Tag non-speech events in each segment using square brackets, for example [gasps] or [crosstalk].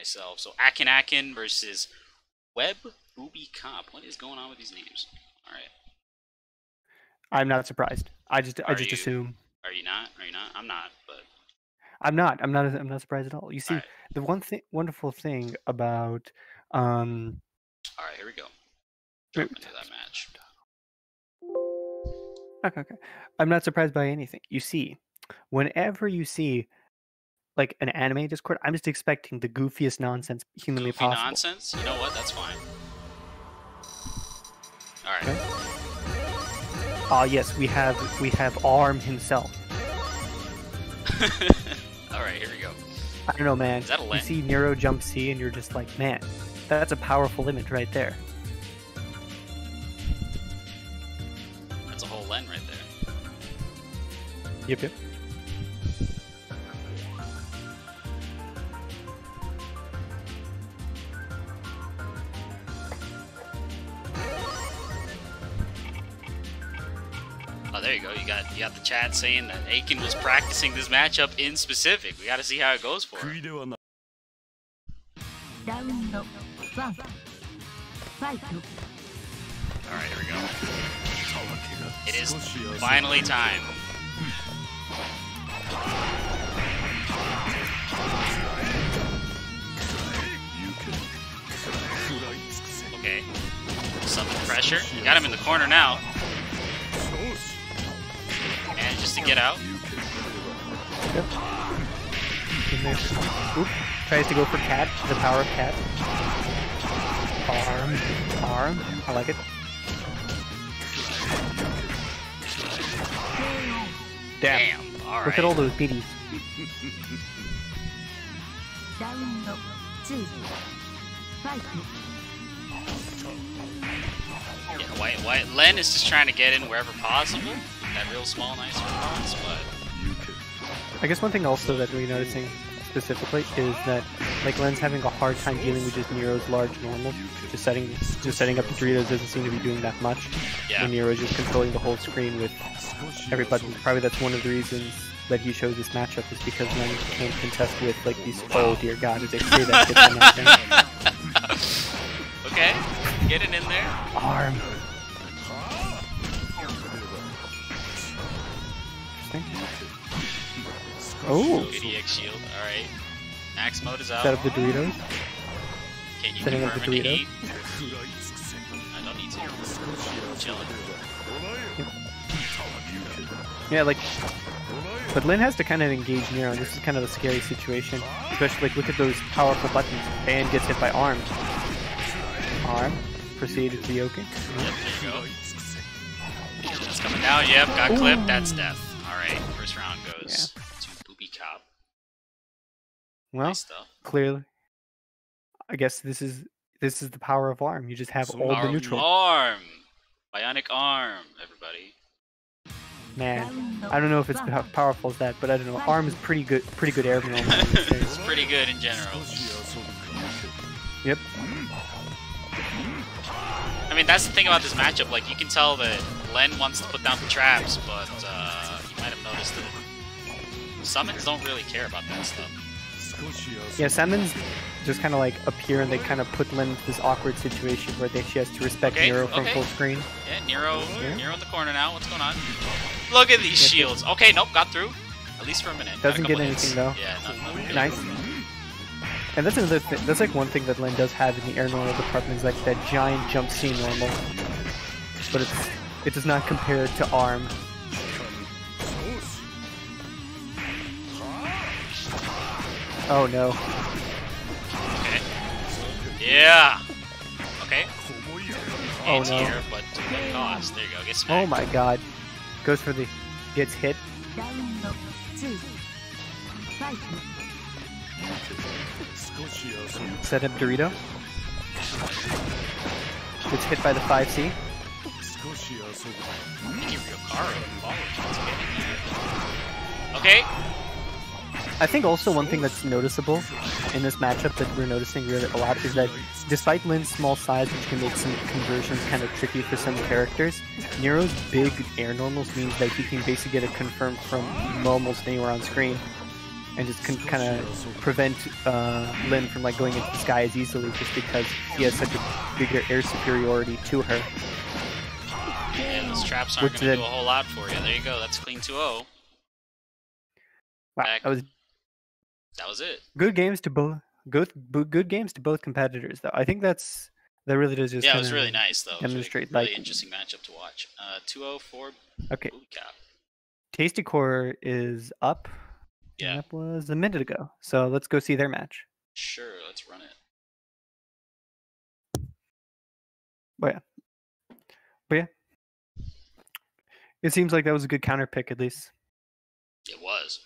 myself. So Akin Akin versus Web Booby Cop. What is going on with these names? All right. I'm not surprised. I just I just you? assume Are you not? Are you not? I'm not, but I'm not. I'm not. I'm not surprised at all. You see, Alright. the one thing, wonderful thing about um, all right, here we go. Jump into that match. okay, okay, I'm not surprised by anything. You see, whenever you see like an anime Discord, I'm just expecting the goofiest nonsense humanly Goofy possible. nonsense. You know what? That's fine. All right. Okay. Ah, yes, we have we have Arm himself. [laughs] all right, here we go. I don't know, man. Is that a you see Nero jump C, and you're just like, man, that's a powerful image right there. That's a whole Len right there. Yep, yep. got you got the chat saying that Aiken was practicing this matchup in specific. We got to see how it goes for him. All right, here we go. It is finally time. Okay. Summon pressure. Got him in the corner now just to get out? Yep. Oop. Tries to go for cat, the power of cat. Arm, arm, I like it. Damn. Damn. All Look right. at all those biddies. [laughs] yeah, why, why, Len is just trying to get in wherever possible. That real small, nice response, but I guess one thing also that we're noticing specifically is that like Len's having a hard time dealing with just Nero's large normal. Just setting just setting up the Doritos doesn't seem to be doing that much. yeah. When Nero's just controlling the whole screen with 少し everybody. Probably that's one of the reasons that he chose this matchup is because Len can't contest with like these oh dear god, did they say that gets him out there. okay. Getting in there. Arm. interesting. Oh. EDX shield, alright. Max mode is out. Set up the Doritos. Can you Setting up the Doritos. Chilling. Yeah. like... But Lin has to kind of engage Nero, this is kind of a scary situation. Especially, like, look at those powerful buttons. Band gets hit by arms. Arm. Proceed to Yoken. Yep, there you go. It's coming down, yep, got Ooh. clipped, that's death. First round goes yeah. to Booby Cop. Well, nice clearly, I guess this is this is the power of arm. You just have so all the neutral. Arm, bionic arm, everybody. Man, I don't know if it's how powerful as that, but I don't know. Arm is pretty good, pretty good air [laughs] it's pretty good in general. Yep. I mean, that's the thing about this matchup. Like, you can tell that Len wants to put down the traps, but. Uh, might have noticed it. Summons don't really care about that stuff. Yeah, summons just kind of like appear and they kind of put Lynn in this awkward situation where they, she has to respect okay, Nero from okay. full screen. Yeah, Nero, yeah. Nero in the corner now. What's going on? Look at these shields. Okay, nope, got through. At least for a minute. Doesn't a get anything hits. though. Yeah, nice. And that's another thing. That's like one thing that Lynn does have in the air normal department is like that giant jump C normal, but it's it does not compare to arm Oh no. Okay. Yeah. Okay. Oh no. Here, but cost. There you go. Get smacked. Oh my god. Goes for the. Gets hit. Set up Dorito. Gets hit by the 5C. Okay. I think also one thing that's noticeable in this matchup that we're noticing really a lot is that despite Lin's small size, which can make some conversions kind of tricky for some characters, Nero's big air normals means that he can basically get a confirmed from almost anywhere on screen. and just can kind of prevent uh, Lin from like going into the sky as easily just because he has such a bigger air superiority to her. Yeah, those traps aren't going to do a whole lot for you. There you go. That's clean 2-0. Wow, that was That was it. good games to both good good games to both competitors though. I think that's that really does just yeah, it was really nice though. It was really- demonstrate, really, like- interesting matchup to watch. Uh, 2-0 Okay, Booty Cap. Tasty Core is up. Yeah, that was a minute ago. So let's go see their match. sure. Let's run it. But yeah. But yeah. It seems like that was a good counter pick at least. It was.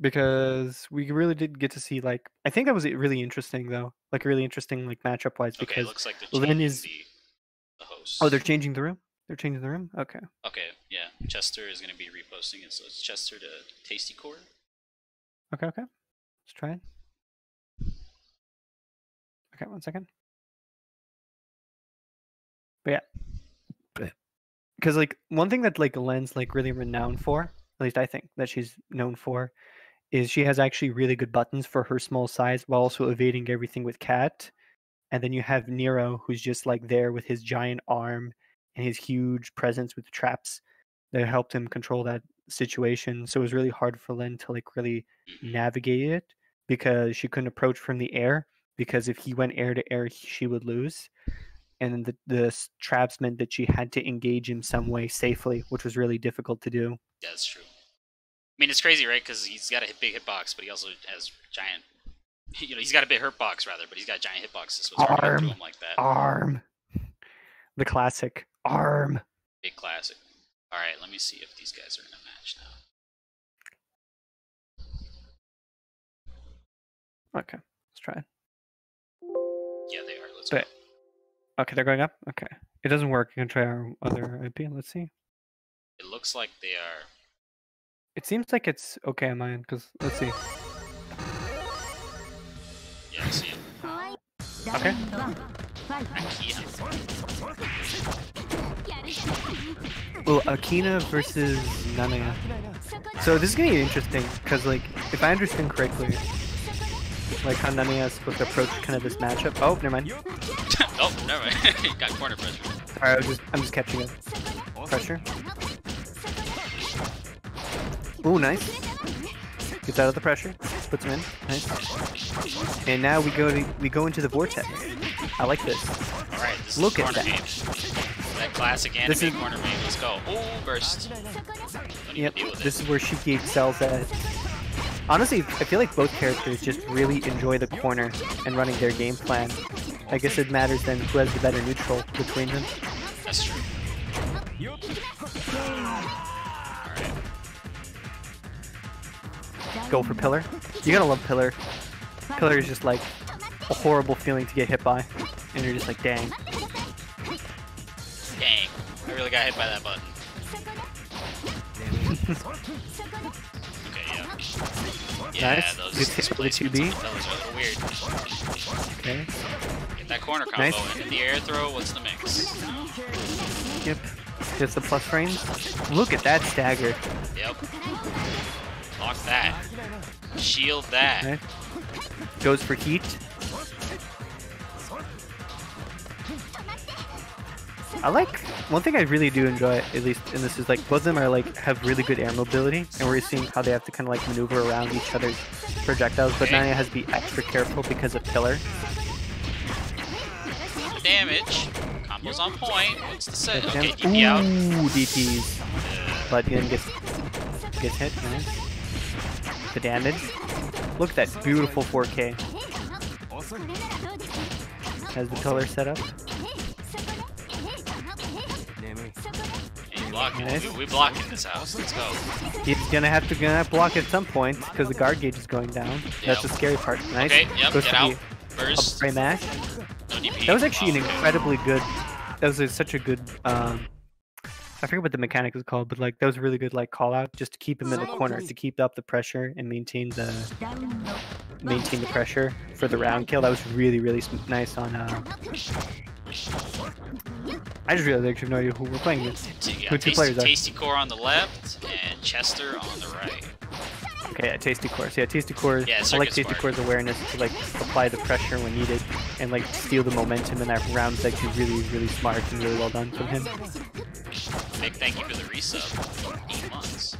Because we really did get to see like I think that was eh, really interesting though, like really interesting like matchup wise Okay, because looks like they're Lin is- the, the host. oh they're changing the room, they're changing the room. Okay, Okay, yeah. Chester is going to be reposting it, so it's Chester to Tasty Core. okay, okay. Let's try it. Okay, one second. But yeah, because like one thing that like Len's like really renowned for, at least I think that she's known for, is she has actually really good buttons for her small size while also evading everything with cat. And then you have Nero, who's just like there with his giant arm and his huge presence with traps that helped him control that situation. So it was really hard for Len to like really navigate it because she couldn't approach from the air because if he went air to air she would lose and the, the traps meant that she had to engage him some way safely which was really difficult to do that's true. I mean, it's crazy, right? Because he's got a hit- big hitbox, but he also has giant. [laughs] You know, he's got a big hurt box rather, but he's got giant hitboxes, so it's to Arm. him like that. arm the classic arm Big classic. All right, let me see if these guys are in a match now. okay let's try it Yeah, they are. Let's But- go. okay they're going up okay it doesn't work you can try our other ip let's see It looks like they are. It seems like it's okay on my end, because let's see. Yeah, I see it. Okay. Well, Akiha versus Nanaya. So this is gonna be interesting, because like, if I understand correctly, like how Nanaya is supposed to approach kind of this matchup. Oh, never mind. [laughs] oh, never mind. [laughs] Got corner pressure. Alright, I'm just, I'm just catching it. Pressure. Ooh, nice. Gets out of the pressure. Puts him in. Nice. And now we go to we go into the vortex. I like this. All right, this Look is at that. game. That classic anime This is- corner game. Let's go. Oh, burst. Don't Yep. This is where Shiki excels at. Honestly, I feel like both characters just really enjoy the corner and running their game plan. I guess it matters then who has the better neutral between them. That's true. Go for Pillar. You gotta love Pillar. Pillar is just like a horrible feeling to get hit by. And you're just like, dang. Dang. I really got hit by that button. Okay, yeah. Yeah, Nice. those, Good those hit for the placements 2B. on the fellas are a little weird. Okay. Get that corner combo Nice. and in the air throw, what's the mix? Yep. Gets the plus frames. Look at that stagger. Yep. Block that. Shield that. Okay. Goes for heat. I like one thing I really do enjoy, at least, and this is like both of them are like have really good air mobility, and we're seeing how they have to kind of like maneuver around each other's projectiles. But. Naya has to be extra careful because of Pillar. Damage. Combo's on point. What's the set? But Okay, DP out. Ooh, DPs. Uh, But then gets gets hit. Nice. The damage. Look at that beautiful 4K. Has the pillar set up. hey, block. Nice. We, we block this house. Let's go. He's gonna have to gonna have to block at some point because the guard gauge is going down. That's the scary part. Nice. Okay, yep, Goes get out. up spray mash. No. That was actually Oh, an okay. incredibly good. That was a, such a good. um I forget what the mechanic is called, but like that was a really good like call out just to keep him in the corner to keep up the pressure and maintain the maintain the pressure for the round kill. That was really really nice on. Uh, I just realized I actually have no idea who we're playing with. So Who two players are. Tasty Core on the left and Chester on the right. Okay, yeah, Tasty Core's. Yeah, Tasty cores. Yeah, I like Tasty smart. Core's awareness to like apply the pressure when needed and like steal the momentum in that round. Is actually really, really smart and really well done from him. Big thank you for the resub. Eight months.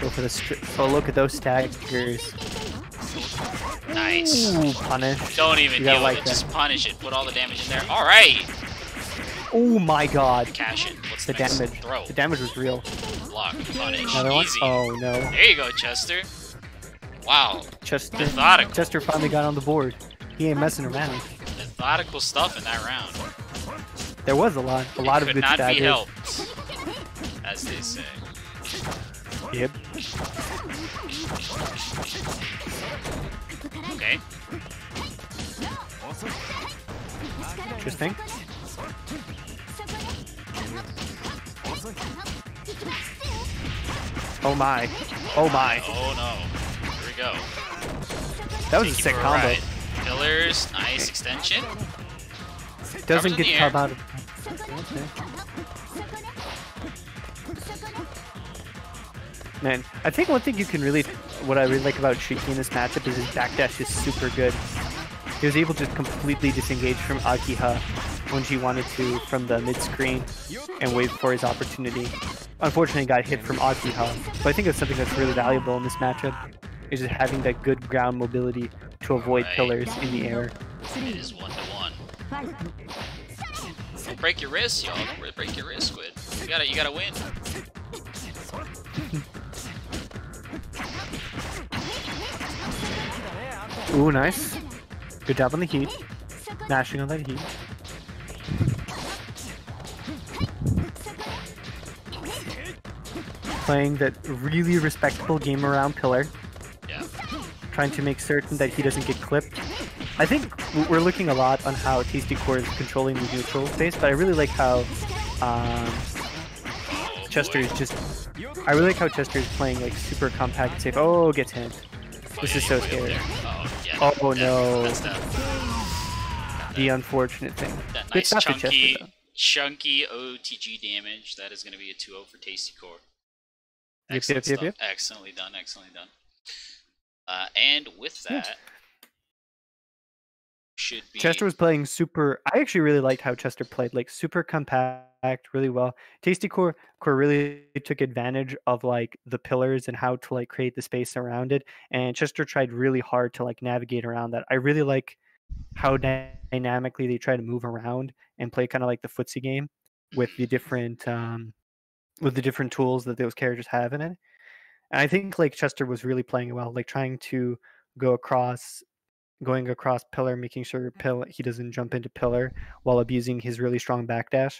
Go for the stri- Oh, look at those staggers. Nice. Ooh, punish. Don't even You deal like with it. that. Just punish it. Put all the damage in there. All right. Oh my god. Cash it. What's The next? damage. Throw. The damage was real. Block. Punish. Another one? Easy. Oh no. There you go, Chester. Wow. Chester. Methodical. Chester finally got on the board. He ain't messing around. Methodical stuff in that round. There was a lot. A lot it of could good not be helped, as they say. Yep. Okay. Interesting. Oh my. Oh my. Oh no. Here we go. That was a Take you sick a combo. Pillars, nice extension. Doesn't get the out of. Man, I think one thing you can really, what I really like about Shiki in this matchup is his backdash is super good. He was able to just completely disengage from Akiha when she wanted to from the mid screen and wait for his opportunity. Unfortunately, got hit from Akiha, but I think it's something that's really valuable in this matchup. Is just having that good ground mobility to avoid Right. pillars in the air. It is one to one. Break your wrist, y'all. Break your wrist, Squid. You gotta, you gotta win. Ooh, nice. Good job on the heat. Mashing on that heat. Playing that really respectable game around pillar. Yeah. Trying to make certain that he doesn't get clipped. I think we're looking a lot on how Tasty Core is controlling the neutral space, but I really like how um, Chester is just. I really like how Chester is playing like super compact and safe. Oh, gets hit. This is so scary. Oh. Oh, no. The unfortunate thing. that nice chunky, Chester, chunky OTG damage. That is going to be a 2-0 for Tasty Core. Yep, Excellent yep, yep. Excellently done. Excellently done. Uh, and with that, should be Chester was playing super. I actually really liked how Chester played, like super compact, really well. Tasty Core Core really took advantage of like the pillars and how to like create the space around it. And Chester tried really hard to like navigate around that. I really like how dynamically they try to move around and play kind of like the footsie game with the different um with the different tools that those characters have in it. And I think like Chester was really playing well, like trying to go across going across pillar, making sure pill he doesn't jump into pillar while abusing his really strong backdash.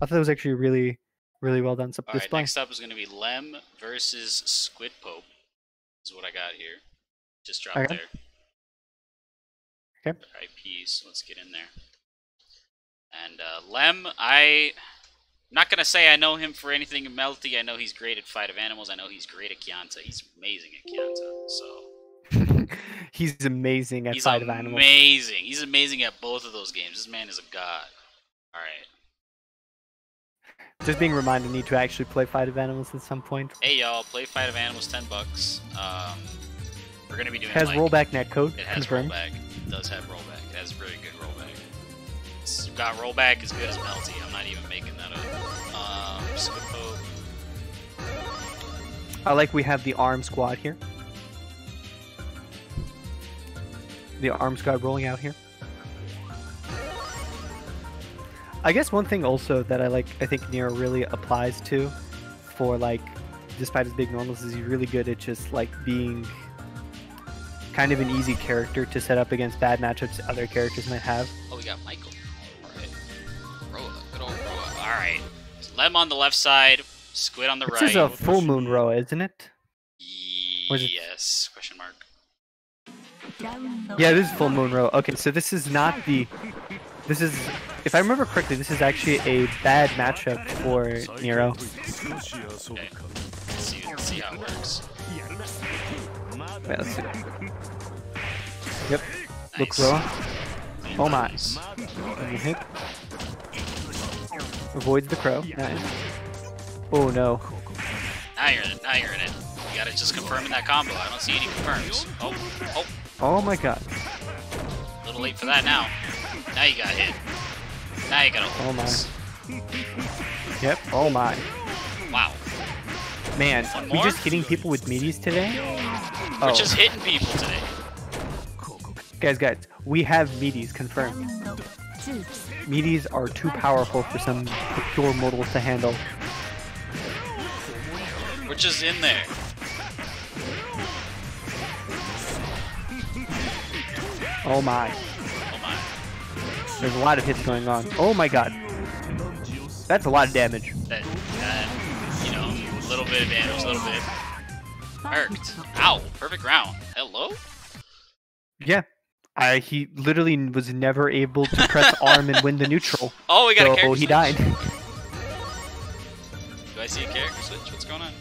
I thought it was actually really, really well done All right, display. next up is going to be Lem versus Squid Pope. Is what I got here. Just dropped Okay. there. Okay. IPs. Let's get in there. And uh, Lem, I. I'm not gonna say I know him for anything Melty. I know he's great at Fight of Animals. I know he's great at Kianta. He's amazing at Kianta. So [laughs] He's amazing at he's Fight of Animals. amazing. He's amazing at both of those games. This man is a god. All right. Just being reminded, need to actually play Fight of Animals at some point. Hey y'all, play Fight of Animals, ten bucks. Um, we're gonna be doing Has like, rollback netcode It has confirmed. rollback. It does have rollback. It has really good. It's got rollback as good as Melty. I'm not even making that up. Um, I like we have the arm squad here. The arm squad rolling out here. I guess one thing also that I like, I think Nero really applies to, for like, despite his big normals, is he's really good at just like being kind of an easy character to set up against bad matchups other characters might have. Oh, we got Michael. Lem on the left side, Squid on the this right. This is a full moon row, isn't it? Yes. Question mark. Yeah, this is full moon row. Okay, so this is not the. This is, if I remember correctly, this is actually a bad matchup for Nero. Okay. Let's see, let's see how it works. Wait, let's see. Yep. Nice. Look raw. Oh my. Nice. And you hit. Avoids the crow. Nice. Oh no. Now you're in it. Now you're in it. You gotta just confirm in that combo. I don't see any confirms. Oh, oh, Oh my god. a little late for that now. Now you got hit. Now you gotta hold Oh my. this. Yep. Oh my. Wow. Man, we more? just hitting people with meaties today? We're Oh, just hitting people today. guys, guys, we have meaties confirmed. Meaties are too powerful for some pure mortals to handle. Which is in there. Oh my. Oh my. There's a lot of hits going on. Oh my god. That's a lot of damage. That, that you know, a little bit of damage, a little bit. Irked. Ow, perfect round. Hello? Yeah, I, he literally was never able to press [laughs] arm and win the neutral. Oh, we got a So character he switch. died. Do I see a character switch? What's going on?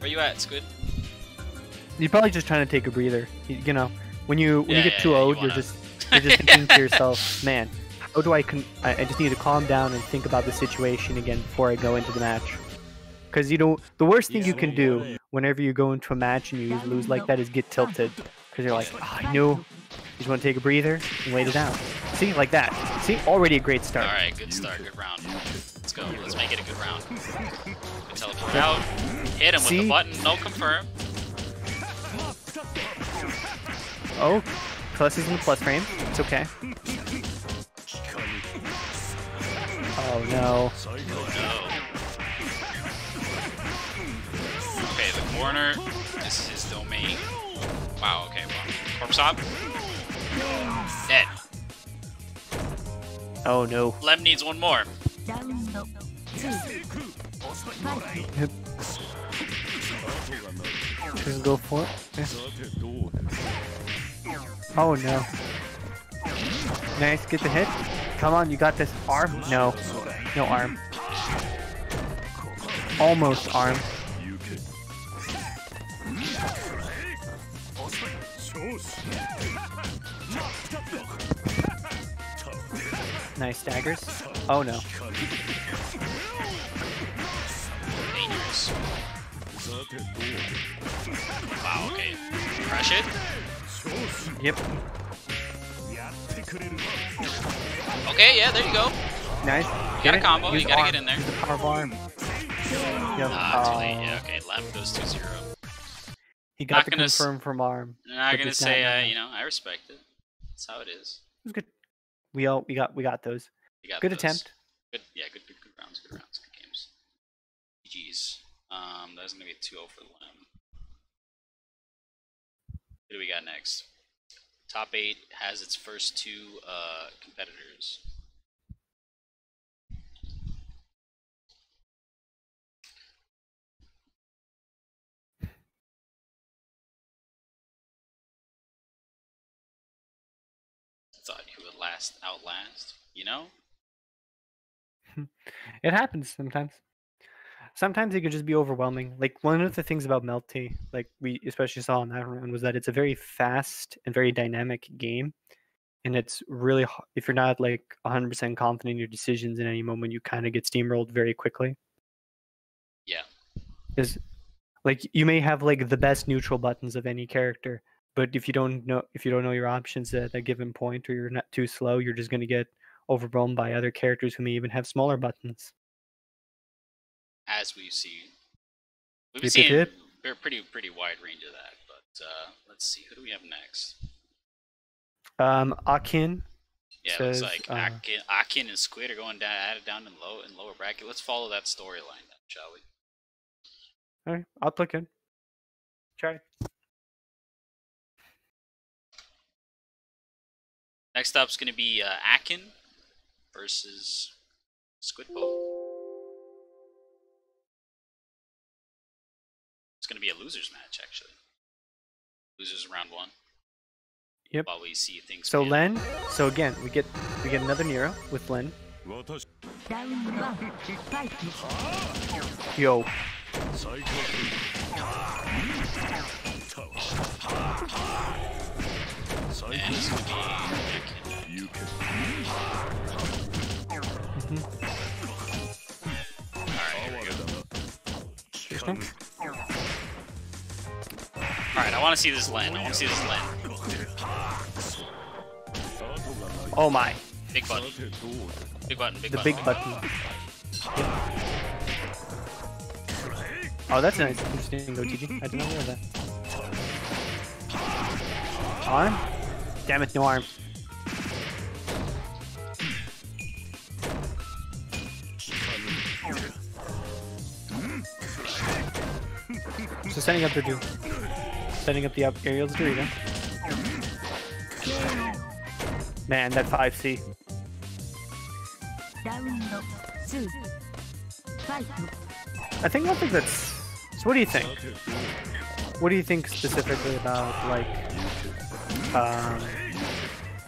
Where you at, Squid? You're probably just trying to take a breather. You, you know, when you when Yeah, you get yeah, too yeah, old, you're wanna- just you're just thinking to [laughs] yourself, man, how do I con- I, I just need to calm down and think about the situation again before I go into the match. Because you know, the worst thing you can do whenever you go into a match and you lose like that is get tilted. Because you're like, oh, I knew. You just want to take a breather and wait it out. See, like that. See, already a great start. Alright, good start, good round. Let's go. Let's make it a good round. Good teleport out. Hit him with the button. No confirm. Oh, plus is in the plus frame. It's okay. Oh no. Oh, no. Okay, the corner. This is his domain. Wow, okay, well. Corpse hop. Dead. Oh no. Lem needs one more. Yep. Go for it. Oh no. Nice, get the hit. Come on, you got this. Arm? No. No arm. Almost arm. Nice daggers. Oh no. Wow, okay. It? Yep. Okay, yeah, there you go. Nice. You got a combo, Use you gotta arm. get in there. Use the power bar. Yep. Ah, oh. too late. Yeah, okay, left goes 2-0. He got not the confirm from arm. Not gonna say, uh, you know, I respect it. That's how it is. It was good. We all we got we got those. You got Good those. attempt. Good, yeah, good, good, good rounds, good rounds, good games. GG's. Um, that's gonna be a 2-0 for Lem. Who do we got next? Top eight has its first two uh, competitors. Last outlast, you know? [laughs] It happens sometimes. Sometimes it can just be overwhelming. Like one of the things about Melty, like we especially saw in that round, was that it's a very fast and very dynamic game, and it's really if you're not like 100% confident in your decisions in any moment, you kind of get steamrolled very quickly. Yeah. Is like you may have like the best neutral buttons of any character, but if you don't know if you don't know your options at a given point, or you're not too slow, you're just gonna get overwhelmed by other characters who may even have smaller buttons. as we see. We've been yip, seeing a pretty pretty wide range of that, but uh, let's see who do we have next. Um, Akin. Yeah, Says, looks like uh, Akin, Akin and Squid are going down added down in low in lower bracket. Let's follow that storyline then, shall we? All right, I'll click in. Try. Next up is going to be uh, Akin versus Squidball. It's going to be a losers match, actually. Losers round one. Yep. While we see things. So Len. So again, we get we get another Nero with Len. Yo. You can. Alright, I want to see this land. I want to see this land. Oh my. Big button. Big button, big the button. The big button. Oh, that's nice. Interesting, though, TG. I did not know that. On. Damn it, no arms. So setting up the do. Setting up the up aerial to Dorito. Man, that 5C. I think I think that's. So what do you think? What do you think specifically about like um,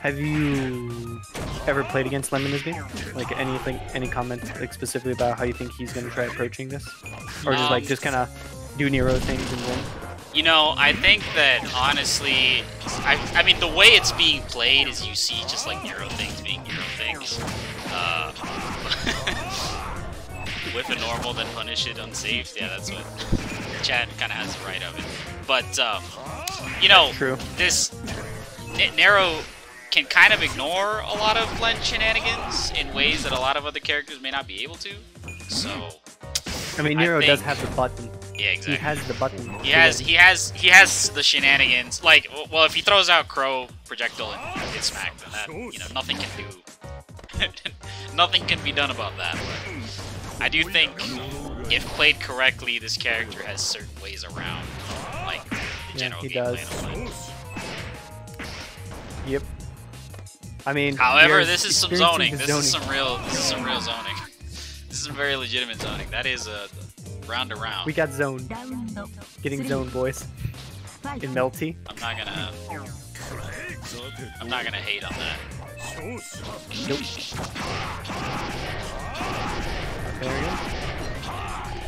have you ever played against Lemon this game? Like anything, any comments like specifically about how you think he's gonna try approaching this, or just like Um, just kind of do Nero things and win? You know, I think that honestly, I, I mean, the way it's being played is you see just like Nero things being Nero things. Uh, [laughs] whip a normal, then punish it unsafe. Yeah, that's what [laughs] Chad kind of has the right of it. But, um, you know, True. this Nero can kind of ignore a lot of Len shenanigans in ways that a lot of other characters may not be able to. So, I mean, I Nero does have the button. yeah, exactly. He has the button. He has he has he has the shenanigans. Like, well, if he throws out Crow projectile and gets smacked, then that you know nothing can do. [laughs] nothing can be done about that. But I do think if played correctly, this character has certain ways around like the general Yeah, he gameplay. does. Yep. I mean, however, this is some zoning. This zoning. is some real. This is some real zoning. [laughs] this is some very legitimate zoning. That is a round to round. We got zoned. Getting zoned, boys. In Melty. I'm not gonna. I'm not gonna hate on that. Nope.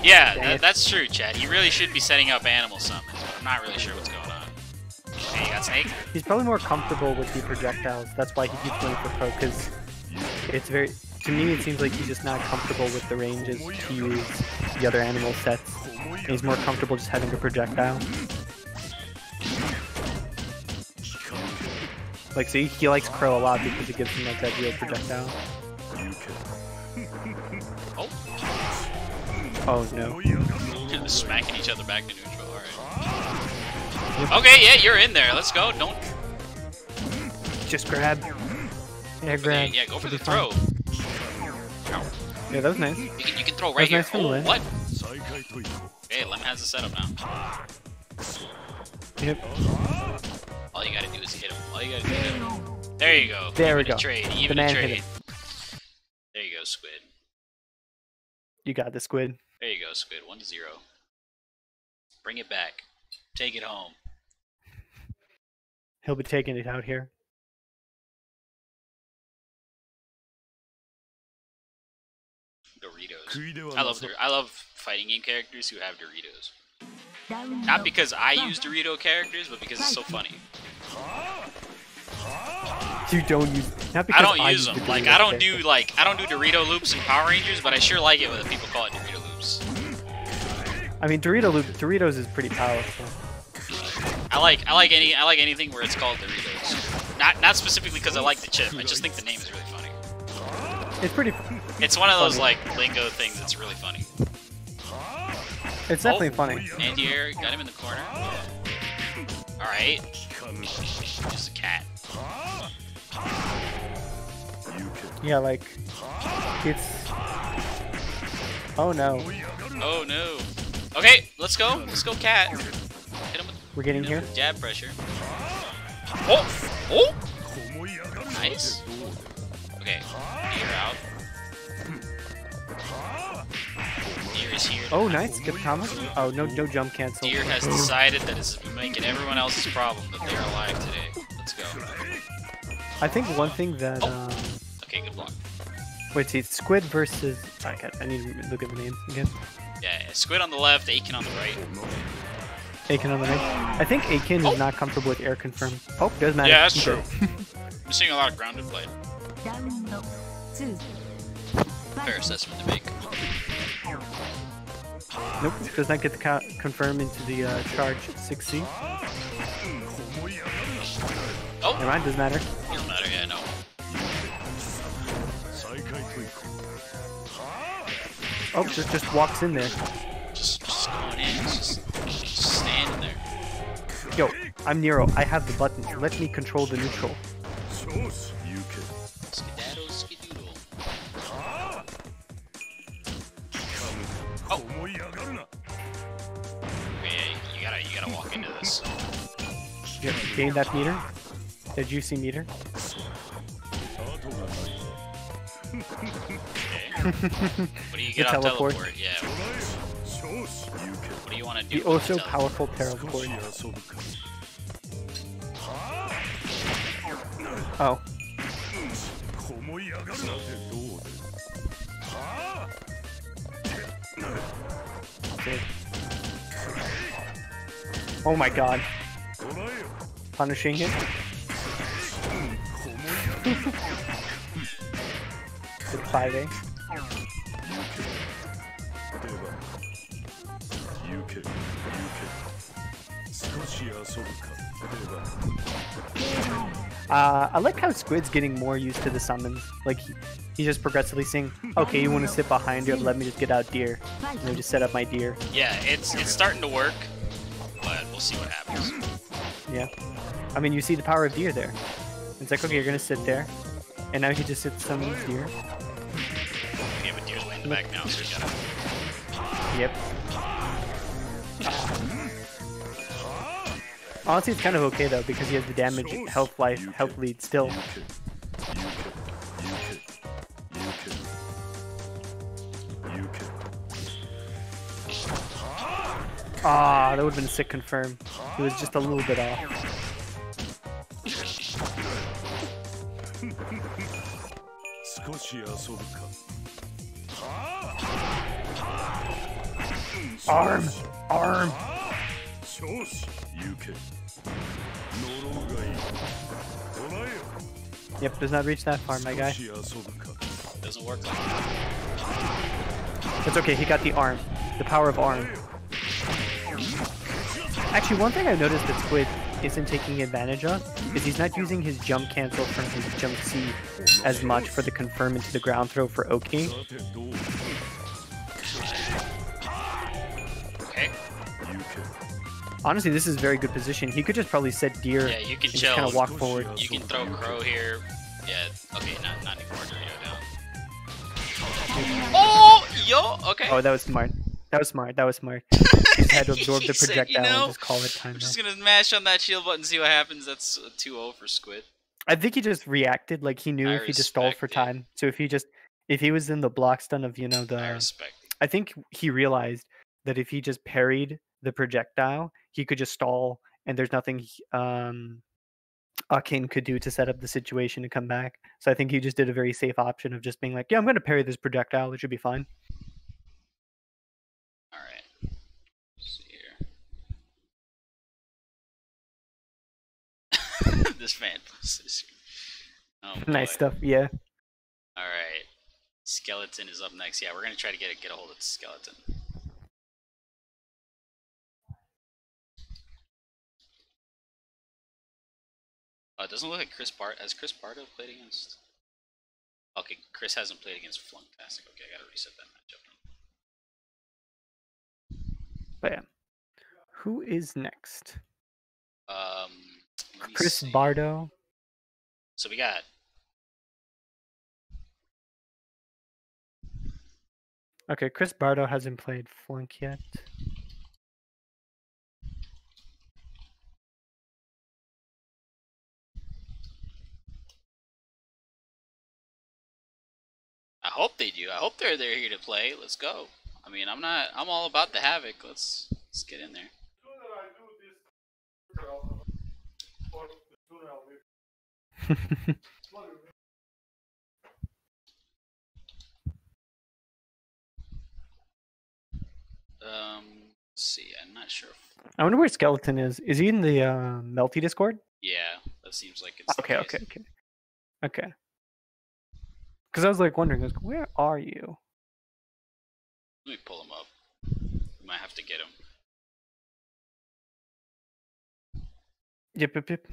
Yeah, that's true, Chad. You really should be setting up animal summons. I'm not really sure what's going on. Hey, you got Snake? He's probably more comfortable with the projectiles. That's why he keeps going for pro, because it's very. To me, it seems like he's just not comfortable with the ranges to use the other animal sets. And he's more comfortable just having a projectile. Like, see, he likes Crow a lot because it gives him like that real projectile. Oh, Oh no. smacking each other back to neutral. Alright. Okay, yeah, you're in there. Let's go. Don't. Just grab. Yeah, grab. The, yeah, go for the throw. Fun. Yeah, that was nice. You can, you can throw right here. Nice oh, what? Hey, Lem has a setup now. Yep. All you gotta do is hit him. All you gotta do is hit him. There you go. There Even we go. Trade. Even a trade. There you go, Squid. You got the Squid. There you go, Squid. One to zero. Bring it back. Take it home. He'll be taking it out here. Doritos. I love I love fighting game characters who have Doritos. Not because I use Dorito characters, but because it's so funny. You don't use. Not because I don't I use them. The like I don't do like I don't do Dorito loops in Power Rangers, but I sure like it when people call it Dorito loops. I mean, Dorito loop Doritos is pretty powerful. I like I like any I like anything where it's called Doritos. Not not specifically because I like the chip. I just think the name is really funny. It's pretty. It's one of those funny. like lingo things that's really funny. It's definitely oh, funny. And here, got him in the corner. All right. Just a cat. Yeah, like it's. Oh no. Oh no. Okay, let's go. Let's go, cat. We're getting here. Jab pressure. Oh! Oh! Nice. Okay. Near out. Deer is here. Oh, nice. Good combo. Oh, no no jump cancel. Deer has decided that it's making everyone else's problem that they're alive today. Let's go. I think one thing that... Oh. Uh... Okay, good block. Wait, see. Squid versus... I, need to look at the name again. Yeah, Squid on the left, Aiken on the right. Akin on the mid. I think Akin oh. is not comfortable with air confirm. Oh, does matter. Yeah, that's true. I'm [laughs] [laughs] seeing a lot of grounded play. Fair assessment to make. Nope, does not get the confirm into the uh, charge 6C. Oh! Never mind, doesn't matter. Doesn't matter, yeah, no. Oh, just, just walks in there. Just, just going in. Just, just standing there. Yo, I'm Nero. I have the button. Let me control the neutral. You can. Ah! Oh! Okay, yeah, you gotta, you gotta walk into this. Gain that meter. The juicy meter. Okay. [laughs] what do you get teleport? teleport? Yeah. What do you want to do? The oh powerful paracord. Oh. Oh my god. Punishing him? Good fighting. Uh, I like how Squid's getting more used to the summons. Like, he, he's just progressively saying, okay, you want to sit behind you? let me just get out deer. Let me just set up my deer. Yeah, it's, it's starting to work, but we'll see what happens. Yeah. I mean, you see the power of deer there. It's like, okay, you're going to sit there. And now he just sits some deer. Back now, so gotta... Yep. Honestly, it's kind of okay though because he has the damage, health, life, health lead still. Ah, that would have been sick confirm. He was just a little bit off. Arm! arm. Yep, does not reach that far, my guy. Doesn't work. That's okay, he got the arm. The power of arm. Actually, one thing I've noticed that Squid isn't taking advantage of is he's not using his jump cancel from his jump C as much for the confirm into the ground throw for Oki. Honestly, this is a very good position. He could just probably set deer Yeah, you can and just kind of walk forward. You can throw crow here. Yeah. Okay, not not anymore. Dorito down. Oh, yo. Okay. Oh, that was smart. That was smart. That was smart. [laughs] He just had to absorb He the said, projectile you know, and just call it time. I'm just gonna mash on that shield button, see what happens. That's a 2-0 for Squid. I think he just reacted like he knew I if he just stalled for respect it. time. So if he just if he was in the block stun of you know I the respect. I think he realized that if he just parried the projectile, he could just stall, and there's nothing um, Akin could do to set up the situation to come back. So I think he just did a very safe option of just being like, "Yeah, I'm going to parry this projectile. It should be fine." All right. Let's see here. [laughs] this man [laughs] position. Oh, [laughs] nice stuff. Yeah. All right. Skeleton is up next. Yeah, we're gonna try to get a, get a hold of the skeleton. Oh, it doesn't look like Chris Bart. Has Chris Bardo played against? Okay, Chris hasn't played against Flunktastic. Okay, I gotta reset that matchup. But yeah. Who is next? Um, Chris see. Bardo. So we got Okay, Chris Bardo hasn't played Flunk yet. Hope they do. I hope they're they're here to play. Let's go. I mean, I'm not. I'm all about the havoc. Let's let's get in there. [laughs] Um, let's see. I'm not sure. If, I wonder where Skeleton is. Is he in the uh, Melty Discord? yeah, that seems like it's. the Okay, case. okay, okay. Okay. Because I was like wondering, I was like, where are you? Let me pull him up. We might have to get him. Yep, yep, yep.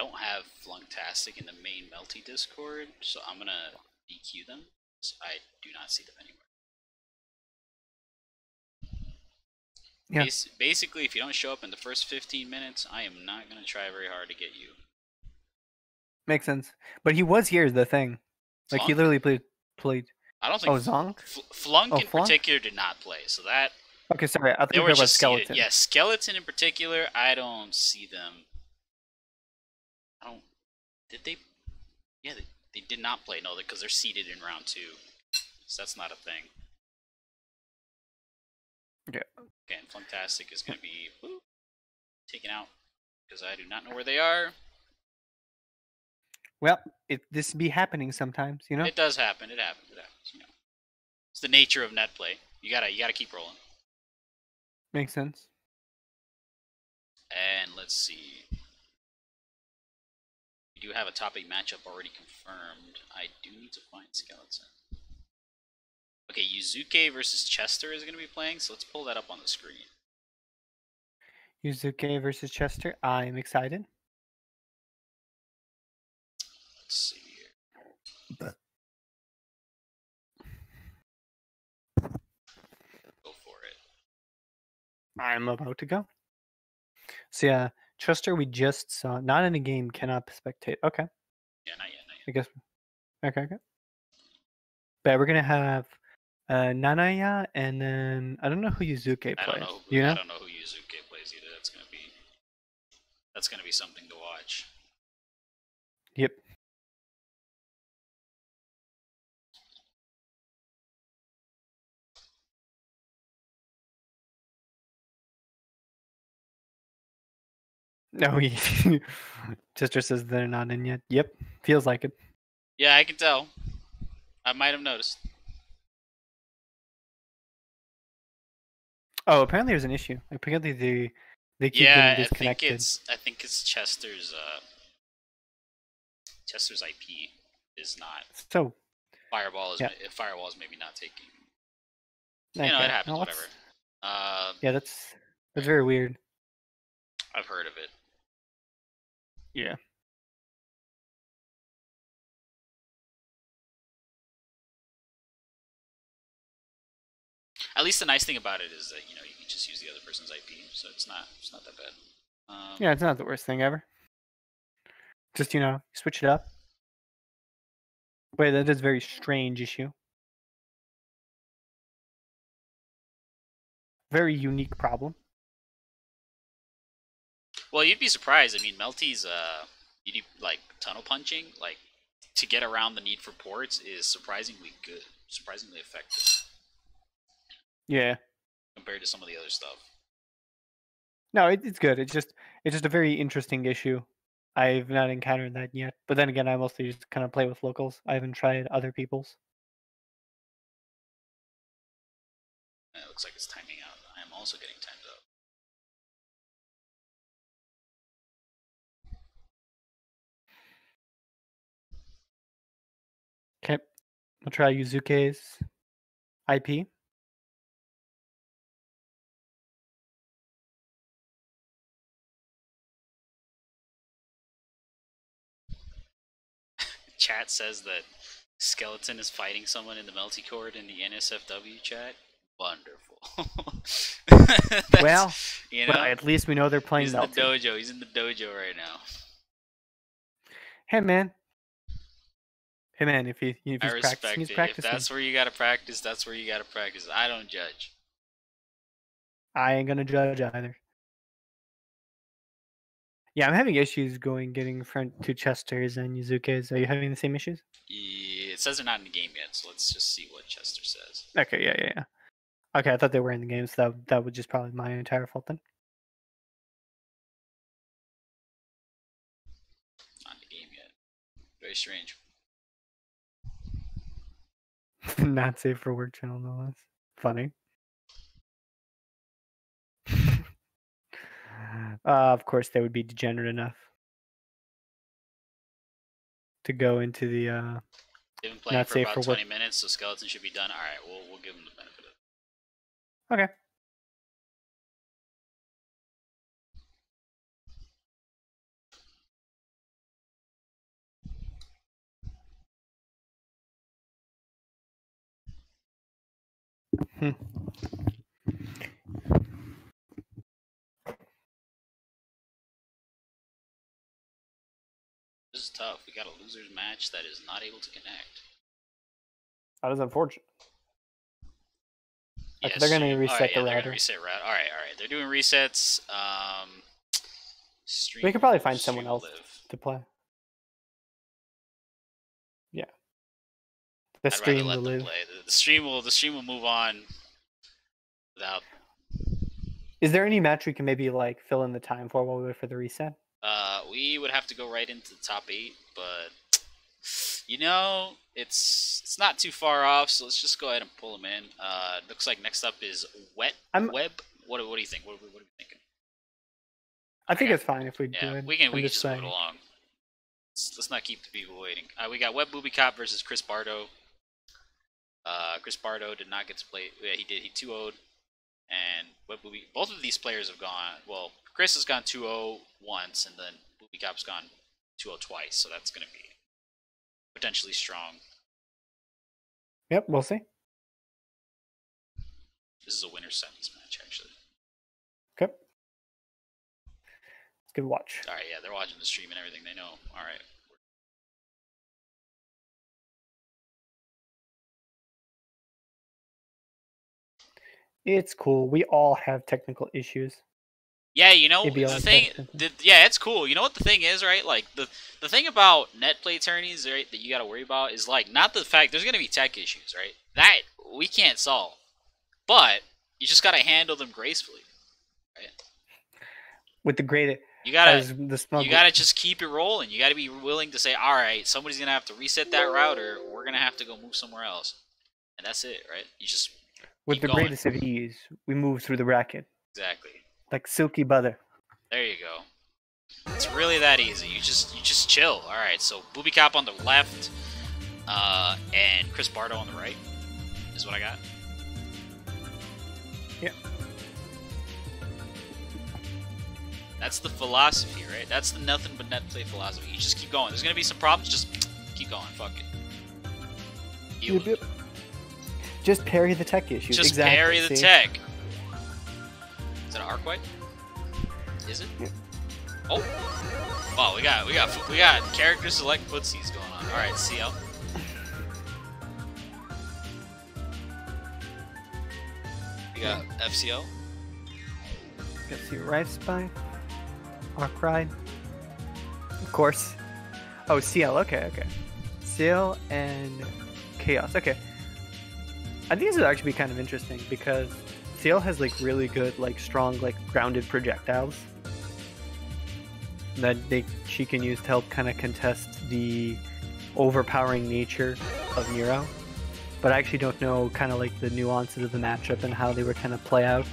I don't have Flunktastic in the main Melty Discord, so I'm gonna DQ them. 'cause I do not see them anywhere. Yeah. Bas- basically, if you don't show up in the first 15 minutes, I am not gonna try very hard to get you. Makes sense. But he was here, is the thing. Like he literally played played. I don't think Oh, Zonk. Flunk Oh, in Flunk? particular did not play, so that Okay, sorry. I thought they you were were about just seated. skeleton. Yeah, skeleton in particular, I don't see them. Did they? Yeah, they, they did not play. No, because they're seeded in round two, so that's not a thing. Yeah. Okay, and Funktastic is going to be whoop, taken out because I do not know where they are. Well, it this be happening sometimes, you know. It does happen. It happens. It happens. You know, it's the nature of net play. You gotta you gotta keep rolling. Makes sense. And let's see. We do have a top 8 matchup already confirmed. I do need to find Skeleton. Okay, Yuzuke versus Chester is going to be playing, so let's pull that up on the screen. Yuzuke versus Chester. I'm excited. Let's see here. Go for it. I'm about to go. So yeah, Chester, we just saw. Not in a game, cannot spectate. Okay, Yeah, not yet, not yet. I guess. Okay, okay. But we're gonna have uh, Nanaya, and then I don't know who Yuzuke I plays. don't know. Who, you know? I don't know who Yuzuke plays either. That's gonna be. That's gonna be something to No, he [laughs] Chester says they're not in yet. Yep, feels like it. Yeah, I can tell. I might have noticed. Oh, apparently there's an issue. Apparently the they keep yeah, getting I think disconnected. it's I think it's Chester's uh Chester's IP is not So Fireball is Yeah. Firewall is maybe not taking. okay. You know, it happens. well, whatever. Uh, Yeah, that's that's very weird. I've heard of it. Yeah. At least the nice thing about it is that you know you can just use the other person's IP, so it's not it's not that bad. Um, Yeah, it's not the worst thing ever. Just you know, switch it up. Wait, that is a very strange issue. Very unique problem. Well, you'd be surprised. I mean, Melty's uh, you need like tunnel punching, like to get around the need for ports is surprisingly good, surprisingly effective Yeah. compared to some of the other stuff. No, it, it's good. It's just it's just a very interesting issue. I've not encountered that yet. But then again, I mostly just kind of play with locals. I haven't tried other people's. It looks like it's timing out. I am also getting We'll try Yuzuke's IP. [laughs] Chat says that Skeleton is fighting someone in the Melty Court in the NSFW chat. Wonderful. [laughs] Well, you know, Well, at least we know they're playing he's in the dojo. He's in the dojo right now. Hey man. Hey man, if he if he's practicing, he's it. If that's where you gotta practice, that's where you gotta practice. I don't judge. I ain't gonna judge either. Yeah, I'm having issues going getting front to Chester's and Yuzuke's. Are you having the same issues? Yeah, it says they're not in the game yet, so let's just see what Chester says. Okay, yeah, yeah, yeah. Okay, I thought they were in the game, so that that was just probably my entire fault then. Not in the game yet. Very strange. [laughs] Not safe for work channel, no less. Funny. [laughs] uh, of course, they would be degenerate enough to go into the. Uh, They've been playing Not for safe about for work. 20 minutes, so skeleton should be done. All right, we'll we'll give them the benefit of. okay. Hmm. This is tough. We got a losers match that is not able to connect. That is unfortunate. Yes, they're gonna reset alright, the yeah, they're gonna reset route. All right, all right. They're doing resets. Um, stream, We could probably find someone else live. to play. The stream will live. The, stream will the stream will move on without. Is there any match we can maybe like fill in the time for while we wait for the reset? Uh, we would have to go right into the top eight, but you know it's it's not too far off. So let's just go ahead and pull them in. Uh, looks like next up is Wet I'm- Web. What what do you think? What, what are you thinking? I think Okay. it's fine if we do it. we can I'm we can just just move it along. Let's, let's not keep the people waiting. Uh, we got Web Booby Cop versus Chris Bardo. Uh, Chris Bardo did not get to play. Yeah, he did. He 2 0'd. And Booby. Both of these players have gone. Well, Chris has gone 2 0 once, and then Booby Cop's gone 2 0 twice. So that's going to be potentially strong. Yep, we'll see. This is a winner semis match, actually. Okay. Let's give a watch. All right, yeah, they're watching the stream and everything. They know. All right. It's cool. We all have technical issues. Yeah, you know the thing. The, yeah, it's cool. You know what the thing is, right? Like the the thing about net play tourneys, right, that you got to worry about is like not the fact there's gonna be tech issues, right? That we can't solve, but you just gotta handle them gracefully. right? With the great You gotta as the smuggle. you gotta just keep it rolling. You gotta be willing to say, all right, somebody's gonna have to reset that router. We're gonna have to go move somewhere else, and that's it, right? You just with keep the going. greatest of ease, we move through the bracket exactly. like silky butter. There you go. It's really that easy. You just you just chill. All right. So Booby Cop on the left, uh, and Chris Bardo on the right is what I got. Yeah. That's the philosophy, right? That's the nothing but net play philosophy. You just keep going. There's gonna be some problems. Just keep going. Fuck it. Deal Yep, yep. Just parry the tech issues. Just exactly. parry the see? tech. Is that an arc white? Is it? Yeah. Oh. Wow, we got we got we got character select footsies going on. All right, Ciel. We got FCL. Let's see, Rife Spy, Arc Ride, of course. Oh, Ciel. Okay, okay. Ciel and Chaos. Okay. I think this would actually be kind of interesting because Ciel has like really good, like strong, like grounded projectiles that they she can use to help kind of contest the overpowering nature of Nero. But I actually don't know kind of like the nuances of the matchup and how they would kind of play out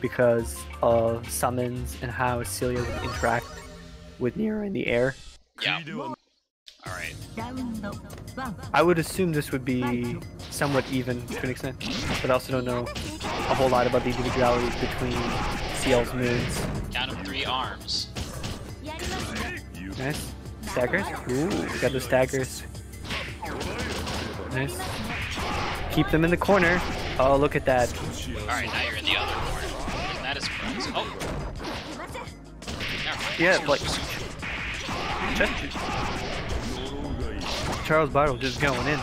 because of summons and how Celia would interact with Nero in the air. Yeah. I would assume this would be somewhat even to an extent, but I also don't know a whole lot about the individualities between Ciel's moves. Count of three arms. Nice. Staggers? Ooh, got those staggers. Nice. Keep them in the corner. Oh, look at that. Alright, now you're in the other corner. That is surprising. Oh! Yeah, like... Charles Bottle just going in.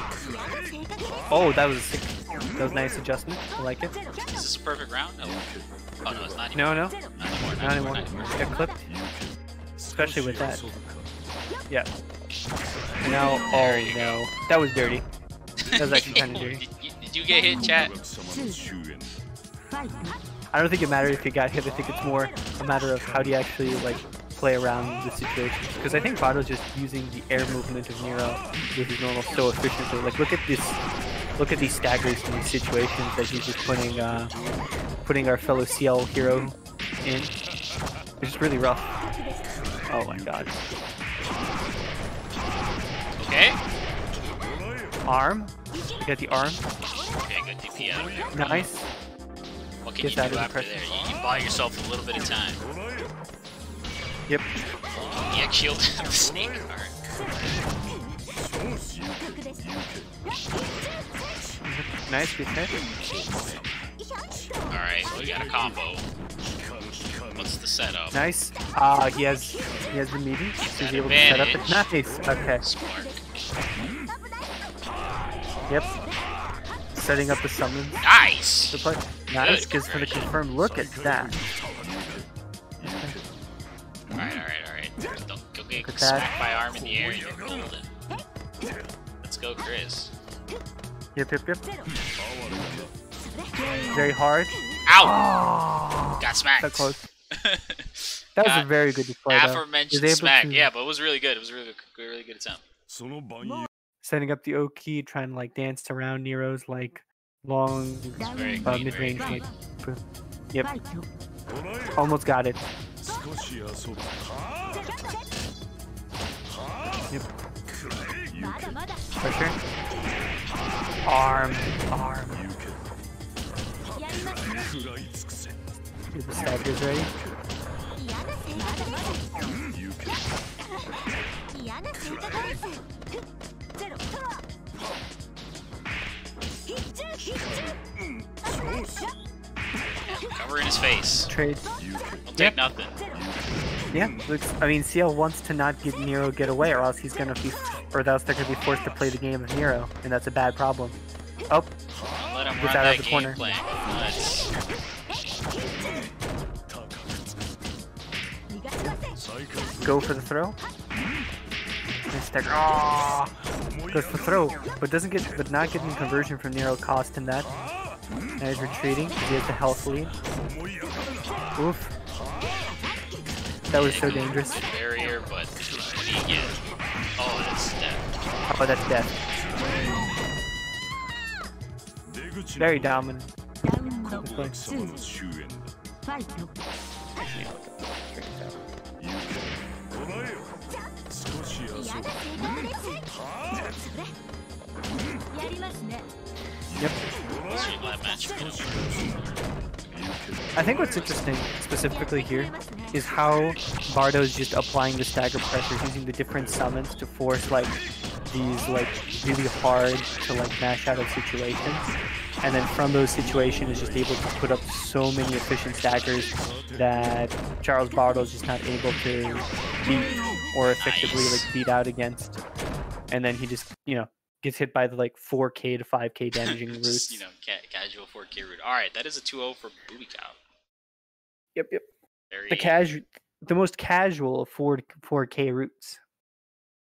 Oh, that was a sick, that was nice adjustment. I like it. Is this a perfect round? No. Oh no, it's not. Anymore. No, no. Not anymore. Not, anymore. anymore. Clipped. Especially with that. Yeah. Now, oh no, that was dirty. That was actually kind of dirty. [laughs] did, did you get hit, chat? I don't think it matters if you got hit. I think it's more a matter of how do you actually like play around the situation. Because I think Bardo's just using the air movement of Nero with his normal so efficiently. Like look at this look at these staggers in these situations that he's just putting uh, putting our fellow Ciel hero in. It's just really rough. Oh my god. Okay. Arm. You got the arm. Okay, good DP out of there. Nice. What can Get you that do after there? You, you buy yourself a little bit of time. Yep. Yeah, shield [laughs] the snake. Nice. Good hit. Alright, we got a combo. What's the setup? Nice. Ah, he has he has the meeting. So he's able to set up it. Nice. Okay. Smart. Yep. Setting up the summons. Nice! play. Nice. Good Gives for the conversion. confirm. Look at that. Alright, alright, alright. Don't go get smacked by arm in the air and get golden. Let's go, Chris. Yep, yep, yep. Very hard. Ow! Ah! Got smacked. That close. [laughs] that was a very good display. Aforementioned smack. To... Yeah, but it was really good. It was a really, good, really good attempt. Setting up the oki, trying to like dance around Nero's like long uh, mid range. Yep. Almost got it. Yep. Pressure. Arm. Arm. Get the ready. Cover in his face. Trade. Take yep. nothing. Yeah, looks, I mean, Ciel wants to not give Nero get away, or else he's gonna be, or else they're gonna be forced to play the game of Nero, and that's a bad problem. Oh, let him gets out of the corner. Go for the throw. Oh, goes for throw, but doesn't get, but not getting conversion from Nero cost him that. Now he's retreating because he has the health lead. Oof. That was so dangerous. Barrier, but he get. Oh, that's death. about that death. Very dominant. Yep. I think what's interesting specifically here is how Bardo's just applying the stagger pressure using the different summons to force like these like really hard to like mash out of situations. And then from those situations is just able to put up so many efficient staggers that Charles Bardo is just not able to beat or effectively like beat out against. And then he just you know gets hit by the like 4k to 5k [laughs] damaging Just, roots. you know, ca- casual 4K root. Alright, that is a 2-0 for Booby Cop. Yep, yep. Very The casual the most casual of 4 4k roots.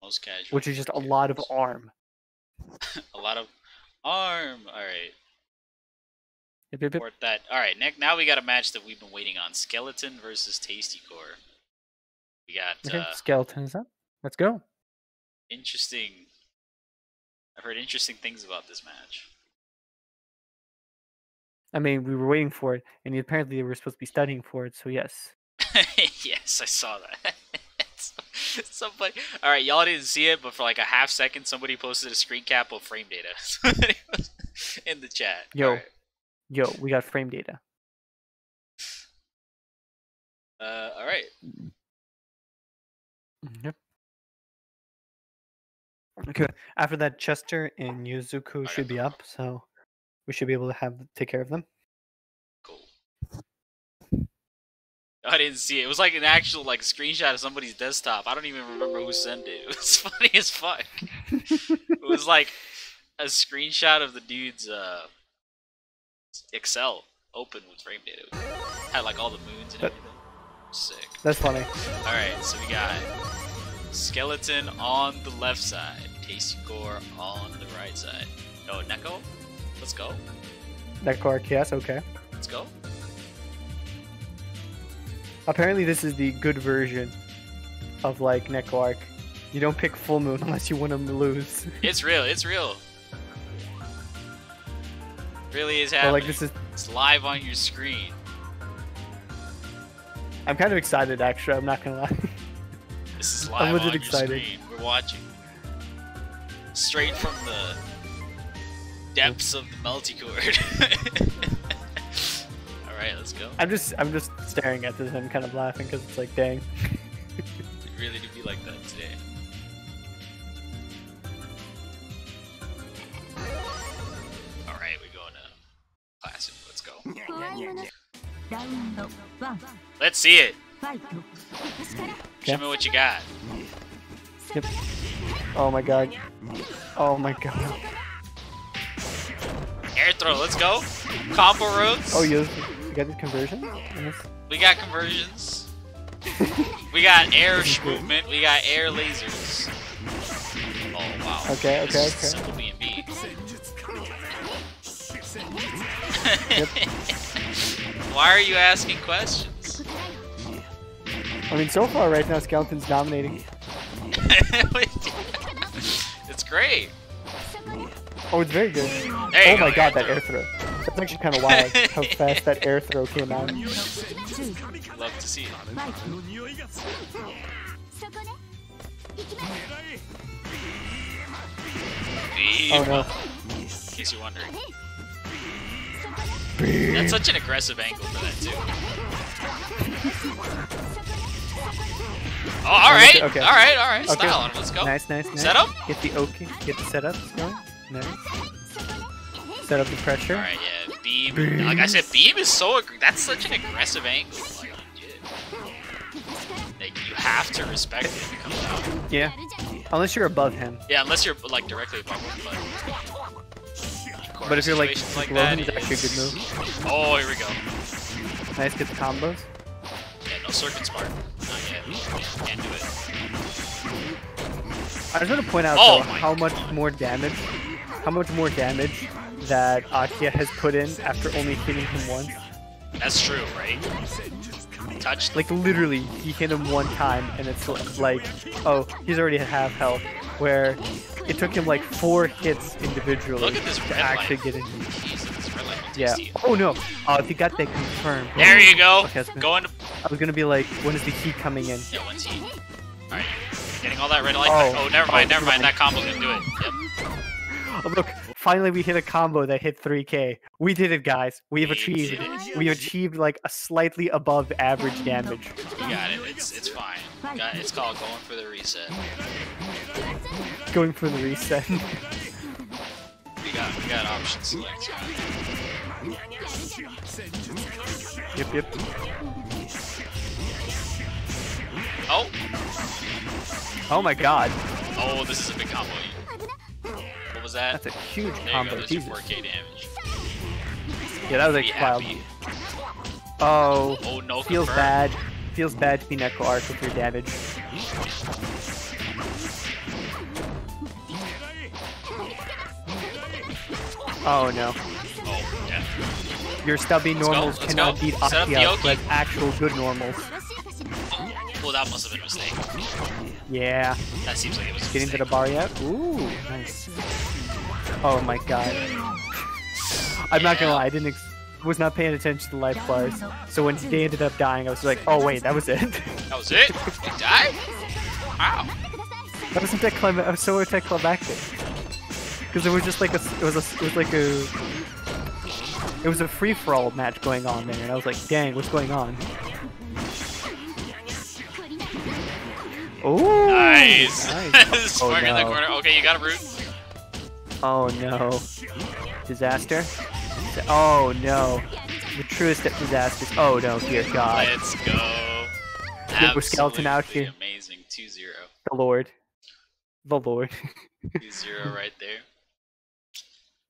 most casual. which is just a lot of arm. [laughs] a lot of arm. Alright. Yep, yep, yep. Support that. Alright, next now we got a match that we've been waiting on. Skeleton versus Tasty Core. We got Okay, uh, skeleton is up. Let's go. interesting I've heard interesting things about this match. I mean, we were waiting for it, and apparently they were supposed to be studying for it. So yes, [laughs] yes, I saw that. [laughs] somebody, all right, y'all didn't see it, but for like a half second, somebody posted a screen cap of frame data [laughs] in the chat. Yo. Alright. yo, we got frame data. Uh, all right. Yep. Okay. [laughs] After that, Chester and Yuzuku should be up, so we should be able to have take care of them. Cool. I didn't see it. It was like an actual like screenshot of somebody's desktop. I don't even remember who sent it. [laughs] It was funny as fuck. it was [laughs] like a screenshot of the dude's uh, Excel open with frame data. It had like all the moons and That- everything. Sick. That's funny. All right, so we got skeleton on the left side, Tasty Core on the right side. No, Neko. Let's go. Clark, yes, okay. Let's go. Apparently, this is the good version of like Neko Arc. You don't pick full moon [laughs] unless you want to lose. It's real. It's real. Really is But happening. like this is, It's live on your screen. I'm kind of excited actually. I'm not gonna lie. This is [laughs] I'm live legit on your excited. screen. We're watching straight from the depths of the multicord. [laughs] Alright, let's go. I'm just I'm just staring at this and kind of laughing because it's like dang. it really did be like that today. Alright, we going to classic. Let's go. Let's see it. Show me what you got. Yep. Oh my god. Oh my god. Air throw, let's go. Combo roots. Oh, you, got this conversion? We got conversions. we got air movement. We got air lasers. Oh, wow. Okay, okay, okay. Simple B&B. [laughs] Why are you asking questions? I mean, so far right now, Skeleton's dominating. [laughs] it's great. Oh, it's very good. oh go, my god, that air throw. That's actually kind of wild how fast that air throw came out. Love to see it. Oh no. In case you're wondering. That's such an aggressive angle for that too. Oh, all right, Okay, okay. all right, all right. Okay. Style on. Let's go. Nice, nice, nice. Set up? Get the okay. Get the setups going. Nice. Set up the pressure. All right, yeah. Beam. Like I said, beam is so. That's such an aggressive angle. Like. Like you have to respect it if it comes out. Yeah. Unless you're above him. Yeah, unless you're like directly above him. But, But if you're like like below that, it's actually a good move. Oh, here we go. Nice, get the combos. Yeah, no circuit spark. Not yet. Can't do it. I just want to point out Oh though, how much more damage, how much more damage that Akiha has put in after only hitting him once. That's true, right? Touched. Like literally, he hit him one time, and it's like, oh, he's already at half health. Where it took him like four hits individually Look at this to actually light. get in. Jesus, Yeah. Oh no. Oh, if you got that confirmed. There you go. Okay, good. I was gonna be like, when is the heat coming in? Yeah, once he. Alright. Getting all that red light. Oh. Oh, never mind, Oh, never mind. That oh. combo's gonna do it. Yep. [laughs] Oh, look, finally we hit a combo that hit 3k. We did it, guys. We've We achieved did it. it. We achieved like a slightly above average damage. You got it. It's it's fine. Got, it's called going for the reset. Going for the reset. [laughs] We got we got option select. yep, yep. Oh, Oh my god. oh, this is a big combo. What was that? That's a huge there you combo. go. Jesus. 4K damage. Yeah, that was like wild. Oh, Oh no, feels confirm. bad. Feels bad to be Neko Arc with your damage. Oh no. Oh yeah. Your stubby normals cannot beat Akiha, but actual good normals. Well, that must have been a mistake. Yeah. That seems like it was a Getting to the bar yet? Ooh, nice. Oh my god. I'm not gonna lie, I didn't ex- was not paying attention to the life bars. So when they ended up dying, I was like, oh wait, that was it. That was it. They died. Wow. that wasn't that clim- I was so tech climactic. Because it was just like a, it was a, it was like a, it was a free for all match going on there, and I was like, dang, what's going on? Oh, Nice. nice. [laughs] Spark in the no. corner. Okay, you got a root. Oh no. Disaster? Oh no. The truest of disasters. Oh no, dear God. Let's go. Good with skeleton out here. Amazing. 2-0. The Lord. The Lord. [laughs] 2-0 right there.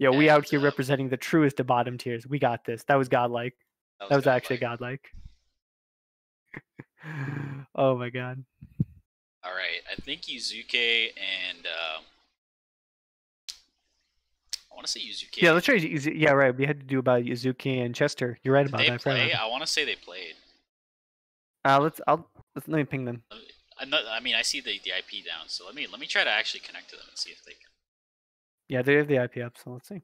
Yo, we out here uh, representing the truest of bottom tiers. We got this. That was godlike. That was actually godlike. godlike. [laughs] oh my god. All right, I think Yuzuke and uh, I want to say Yuzuke. Yeah, let's try. Yeah, right. We had to do about Yuzuki and Chester. You're right Did about they that. I play? I want to say they played. Uh, let's. I'll. Let's, let me ping them. Not, I mean, I see the, the IP down, so let me let me try to actually connect to them and see if they can. Yeah, they have the IP up, so let's see.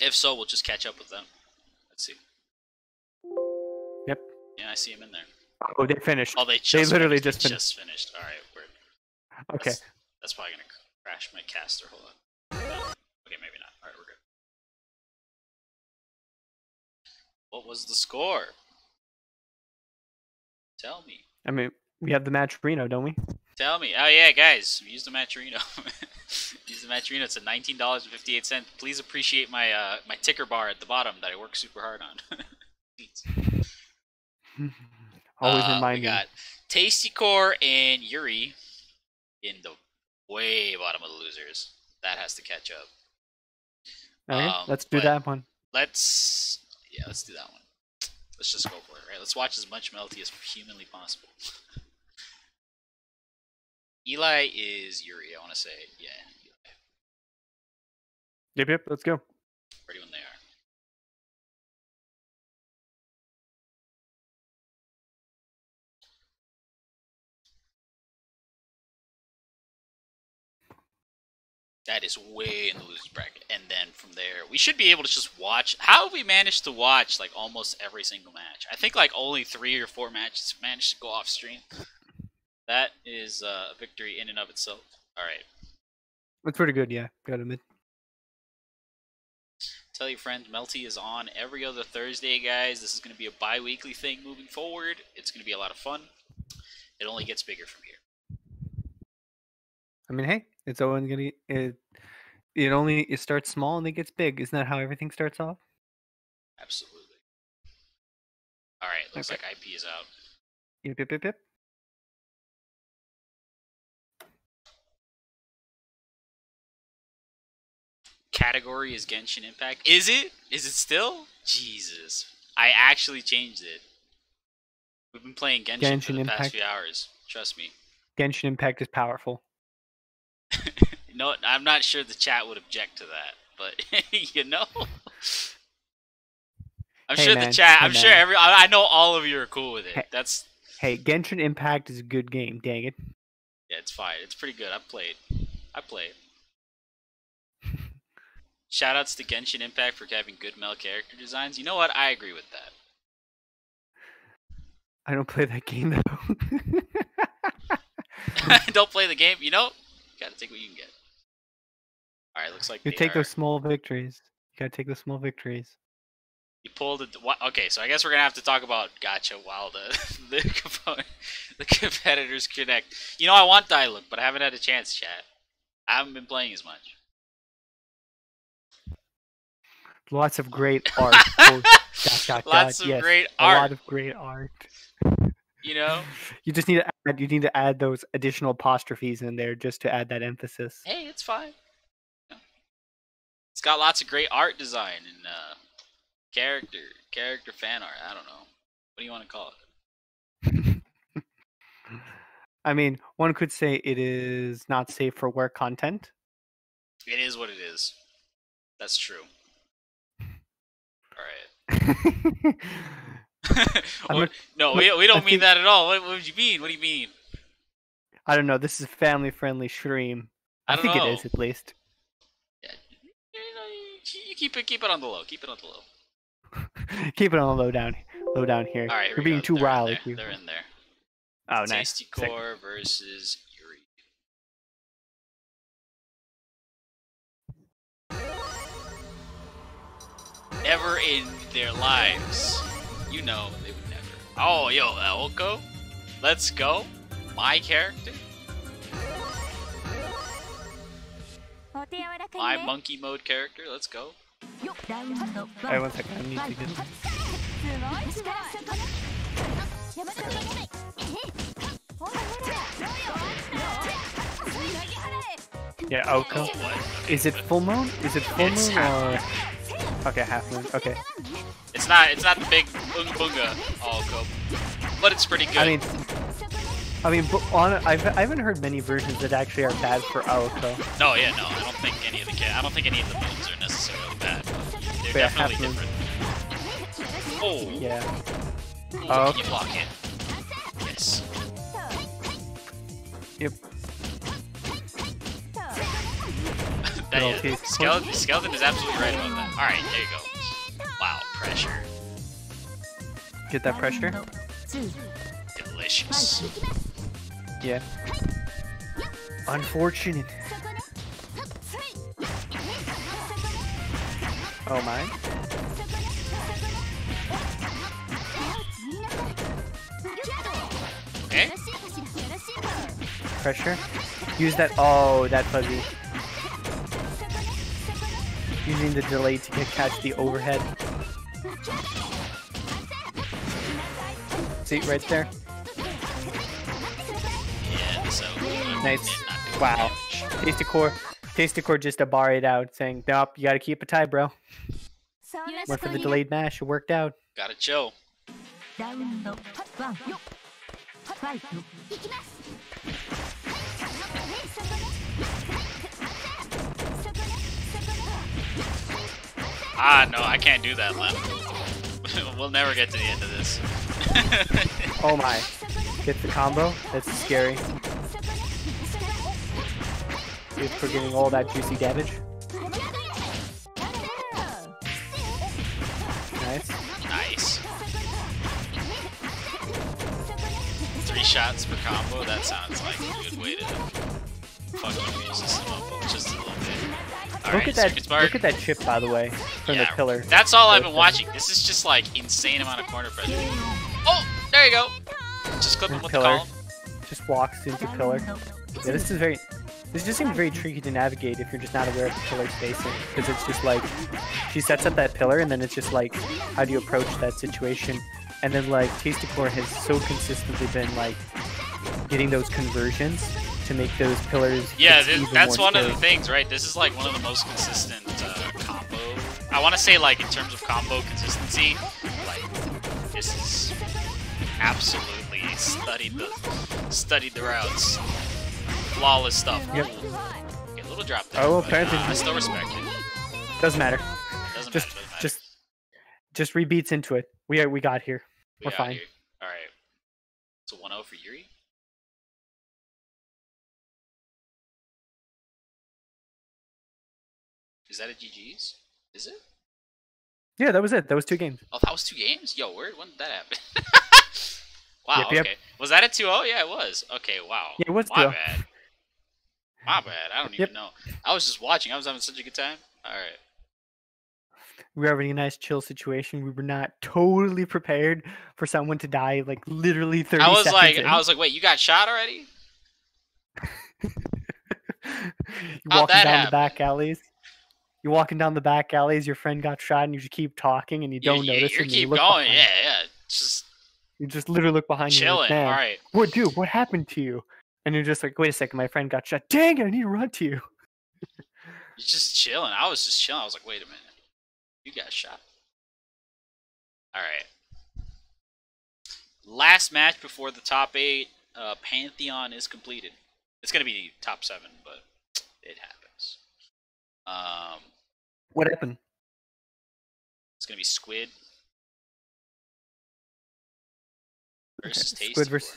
If so, we'll just catch up with them. Let's see. Yep. Yeah, I see him in there. Oh, they finished. Oh, they just they literally finished. just they finished. just finished. All right. Okay. That's, that's probably gonna crash my caster. Hold on. Okay, maybe not. All right, we're good. What was the score? Tell me. I mean, we have the Matcherino, don't we? Tell me. Oh yeah, guys, use the Matcherino. [laughs] use the Matcherino. It's a nineteen dollars and fifty eight cent. Please appreciate my uh, my ticker bar at the bottom that I work super hard on. [laughs] Always Uh, remind we me. got Tasty Core and Yuri in the way bottom of the losers. That has to catch up. Okay, um, let's do that one. Let's yeah, let's do that one. Let's just go for it, right? Let's watch as much melty as humanly possible. [laughs] Eli is Yuri, I want to say. Yeah, Eli. Yep, yep. Let's go. Ready when they are. That is way in the losers bracket. And then from there, we should be able to just watch. How have we managed to watch like almost every single match? I think like only three or four matches managed to go off stream. That is uh, a victory in and of itself. All right. That's pretty good. Yeah, gotta admit. Tell your friends, Melty is on every other Thursday, guys. This is going to be a bi weekly thing moving forward. It's going to be a lot of fun. It only gets bigger from here. I mean, hey, it's always gonna. It, it only it starts small and it gets big. Isn't that how everything starts off? Absolutely. All right, looks Okay. like IP is out. Yep, yep, yep, yep. Category is Genshin Impact. Is it? Is it still? Jesus. I actually changed it. We've been playing Genshin, for Genshin the past Impact? few hours. Trust me. Genshin Impact is powerful. [laughs] No, I'm not sure the chat would object to that, but [laughs] you know, I'm Hey, sure man. the chat. Hey, I'm sure every. I I know all of you are cool with it. Hey. That's Hey, Genshin Impact is a good game. Dang it. yeah, it's fine. It's pretty good. I played. I played. [laughs] Shoutouts to Genshin Impact for having good male character designs. You know what? I agree with that. I don't play that game though. Don't play the game. You know, you gotta take what you can get. All right, looks like you take are- those small victories. You gotta take those small victories. You pulled it. Okay, so I guess we're gonna have to talk about gacha while the [laughs] the, the competitors connect. You know, I want Dialog, but I haven't had a chance, chat. I haven't been playing as much. Lots of great [laughs] art. Oh, dot, dot, Lots dot, of yes, great a lot of great art. You know, You just need to add. You need to add those additional apostrophes in there just to add that emphasis. hey, it's fine. It's got lots of great art design and uh, character character fan art. I don't know. What do you want to call it? [laughs] I mean, one could say it is not safe for work content. It is what it is. That's true. [laughs] All right. [laughs] [laughs] A- no, we, we don't mean think- that at all. What, what do you mean? What do you mean? I don't know. This is a family-friendly stream. I I, think know. it is at least. Yeah, you, know, you, you keep it keep it on the low. Keep it on the low. [laughs] Keep it on the low down, low down here. All right, here You're being go. too They're riled there. They're in there. Oh, nice. Tasty Sick. Core versus Yuri. Never in their lives. You know they would never. Oh, yo, Aoko? Let's go? My character? My monkey mode character, let's go. Alright, one second, I need to get... Yeah, Aoko. Is it full moon? Is it full moon or... Okay, half moon. Okay. It's not. It's not the big boonga Aoko, but it's pretty good. I mean, I mean, on I've I haven't heard many versions that actually are bad for Aoko. no, yeah, no. I don't think any of the I don't think any of the moves are necessarily bad. They're But definitely different. Oh, Yeah. Ooh, Oh, can you block it? Yes. Yep. That, yeah, skeleton, skeleton is absolutely right about that. Alright, there you go. Wow, pressure. Get that pressure. Delicious. Yeah. Unfortunate. Oh my. Okay. Pressure. Use that. Oh, that fuzzy. Using the delay to catch the overhead. See, right there? Yeah, so nice. Wow. Tasty Core. Tasty Core just to bar it out, saying, nope, you gotta keep it tight, bro. Went for the delayed mash, it worked out. Gotta chill. Ah, no, I can't do that left. [laughs] we'll never get to the end of this. [laughs] Oh my. Get the combo. That's scary. It's for getting all that juicy damage. Nice. nice. Three shots per combo, that sounds like a good way to fucking use system up just a little bit. Look Alright, at that. Circuit Spark. Look at that chip, by the way, from yeah, the pillar. That's all I've been Perfect. watching. This is just like insane amount of corner pressure. Oh, there you go. Just clip him with the Pillar. column. Just walks into pillar. Yeah, this is very. This just seems very tricky to navigate if you're just not aware of the pillar spacing, because it's just like she sets up that pillar, and then it's just like, how do you approach that situation? And then like Tasty Core has so consistently been like getting those conversions to make those pillars. Yeah, it's th- even that's one of the things, right? This is like one of the most consistent uh, combo. I want to say like in terms of combo consistency, like this is absolutely studied the studied the routes, flawless stuff. Yep. Okay, a little drop there. Oh, but, apparently- uh, I still respect it. Doesn't matter. Doesn't Just, matter. Doesn't matter. just, just rebeats into it. We are, we got here. We we're out fine. here. All right. It's a 1-0 for Yuri. Is that a GG's? Is it? Yeah, that was it. That was two games. Oh, that was two games? Yo, where when did that happen? [laughs] wow, Yep, yep. okay. Was that a 2-0? Yeah, it was. Okay, wow. Yeah, it was My 2-0. bad. My bad. I don't Yep. even know. I was just watching. I was having such a good time. Alright. We were having a nice chill situation. We were not totally prepared for someone to die like literally 30 I was like, in. I was like, wait, you got shot already? [laughs] you walking down happen? the back alleys. You're walking down the back alleys. Your friend got shot, and you just keep talking, and you You- don't you, notice. You and keep you look going. behind. Yeah, yeah. Just You just literally look behind you. chilling. Like, Man, Alright. What, dude? What happened to you? And you're just like, wait a second, my friend got shot. Dang, it, I need to run to you. You're just chilling. I was just chilling. I was like, wait a minute. You got shot. Alright. Last match before the top eight. Uh, Pantheon is completed. It's going to be top seven, but it happens. Um, What happened? it's going to be Squid versus Okay. [laughs] Squid versus.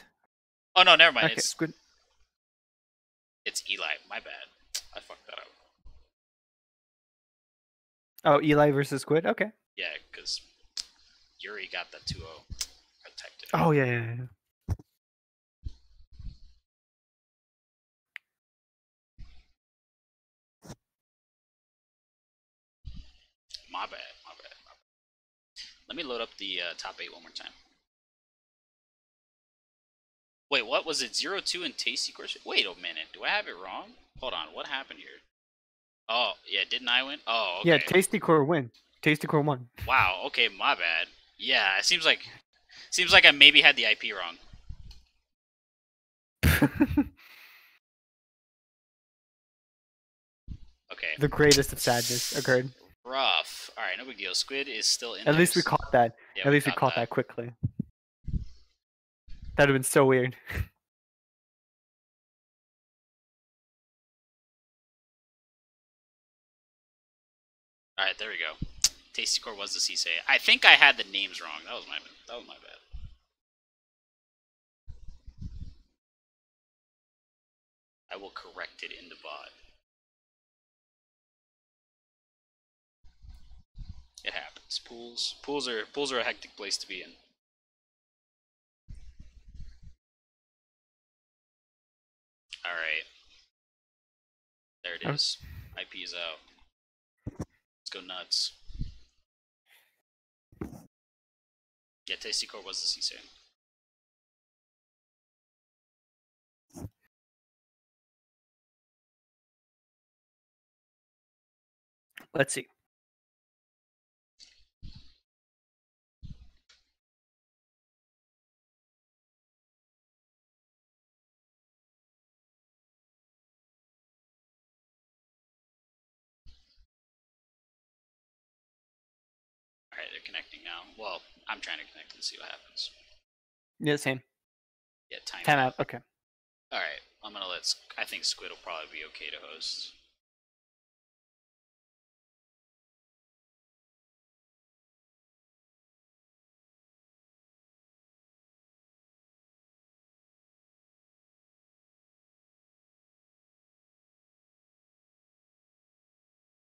Oh, no, never mind. Okay, It's, Squid. it's Eli. My bad. I fucked that up. Oh, Eli versus Squid. Okay. Yeah, because Yuri got that 2 0 protected. Oh yeah, yeah, yeah. My bad, my bad, my bad. Let me load up the uh, top eight one more time. Wait, what was it? Zero two and Tasty Course? Wait a minute, do I have it wrong? Hold on, what happened here? Oh, yeah, didn't I win? Oh, okay. Yeah, Tasty Core win. Tasty Core won. wow, okay, my bad. Yeah, it seems like seems like I maybe had the IP wrong. [laughs] Okay, the greatest of sadness occurred. Rough. All right, no big deal. Squid is still in. At least we caught that. Yeah, At least we caught that quickly. That'd have been so weird. All right, there we go. Tasty Core was the CSA. I think I had the names wrong. That was my that was my bad. I will correct it in the VOD. These pools. Pools are pools are a hectic place to be in. Alright. There it is. IP is out. Let's go nuts. Yeah, Tasty Core was the CSAM. Let's see. Connecting now. Well, I'm trying to connect and see what happens. Yeah, same. Yeah, time. Time out. Okay. Alright, I'm gonna let. I think Squid will probably be okay to host.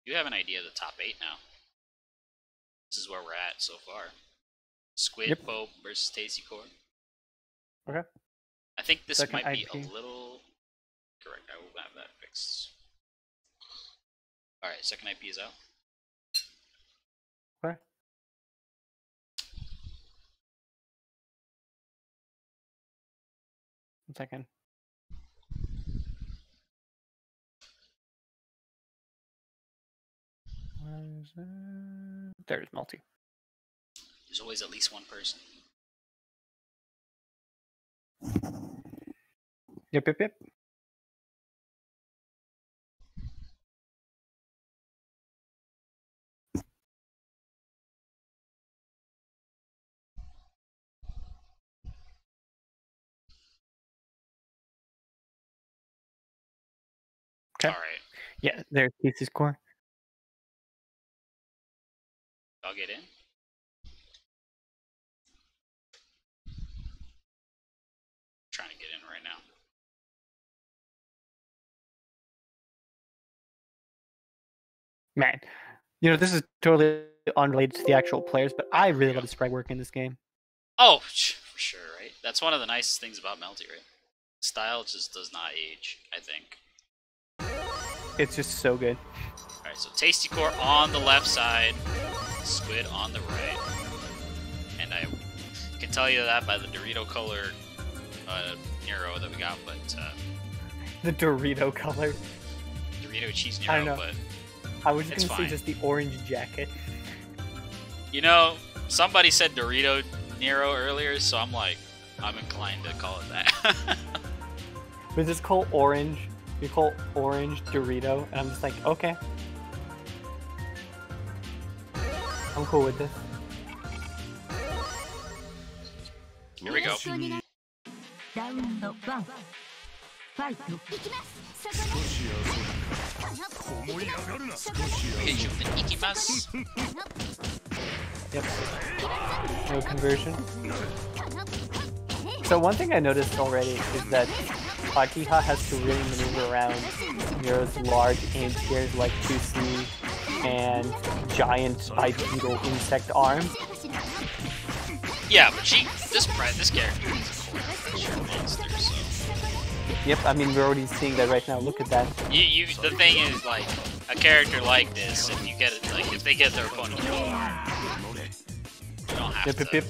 You have an idea of the top eight now. This is where we're at so far. Squid, Yep. Pope versus Tasty Core. Okay. I think this Second might be IP. a little correct. I will have that fixed. All right, second IP is out. Okay. One second. Where is it? There's multi. There's always at least one person. Yep, yep, yep. Okay. All right, Yeah, there's Tasty Core. I'll get in. Trying to get in right now. Man, you know, this is totally unrelated to the actual players, but I really love the sprite work in this game. Oh, for sure, right? That's one of the nice things about Melty, right? Style just does not age. I think. It's just so good. All right, so Tasty Core on the left side, Squid on the right, and I can tell you that by the Dorito color uh, Nero that we got, but uh, The Dorito color. Dorito cheese Nero, I know. But I was It's gonna say just the orange jacket. you know, somebody said Dorito Nero earlier, so I'm like, I'm inclined to call it that. [laughs] Was this called orange? You call orange Dorito, and I'm just like, okay. I'm cool with this. Here we go. Yep. No conversion. So one thing I noticed already is that Akiha has to really maneuver around Nero's large aim scares like 2C and giant bipedal insect arms. Yeah, but she, this pri- this character is a core monster. So Yep, I mean we're already seeing that right now. Look at that. you, you, the thing is like a character like this, if you get it, like if they get their opponent killed, you don't have Yep, to. yep, yep.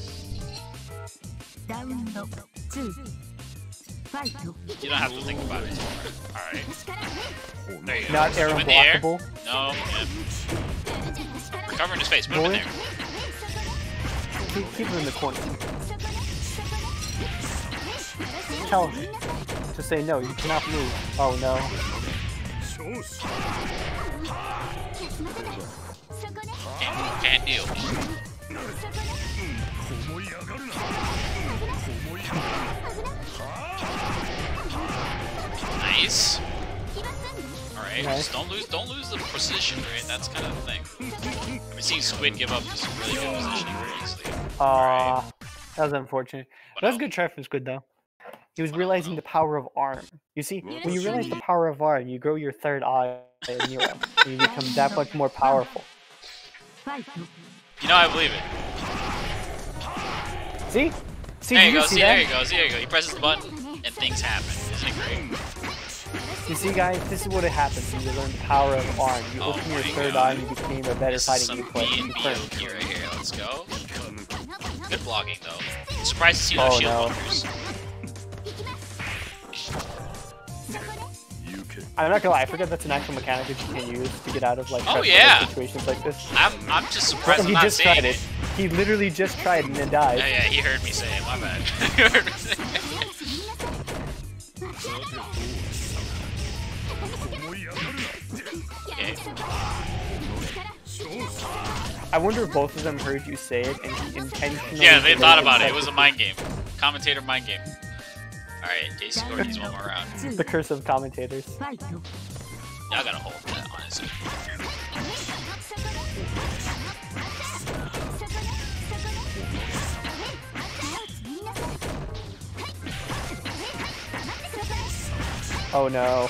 You don't have to think about it too. All right. There you go. Not arrow Move in the air. blockable. No. Yeah. Recovering his face. Put him in there. Keep, keep him in the corner. Tell him to say no. You cannot move. Oh no. Can't, can't deal. Nice. Alright, nice. just don't lose don't lose the precision, right? That's kind of the thing. I mean seeing Squid give up some really good positioning very easily. Aw. Uh, right. That was unfortunate. But that was a good try from Squid though. He was realizing the power of arm. You see, when you realize the power of arm, you grow your third eye in Nero. and you become that much more powerful. You know, I believe it. See? See, there you, you go, see, that? there you go, see, there you go. He presses the button, and things happen. Isn't it great? You see, guys, this is what it happens when you learn the power of arm. You Oh open your third God. eye and you became a better This is fighting some. B You and B learn. Right here. Let's go. Good blocking though. Surprised to see oh, no Oh, shield no. bumpers. You can I'm not gonna lie, I forget that's an actual mechanic that you can use to get out of like Oh, yeah. situations like this. I'm I'm just surprised I'm he not just tried it. He literally just tried and then died. Yeah, yeah, he heard me say it. My bad. [laughs] I wonder if both of them heard you say it and intentionally. Yeah, they thought about it. It was a mind game. Commentator mind game. Alright, Tasty Core needs one more round. the curse of commentators. Y'all got a hold that, honestly. Oh no.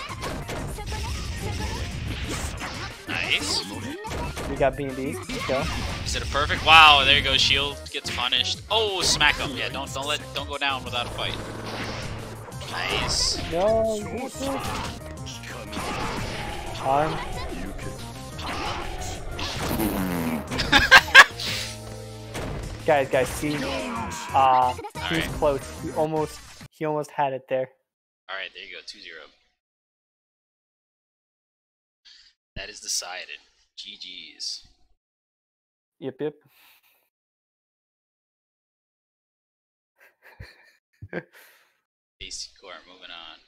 We got B and B. Let's go. Is it a perfect? Wow, there you go. Shield gets punished. Oh, smack him. Yeah, don't don't let don't go down without a fight. Nice. No, can [laughs] Guys, guys, see, uh, he was Alright. close. He almost, he almost had it there. Alright, there you go. 2 That is decided. GG's. Yep, yep. Tasty Core, moving on.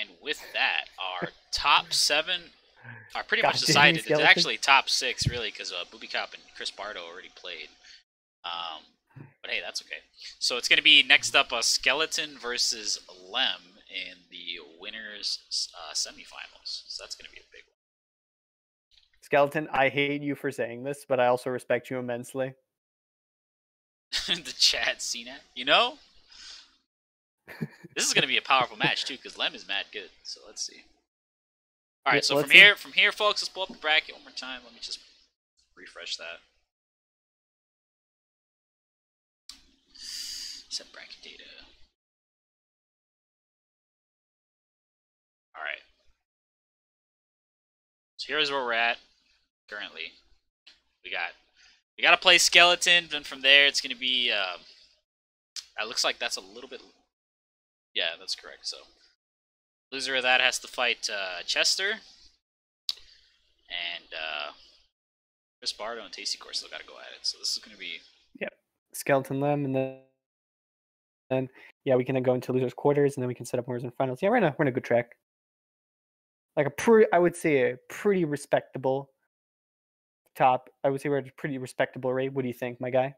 And with that, our top seven are pretty God much decided. It's actually top six, really, because uh, Booby Cop and Chris Bardo already played. Um, but hey, that's okay. So it's going to be next up a Skeleton versus Lem in the winners uh, semifinals. So that's going to be a big one. Skeleton, I hate you for saying this, but I also respect you immensely. [laughs] the Chad Cena, you know? this is going to be a powerful match, too, because Lem is mad good. So let's see. All right, Yeah, so from see. here, from here, folks, let's pull up the bracket one more time. Let me just refresh that. Set bracket Here's where we're at currently. We got we got to play skeleton, then from there it's gonna be. Uh, that looks like that's a little bit. Yeah, that's correct. So loser of that has to fight uh, Chester, and uh, Chris Bardo and Tasty Core still got to go at it. So this is gonna be Yep, Skeleton Lem, and then, then yeah, we can then go into losers quarters, and then we can set up winners and finals. Yeah, we're in a we're in a good track. Like a pretty, I would say a pretty respectable top. I would say we're at a pretty respectable rate. What do you think, my guy?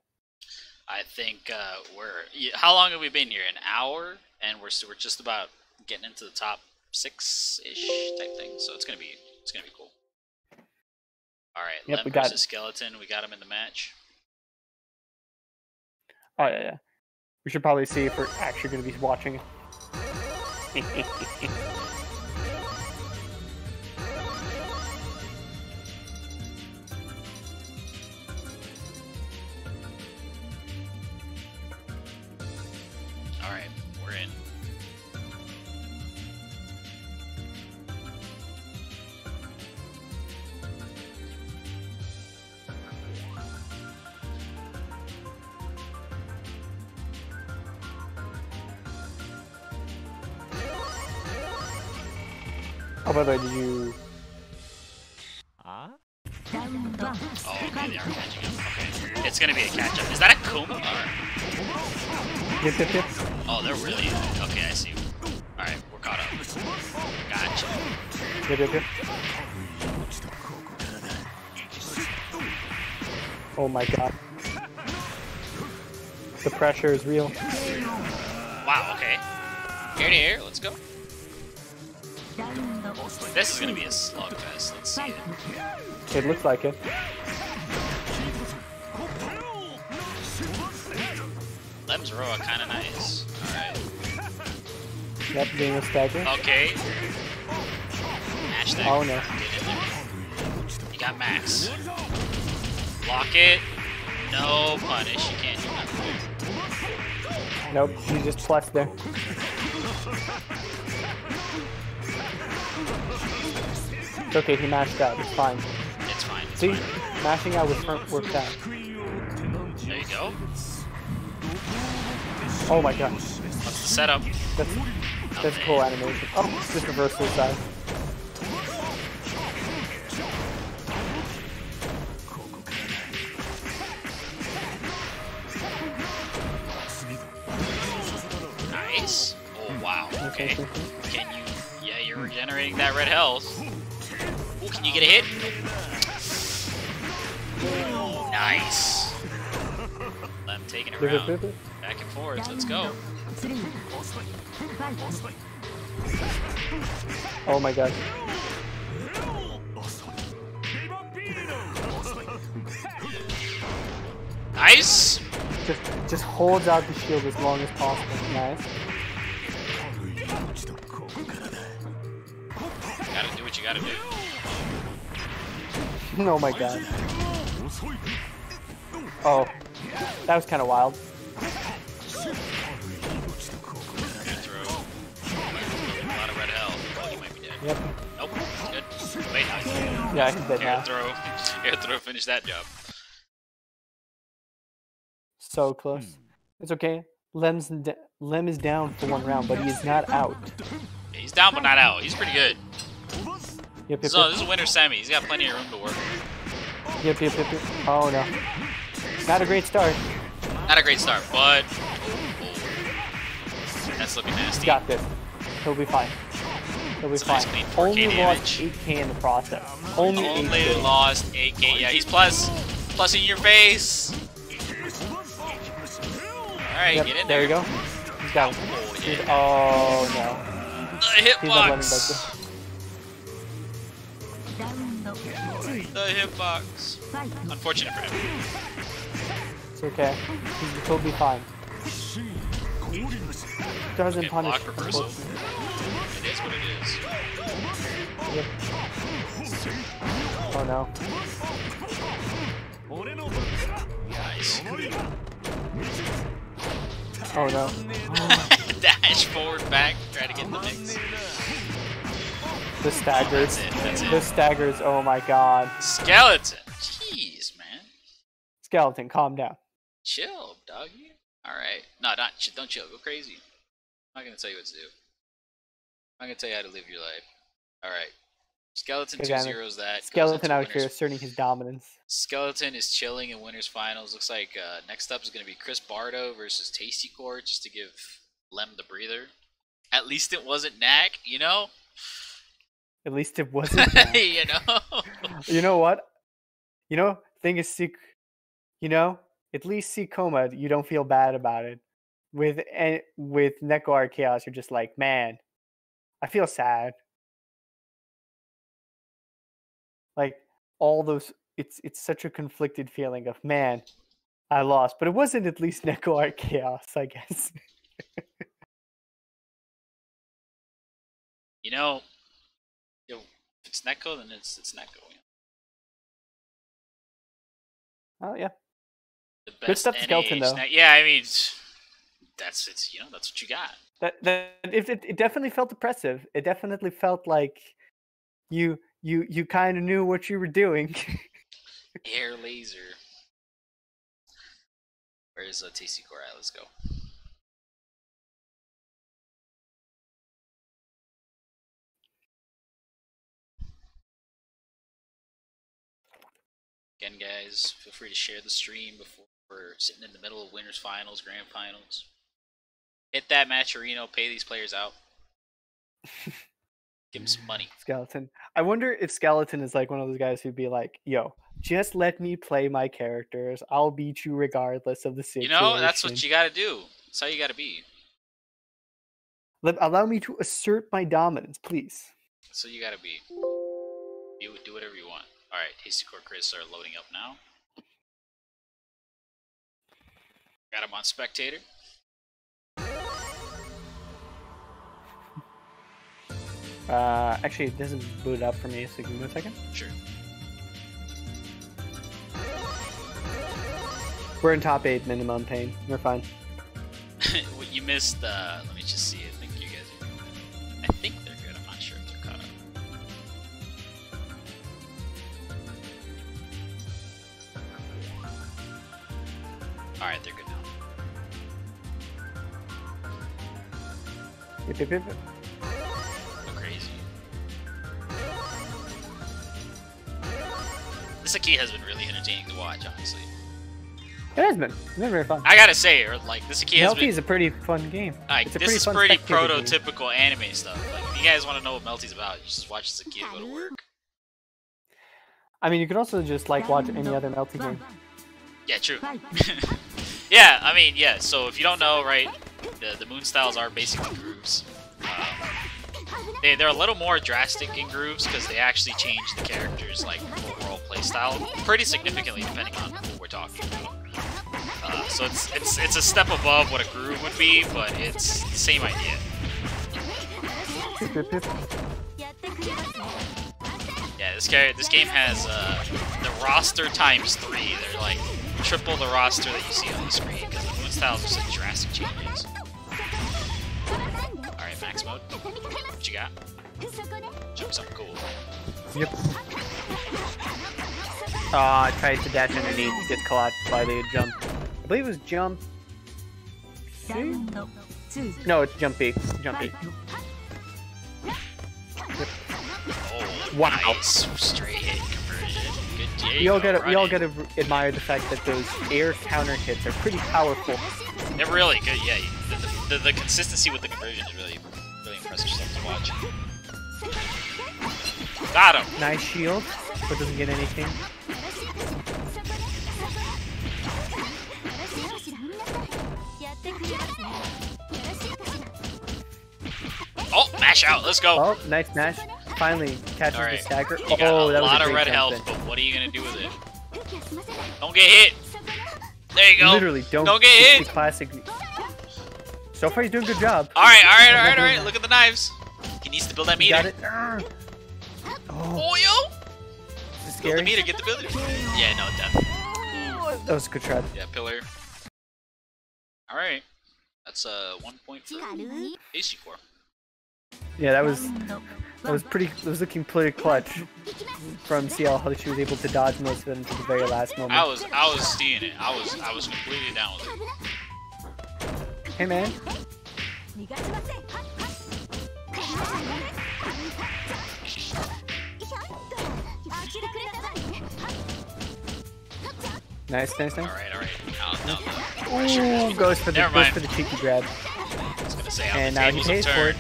I think uh, we're. How long have we been here? An hour, and we're we're just about getting into the top six ish type thing. So it's gonna be it's gonna be cool. All right, Yep, Lem we got versus it. Skeleton. We got him in the match. Oh yeah, yeah. We should probably see if we're actually going to be watching. [laughs] real. Wow, okay. Here to here, let's go. This is gonna be a slugfest, let's see it. It looks like it. Lem's row are kinda nice. Alright. Yep, being a stagger. Okay. Oh no. You got Max. Lock it. No punish. You can't Nope, he just plus there. It's okay, he mashed out. It's fine. It's fine. It's See, fine. mashing out was worked worked out. There you go. Oh my god, What's the setup? that's that's cool animation. Oh, just reverse suicide. Get a hit? Nope. Nice. I'm taking it around. Back and forth. Let's go. Oh my god. Nice. Just just holds out the shield as long as possible. Nice. Gotta do what you gotta do. [laughs] oh my god. Oh. That was kind of wild. Yep. Nope. Good. Wait. nice. Yeah, he's dead Air now. throw. Air throw. Finish that job. So close. It's okay. Lem's Lem is down for one round, but he is not out. Yeah, he's down but not out. He's pretty good. Yep, yep, So yep. this is a winner semi. He's got plenty of room to work. Yep, yep, yep, yep. Oh no. Not a great start. Not a great start, but oh, that's looking He's nasty. got this. He'll be fine. He'll be It's a nice fine. clean 4K Only lost 8k in the process. Only, Only 8k. lost 8k. Yeah, he's plus. Plus in your face. Alright, Yep, get in there there. you go. He's got it. Oh, He's- yeah. oh no. The He's not hitbox. The hitbox. Unfortunate for him. It's okay. He'll be fine. Doesn't Okay, punish. block reversal. It is what it is. Yep. Oh no. Nice. Oh no. [laughs] [laughs] Dash forward, back, try to get in the mix. The staggers. That's it. That's The it. staggers. Oh my god. Skeleton. Jeez, man. Skeleton, calm down. Chill, doggy. All right. No, not don't chill. Go crazy. I'm not gonna tell you what to do. I'm not gonna tell you how to live your life. All right. Skeleton Okay, two zeros that. Skeleton out winners- here asserting his dominance. Skeleton is chilling in winners finals. Looks like uh, next up is gonna be Chris Bardo versus Tasty Core, just to give Lem the breather. At least it wasn't Knack, you know. At least it [laughs] wasn't. you know. you know what? You know, thing is, see, you know, at least see Coma, you don't feel bad about it. With and with Neko Arc Chaos, you're just like, man, I feel sad. Like all those, it's it's such a conflicted feeling of man, I lost, but it wasn't at least [laughs] Neko Arc Chaos, I guess. You know, it's Neko, then it's it's Neko. Oh yeah, Good stuff to Skeleton, though. Yeah, I mean, that's it's you know that's what you got. that that it, it, it definitely felt oppressive. It definitely felt like you you you kind of knew what you were doing. [laughs] Air laser. Where's uh, Tasty Core at? Let's go. Again, guys, feel free to share the stream before we're sitting in the middle of winners finals, grand finals. Hit that Matcherino, pay these players out. [laughs] Give them some money. Skeleton. I wonder if Skeleton is like one of those guys who'd be like, "Yo, just let me play my characters. I'll beat you regardless of the situation. You know, that's what you gotta do. That's how you gotta be. Let, allow me to assert my dominance, please. So you gotta be. You do whatever you want. Alright, Tasty Core Crits are loading up now. Got him on Spectator. [laughs] Uh, actually, it doesn't boot up for me, so give me a second. Sure. We're in top 8 minimum pain. We're fine. [laughs] you missed the... Let me just see it. Yep, yep, yep. Crazy. This Aki has been really entertaining to watch, honestly. It has been. It's been very fun. I gotta say, or like this Aki has Melty been is a pretty fun game. like it's a this pretty is pretty spectator game. prototypical anime stuff. Like if you guys want to know what Melty's about, you just watch this Aki go to work. I mean, you could also just like watch any other Melty game. Yeah, true. [laughs] yeah, I mean, yeah. So if you don't know, right, the the moon styles are basically grooves. Um, they they're a little more drastic in grooves because they actually change the characters' like overall playstyle pretty significantly depending on who we're talking about. Uh, so it's it's it's a step above what a groove would be, but it's the same idea. Yeah, this guy, this game has uh, the roster times three. They're like triple the roster that you see on the screen because the moon styles are such drastic changes. All right, max mode. What you got? Jump something cool. Yep. Ah, I tried to dash underneath, gets caught by the jump. I believe it was jump. C? No, it's jump B. Jump B. Oh, Wow. nice straight hit conversion. Good J. We all gotta, we all gotta admire the fact that those air counter hits are pretty powerful. They're really good. Yeah, you- the, the, the consistency with the conversion is really, really impressive stuff to watch. Got him. Nice shield, but doesn't get anything. Oh, mash out. Let's go. Oh, nice mash. Finally catches All the right. stagger. You got oh, a that was a lot of red jump health, in. but what are you gonna do with it? Don't get hit. There you go. Literally, don't, Don't get hit. classic. So far, he's doing a good job. All right, all right, all I'm right, not all right. Look at the knives. He needs to build that meter. got it. Oh, Oh, yo. this is Build the meter. Get the builder. Yeah, no, definitely. That was a good try. Yeah, pillar. All right. That's uh one point for Tasty Core. Yeah, that was that was pretty. That was looking pretty clutch from Ciel how she was able to dodge most of it until the very last moment. I was I was seeing it. I was I was completely down with it. Hey man, nice, nice, nice. right, all right. Now, oh, now the pressure has Ooh, goes for the Never goes mind. for the cheeky grab. I was gonna say And now he pays for it.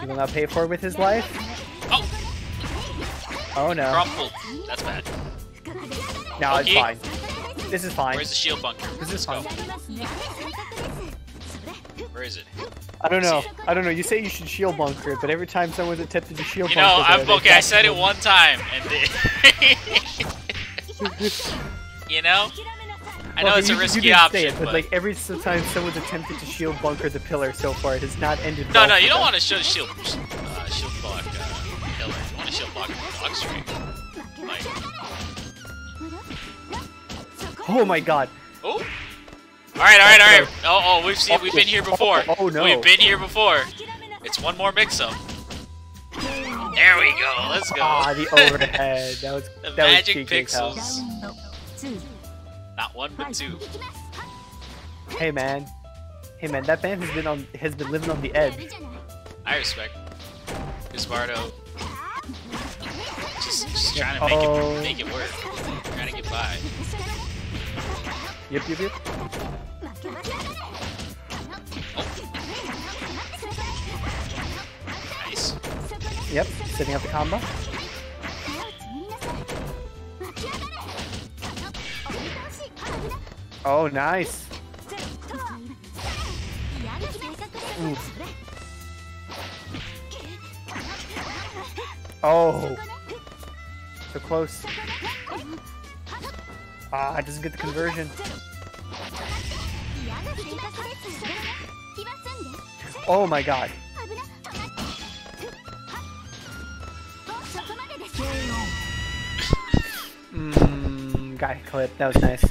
He will now pay for it with his life. Oh, Oh no, crumpled. That's bad. No, it's fine. This is fine. Where's the shield bunker? This is Let's go. fine. Where is it? I don't know. I don't know. You say you should shield bunker it, but every time someone's attempted to shield You bunker, know, there, I'm okay. I said it one time, and it, [laughs] you know, I know Well, it's a you- you risky didn't option, say it, but, but like every time someone's attempted to shield bunker the pillar so far, it has not ended. no, well no, you don't them. want to show shield, uh, shield block uh, pillar. You want to shield block block streak. Like, Oh my god. oh. All right, all right, all right. Oh, oh, we've seen, we've been here before. Oh, oh, no. We've been here before. It's one more mix-up. There we go. Let's go. Ah, the overhead. That was [laughs] The that magic was pixels. Not one, but two. Hey man, hey man, that man has been on has been living on the edge. I respect. Chris Bardo. Just, just trying to make Oh. it make it work. Trying to get by. Yep, yep, yep. Nice. Yep. Setting up the combo. Oh, nice. Oh, so close. Ah, I doesn't get the conversion. Oh my god. Mmm, got clip. That was nice.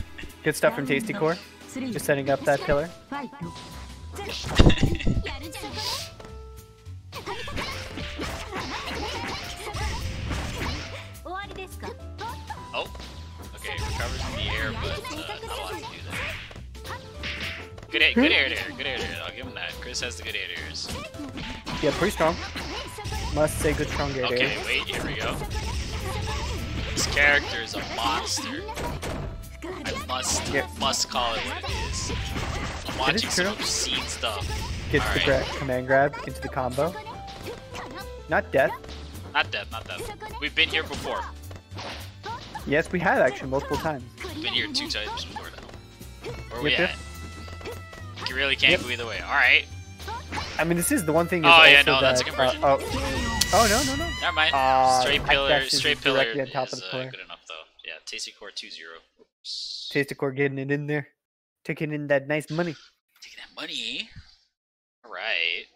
Good stuff from Tasty Core. Just setting up that pillar. [laughs] air, but uh, not allowed to do that. Good, a- good air to air, good air to air. I'll give him that. Chris has the good air to airs. Yeah, pretty strong. Must say good strong air Okay, there. wait, here we go. This character is a monster. I must Yeah. must call it what it is. I'm watching some true. obscene stuff. Gets the Alright. gra- command grab into the combo. Not death. Not death, not death. We've been here before. Yes, we have actually multiple times. Been here two times before now. Where we Yep, at? yep. You really can't Yep. go either way. Alright. I mean, this is the one thing. Is Oh, yeah, no, that's a that, conversion. Uh, oh. oh, no, no, no. Never mind. Uh, straight pillar, straight pillar directly on top is of the uh, pillar. good enough though. Yeah, Tasty Core 2-0. Tasty Core getting it in there. Taking in that nice money. Taking that money. Alright.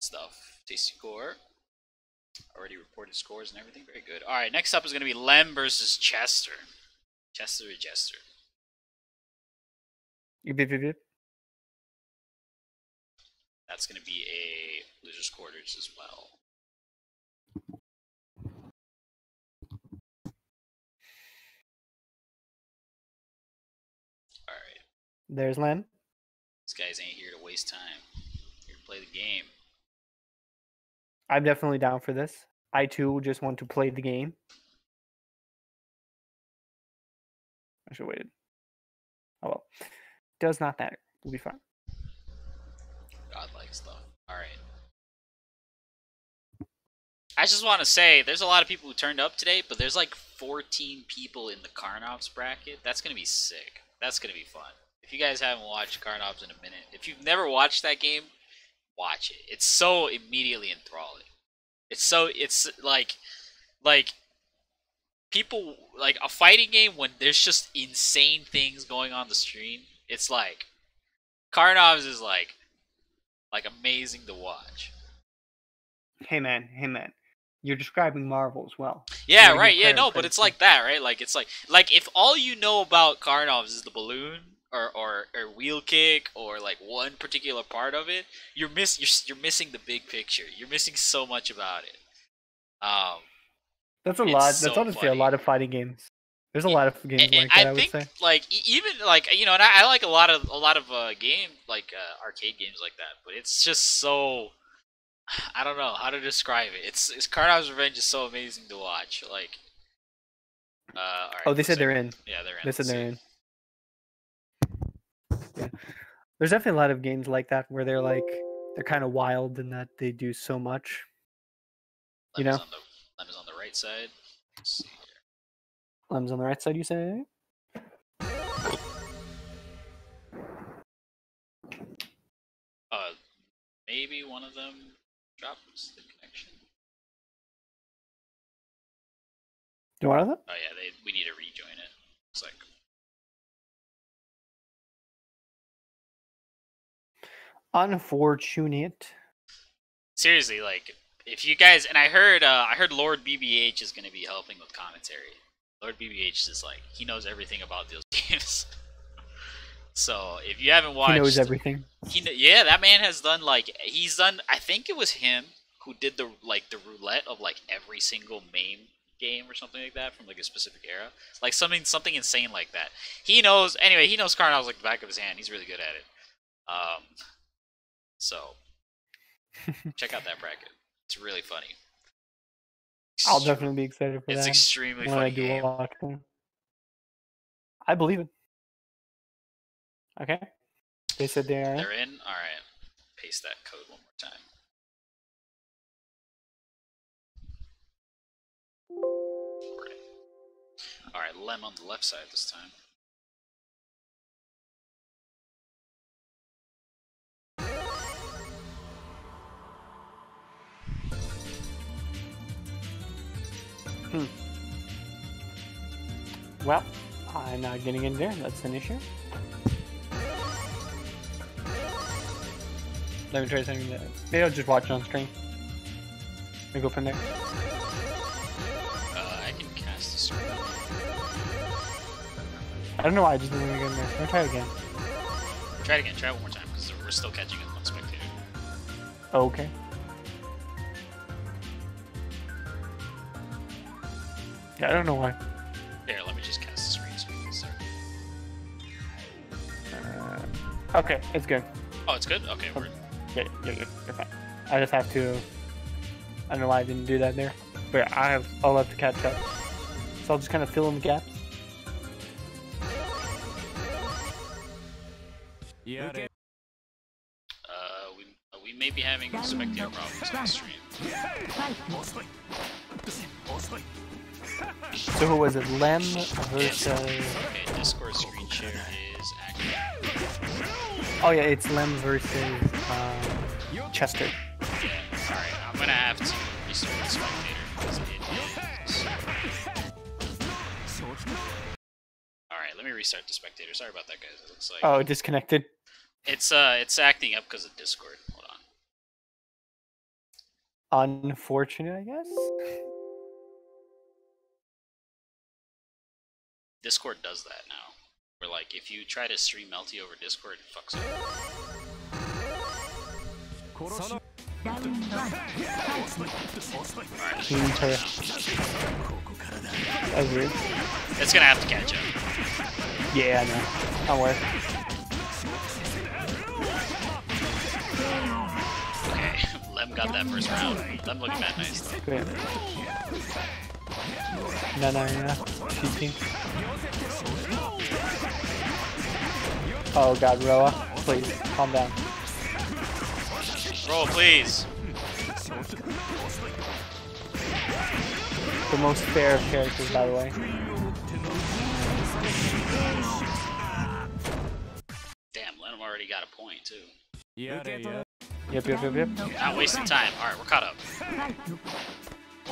Stuff. Tasty Core. Already reported scores and everything. Very good. Alright, next up is going to be Lem versus Chester. Chester or Jester. Yip, yip, yip. That's going to be a loser's quarters as well. Alright. There's Len. These guys ain't here to waste time. Here to play the game. I'm definitely down for this. I too just want to play the game. I should have waited. Oh well. Does not matter. We'll be fine. godlike stuff. All right. I just want to say, there's a lot of people who turned up today, but there's like 14 people in the Karnovs bracket. That's gonna be sick. That's gonna be fun. If you guys haven't watched Karnovs in a minute, if you've never watched that game, watch it. It's so immediately enthralling. It's so it's like like people like a fighting game when there's just insane things going on the screen. It's like Karnovs is like like amazing to watch. Hey man, hey man. You're describing Marvel as well. Yeah, right. Yeah, no, but it's like that, right? Like it's like like if all you know about Karnovs is the balloon or or, or wheel kick or like one particular part of it, you're miss you're you're missing the big picture. You're missing so much about it. Um, That's a It's lot. That's so honestly a lot of fighting games. There's a Yeah, lot of games and like that. I, I would think say. like even like you know, and I, I like a lot of a lot of uh, game like uh, arcade games like that, but it's just so [sighs] I don't know how to describe it. It's it's Karnov's Revenge is so amazing to watch. Like, uh, all right, Oh, they said they're in. Yeah, they're in. They said Let's they're see. in. Yeah. There's definitely a lot of games like that where they're like they're kind of wild in that they do so much. You know? The Lem's on the right side. Let's see here. Lem's on the right side, you say? Uh, maybe one of them drops the connection. Do you want them? Oh yeah, they we need to rejoin it. It's like Unfortunate. seriously, like if you guys and I heard uh, I heard Lord BBH is gonna be helping with commentary. Lord BBH is like he knows everything about those [laughs] games. so if you haven't watched, He knows everything. He yeah, that man has done like he's done. I think it was him who did the like the roulette of like every single MAME game or something like that from like a specific era, like something something insane like that. He knows anyway. He knows Karnov's like the back of his hand. He's really good at it. Um, so [laughs] check out that bracket. It's really funny. I'll definitely be excited for It's that It's extremely when I funny do game. watch them. I believe it. Okay. They said they are. in. They're in. All right. Paste that code one more time. All right, Lem on the left side this time. Well, I'm not getting in there. That's an issue. Let me try something that. Maybe I'll just watch it on screen. We go from there. Uh, I can cast a spell. I don't know why I just didn't get in there. Let me try it again. Try it again. Try it one more time because we're still catching up on spectator. Okay. Yeah, I don't know why. Here, let me just cast the screen so we can start. Uh, okay, it's good. Oh, it's good. Okay, we're Yeah, yeah, yeah, you're fine. I just have to. I don't know why I didn't do that there, but I have. I'll have to catch up. So I'll just kind of fill in the gaps. やれ uh we uh, we may be having spectator problems on the stream. So who was it? Lem versus. Okay, Discord screen share is active. Oh yeah, it's Lem versus uh, Chester. Yeah, I'm gonna have to the spectator because it is. Alright, let me restart the spectator. Sorry about that, guys. It looks like. Oh, disconnected? It's uh, it's acting up because of Discord. Hold on. Unfortunate, I guess? Discord does that now. Where like if you try to stream Melty over Discord, it fucks up. That's weird. It's gonna have to catch up. Yeah, I know. Don't worry. Okay, [laughs] Lem got that first round. Lem looking bad, nice though. Great. No, no, no. Oh god, Roa. Please, calm down. Roa, please. The most fair of characters, by the way. Damn, Lenham already got a point, too. Yeah, yeah. Yep, yep, yep, yep. Not wasting time. Alright, we're caught up.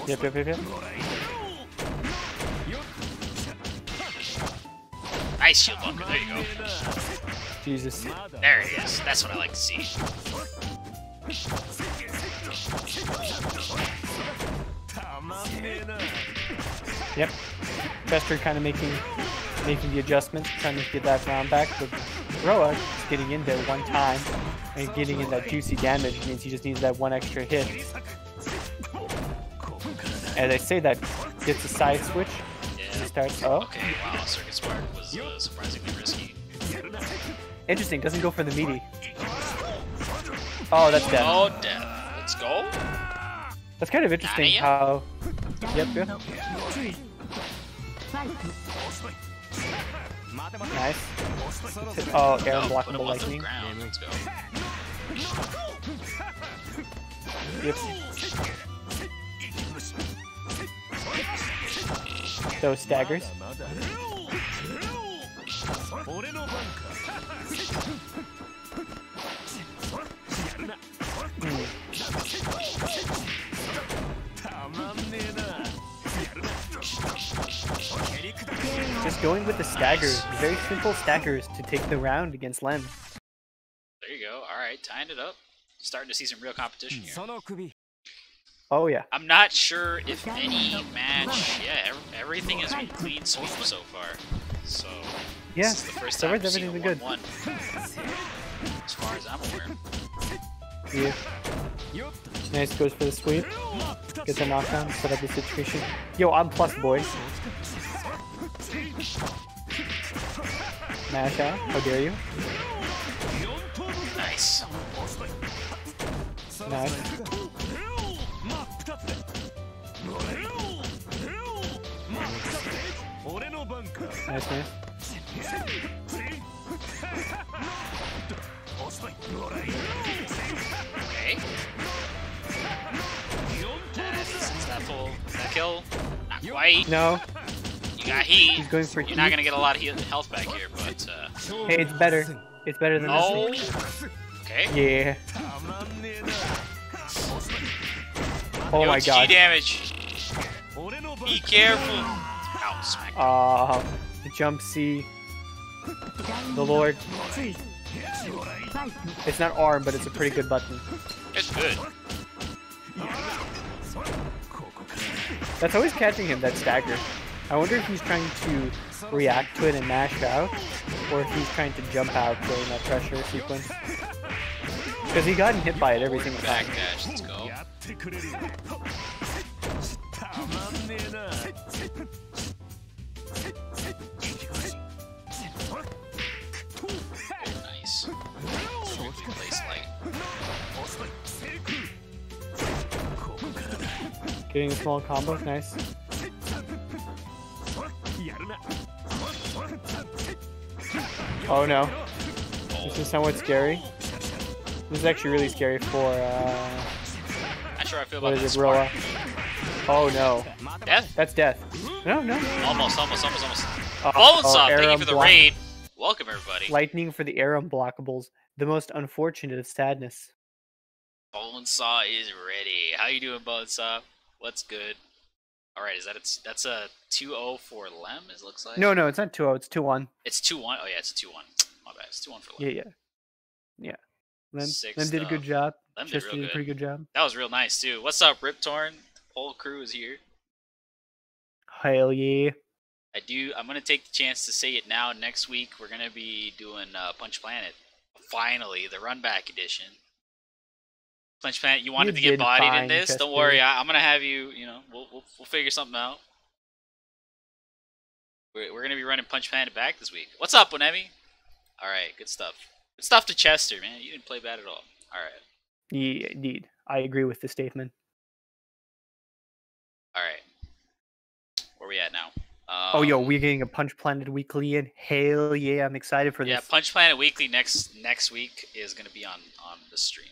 Yep, yep, yep, yep. Nice shield bunker, there you go. Jesus. There he is. that's what I like to see. Yep. Chester kind of making making the adjustments, trying to get that round back, but Roa is getting in there one time and getting in that juicy damage means he just needs that one extra hit. And I say that it's a side switch. Yeah. Starts, oh. Okay, wow, Circuit Spark was uh, surprisingly risky. Interesting, doesn't go for the meaty. Oh, that's dead. Oh, dead. Let's go. That's kind of interesting how... Yep, yep. Nice. Oh, Aaron oh, blocking the lightning. Yep. 砕く hmm. Just going with the staggers. Very simple staggers to take the round against Len. There you go. All right, tying it up. Starting to see some real competition here. Oh yeah. I'm not sure if any match. Yeah, everything has been clean sweep so far. So yeah, this is the first time I've seen a good. One, as far as I'm aware. Yeah. Nice goes for the sweep. Gets a knockdown, set up the situation. Yo, I'm plus boy. Mash out, how dare you? Nice. Nice. Nice, nice. Kill? Not quite. No. You got heat. He's going for You're heat. not gonna get a lot of health back here, but uh... Hey, it's better. It's better than no. this. Oh. Okay. Yeah. Oh Yo, my it's god. G damage. Be careful. Ow. Uh, um, jump C. The Lord. It's not arm, but it's a pretty good button. It's good. That's always catching him, that stagger. I wonder if he's trying to react to it and mash out, or if he's trying to jump out during that pressure sequence. Because he gotten hit by it every single time. Backdash, let's go. やってくれるよたまんねえな Nice. Place light. ここからだ Getting a small combo, nice. やるな Oh no, Oh, this is somewhat scary. This is actually really scary for, uh, not sure I feel what about is that it, Roa? Oh no, Death? that's death. No, no. Almost, almost, almost, almost. Uh, oh, Bonesaw, uh, thank you for the block- raid. Welcome, everybody. Lightning for the air unblockables. The most unfortunate of sadness. Bonesaw is ready. How you doing, Bonesaw? What's good? All right, is that it's that's a 2-0 for Lem? It looks like. No, no, it's not 2 it's 2 1. it's 2-1. Oh yeah, it's 2-1. My bad. It's 2-1 for Lem. yeah. Yeah. yeah. Lem, Sick Lem did a good stuff. Job. Lem did did a pretty good job. That was real nice too. What's up, Rip Torn? The whole crew is here. Hell yeah. I do. I'm gonna take the chance to say it now. Next week we're gonna be doing uh, Punch Planet. Finally, the Run Back edition. Punch Planet. You wanted to get bodied in fine, this? Don't worry. I, I'm gonna have you. You know, we'll we'll, we'll figure something out. We're, we're gonna be running Punch Planet back this week. What's up, Onemi? All right, good stuff. Good stuff to Chester, man. You didn't play bad at all. All right, Yeah, indeed. I agree with the statement. all right. Where we at now? oh, yo, Um, we're getting a Punch Planet weekly in. Hell yeah, I'm excited for Yeah, this. Yeah, Punch Planet Weekly next next week is gonna be on on the stream.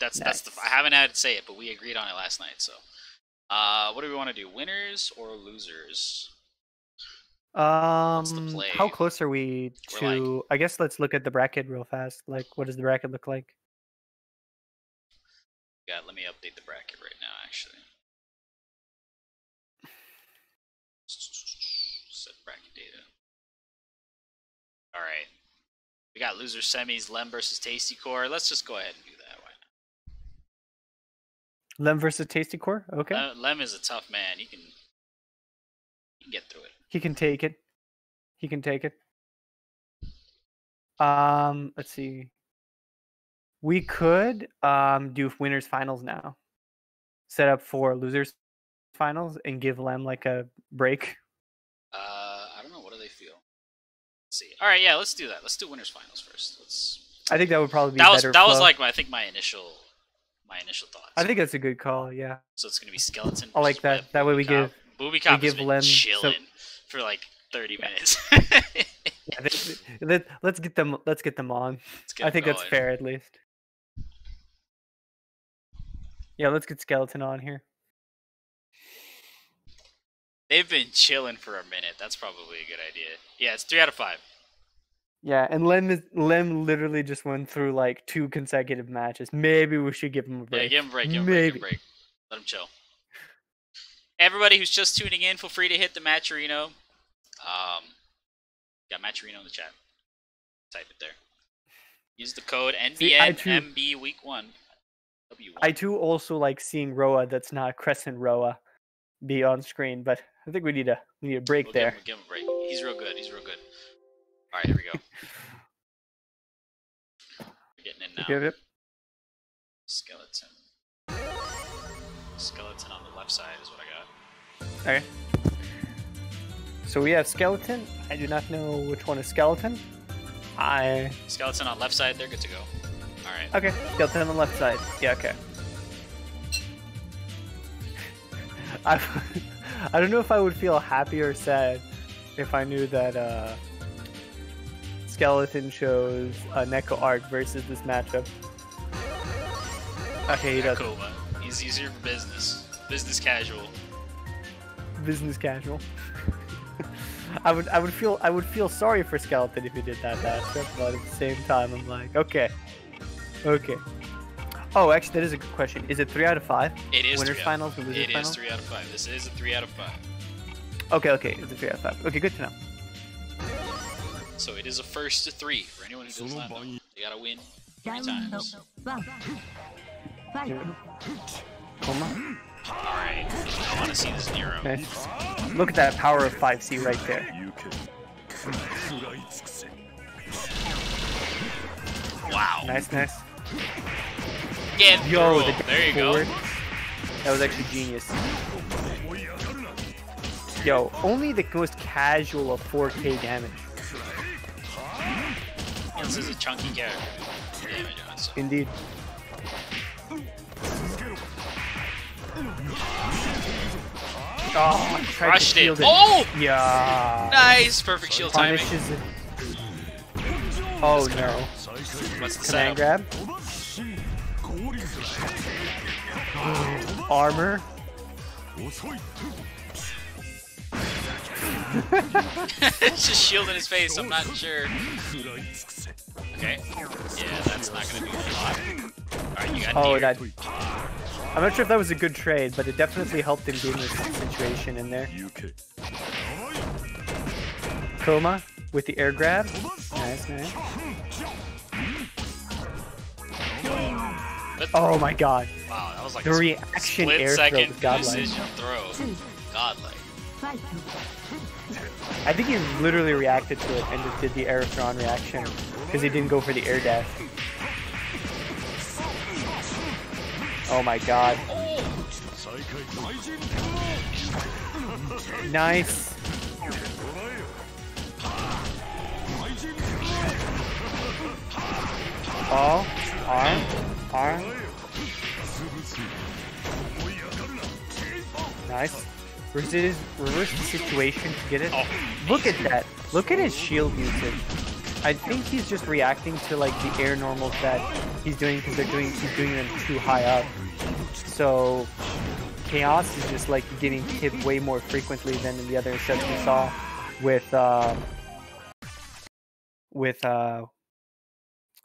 That's that's the I haven't had to say it, but we agreed on it last night. So, uh, what do we want to do? Winners or losers? Um, how close are we to? I guess let's look at the bracket real fast. Like, what does the bracket look like? Yeah, let me update the bracket right now. Actually, set bracket data. All right, we got loser semis, Lem versus Tasty Core. Let's just go ahead and do that. Why not? Lem versus Tasty Core. Okay, Lem, Lem is a tough man. He can he can get through it. he can take it. He can take it. Um, let's see. We could um do winners finals now. Set up for losers finals and give Lem like a break. Uh, I don't know. What do they feel? Let's see. All right, yeah, let's do that. Let's do winners finals first. Let's. I think that would probably be That was better. that was like my, I think my initial my initial thoughts. I think that's a good call. Yeah. so. It's gonna be skeleton. I like that. That way we Cop. give- Booby Cop give Lem chilling for like thirty minutes. I think- let, let's get them. Let's get them on. Get I think that's fair at least. Yeah, let's get skeleton on here. They've been chilling for a minute. That's probably a good idea. Yeah, it's three out of five. Yeah, and Lem is Lem literally just went through like two consecutive matches. Maybe we should give him a Yeah, break. give him a break. Give him a break. Give him Maybe. break. Let him chill. Everybody who's just tuning in, feel free to hit the Matcherino. Um, got Matcherino in the chat. Type it there. Use the code See, I NBNMB Week One. I do also like seeing Roa that's not Crescent Roa be on screen, but I think we need a we need a break We'll there. Give him, give him a break. He's real good. He's real good. All right, here we go. [sighs] We're getting in now. It. Skeleton. Skeleton on the left side is what I got. Okay. So we have skeleton. I do not know which one is skeleton. I Skeleton on left side. They're good to go. All right. okay. Skeleton on the left side. Yeah. Okay. [laughs] I [laughs] I don't know if I would feel happy or sad if I knew that uh, skeleton chose a Neko Arc versus this matchup. Okay, he does. He's easier for business. Business casual. business casual. [laughs] I would I would feel I would feel sorry for Skeleton if he did that matchup, but at the same time I'm like, okay. Okay. Oh, actually, that is a good question. Is it three out of five? It is. Winners finals and losers finals. It is three out of five. This is a three out of five. Okay, okay, it's a three out of five. Okay, good to know. So it is a first to three for anyone who does not know. You gotta win three times. Alright, I wanna see this Nero. Nice. Look at that power of 5C right there. Wow. Nice, nice. Get Yo. The there you forward. go. That was actually genius. Yo, only the most casual of 4k damage. This is a chunky character. Damage. Indeed. Oh, I tried Crushed it. it. Oh! Yeah. Nice, perfect shield Punishes timing. It. Oh no. What's the Command setup? grab? Armor? it's [laughs] just shielding his face, I'm not sure. Okay. Yeah, that's not gonna do a lot. Alright, you got Oh, that... I'm not sure if that was a good trade, but it definitely helped him gain this situation in there. Kouma with the air grab. Nice, nice. But oh my god. Wow, that was like the a reaction split air second throw godlike. decision throw. Godlike. I think he literally reacted to it and just did the air throw reaction because he didn't go for the air dash. Oh my god. Nice. All, arm. Nice. Reverse, reverse the situation to get it. Oh, Look at that. Look at his shield usage. I think he's just reacting to like the air normals that he's doing because they're doing he's doing them too high up. So chaos is just like getting hit way more frequently than the other sets we saw with uh with uh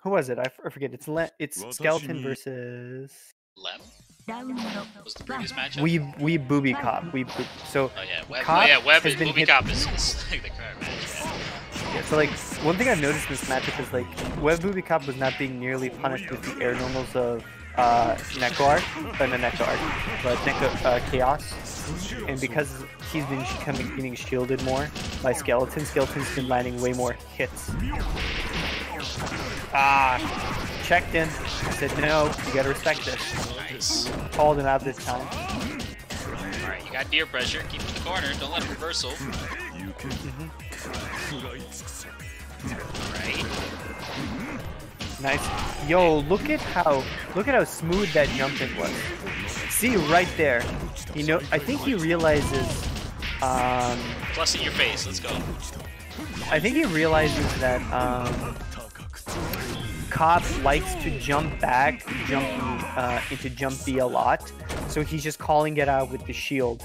who was it? I forget. It's Le- it's Skeleton versus Lem. Was the previous matchup? We we booby cop. We bo- so oh, yeah. Web, cop oh, yeah, Web has been booby hit- cop is, is [laughs] like the current Yeah, so like one thing I've noticed in this matchup is like Web Booby Cop was not being nearly punished with the air normals of uh, arc uh, no Arc, but Neko, uh, Chaos, and because he's been coming, getting shielded more by Skeleton, Skeleton's been landing way more hits. Ah, checked in. I said, no, you gotta respect this. Nice. Called him out this time. Alright, you got deer pressure. Keep in the corner. Don't let him reversal. Mm -hmm. Right. Nice. Yo, look at how look at how smooth that jumping was. See right there. You know, I think he realizes. Um, Plus in your face. Let's go. I think he realizes that. Um, Cop likes to jump back, jump uh, into jump B a lot. So he's just calling it out with the shield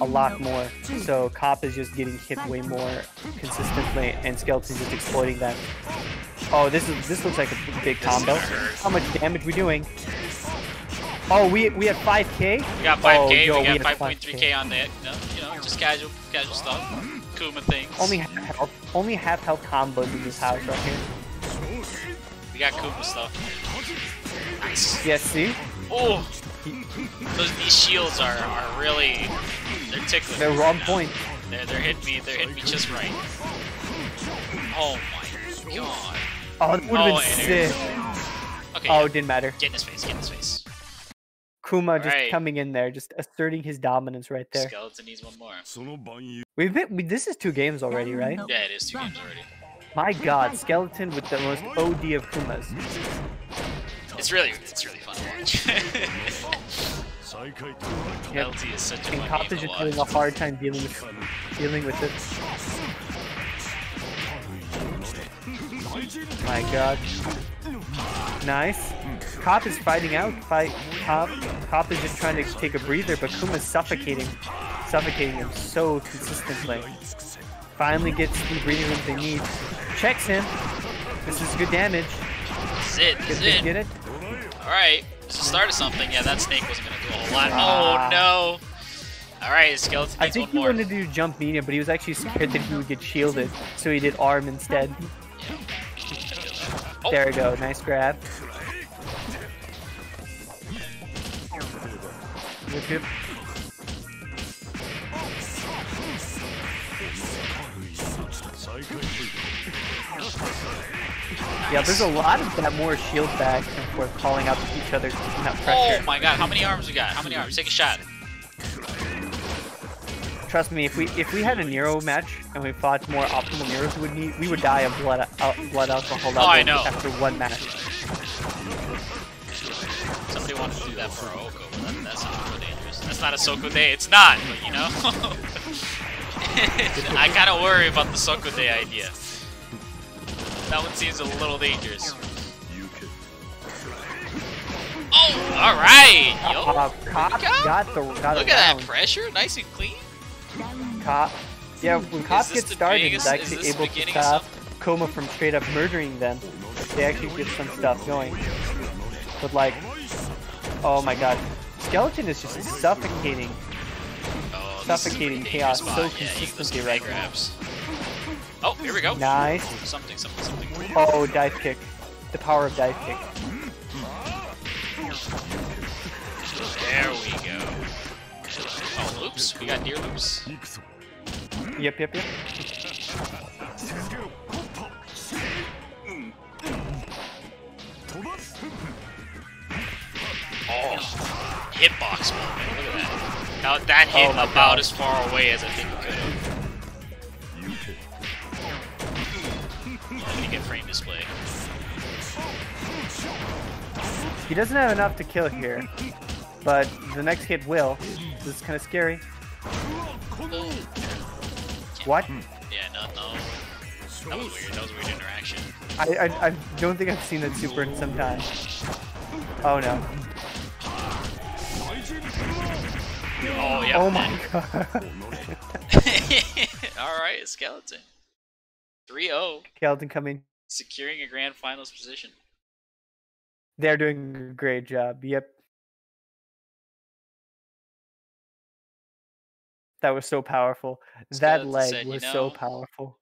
a lot more. So Cop is just getting hit way more consistently, and Skeleton's just exploiting that. Oh, this is this looks like a big combo. How much damage we doing? Oh, we we have 5k. We got 5k. Oh, yo, we we got 5.3k on that. No, you know, just casual, casual stuff. Kouma things. Only half health, only half health combos in this house right here. We got Koopa stuff. Nice. Yes, see? Oh! Those, these shields are, are really... They're tickling. They're wrong point. They're, they're hitting me. They're hitting me just right. Oh my god. Oh, it would've oh, been sick. Okay, oh, yeah. it didn't matter. Get in his face. Get in his face. Kouma just right. coming in there, just asserting his dominance right there. Skeleton needs one more. We've been, we, this is two games already, right? Yeah, it is two games already. My god, skeleton with the most OD of Koumas. It's really, it's really fun to watch. yep. LT is such a fun just having a hard time dealing with, dealing with it. My god. Nice. Cop is fighting out. Fight. Cop. Cop is just trying to take a breather, but Kouma's suffocating, suffocating him so consistently finally gets the breathing room they need checks him. This is good damage. This it. This it. Get it. All right. It's the start of something. Yeah, that snake wasn't gonna do a whole lot. Ah. Oh no. All right, skeleton. I think he more. wanted to do jump medium, but he was actually scared that he would get shielded, so he did arm instead. Yeah. Oh. There we oh. go. Nice grab. Yeah, there's a lot of that more shield back and forth calling out to each other, keeping that oh pressure. Oh my god, how many arms we got? How many arms? Take a shot. Trust me, if we if we had a Nero match and we fought more optimal Neros, we would need we would die of blood uh, blood alcohol level oh, I know. after one match. Somebody wants to do that for Oko. That, that's not dangerous. That's not a Soko day. It's not, but you know. [laughs] [laughs] I gotta worry about the Soko day idea. That one seems a little dangerous. 行け Oh, all right, yo. Uh, Cop got the got Look it at that pressure, nice and clean. Cop, yeah, when Cop this gets started, beginning he's is actually able to stop Kouma from straight up murdering them. They actually get some stuff going. But like, oh my god, Skeleton is just suffocating. Oh, this is a Suffocating chaos dangerous so spot. Yeah, consistently right leg now. grabs. Oh, here we go. Nice. Something, something, something. Oh, dive kick. The power of dive kick. There we go. Oh, loops. We got deer loops. Yep, yep, yep. Oh, hitbox moment. Look at that. Now that hit oh about God. as far away as I think it could have. Me get display. He doesn't have enough to kill here, but the next hit will. This is kind of scary. What? Hmm. Yeah, no, no. That was weird. That was a weird interaction. I, I, I don't think I've seen that super in some time. Oh no. Oh, yeah. Oh my [laughs] god. [laughs] Alright, skeleton. 3 0. Skeleton coming. Securing a grand finals position. They're doing a great job. Yep. That was so powerful. That Skeleton leg said, "You was know, so powerful.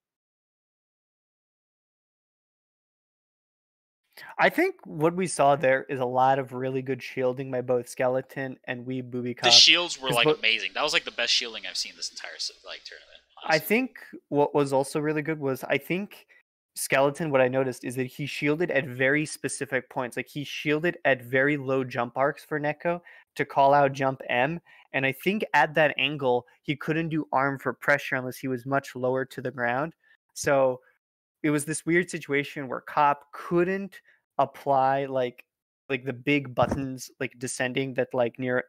I think what we saw there is a lot of really good shielding by both Skeleton and Wee Booby The shields were like amazing. That was like the best shielding I've seen this entire like tournament. I think what was also really good was I think Skeleton, what I noticed is that he shielded at very specific points. Like he shielded at very low jump arcs for Neko to call out jump M. And I think at that angle, he couldn't do arm for pressure unless he was much lower to the ground. So it was this weird situation where Cop couldn't apply like like the big buttons like descending that like Nero,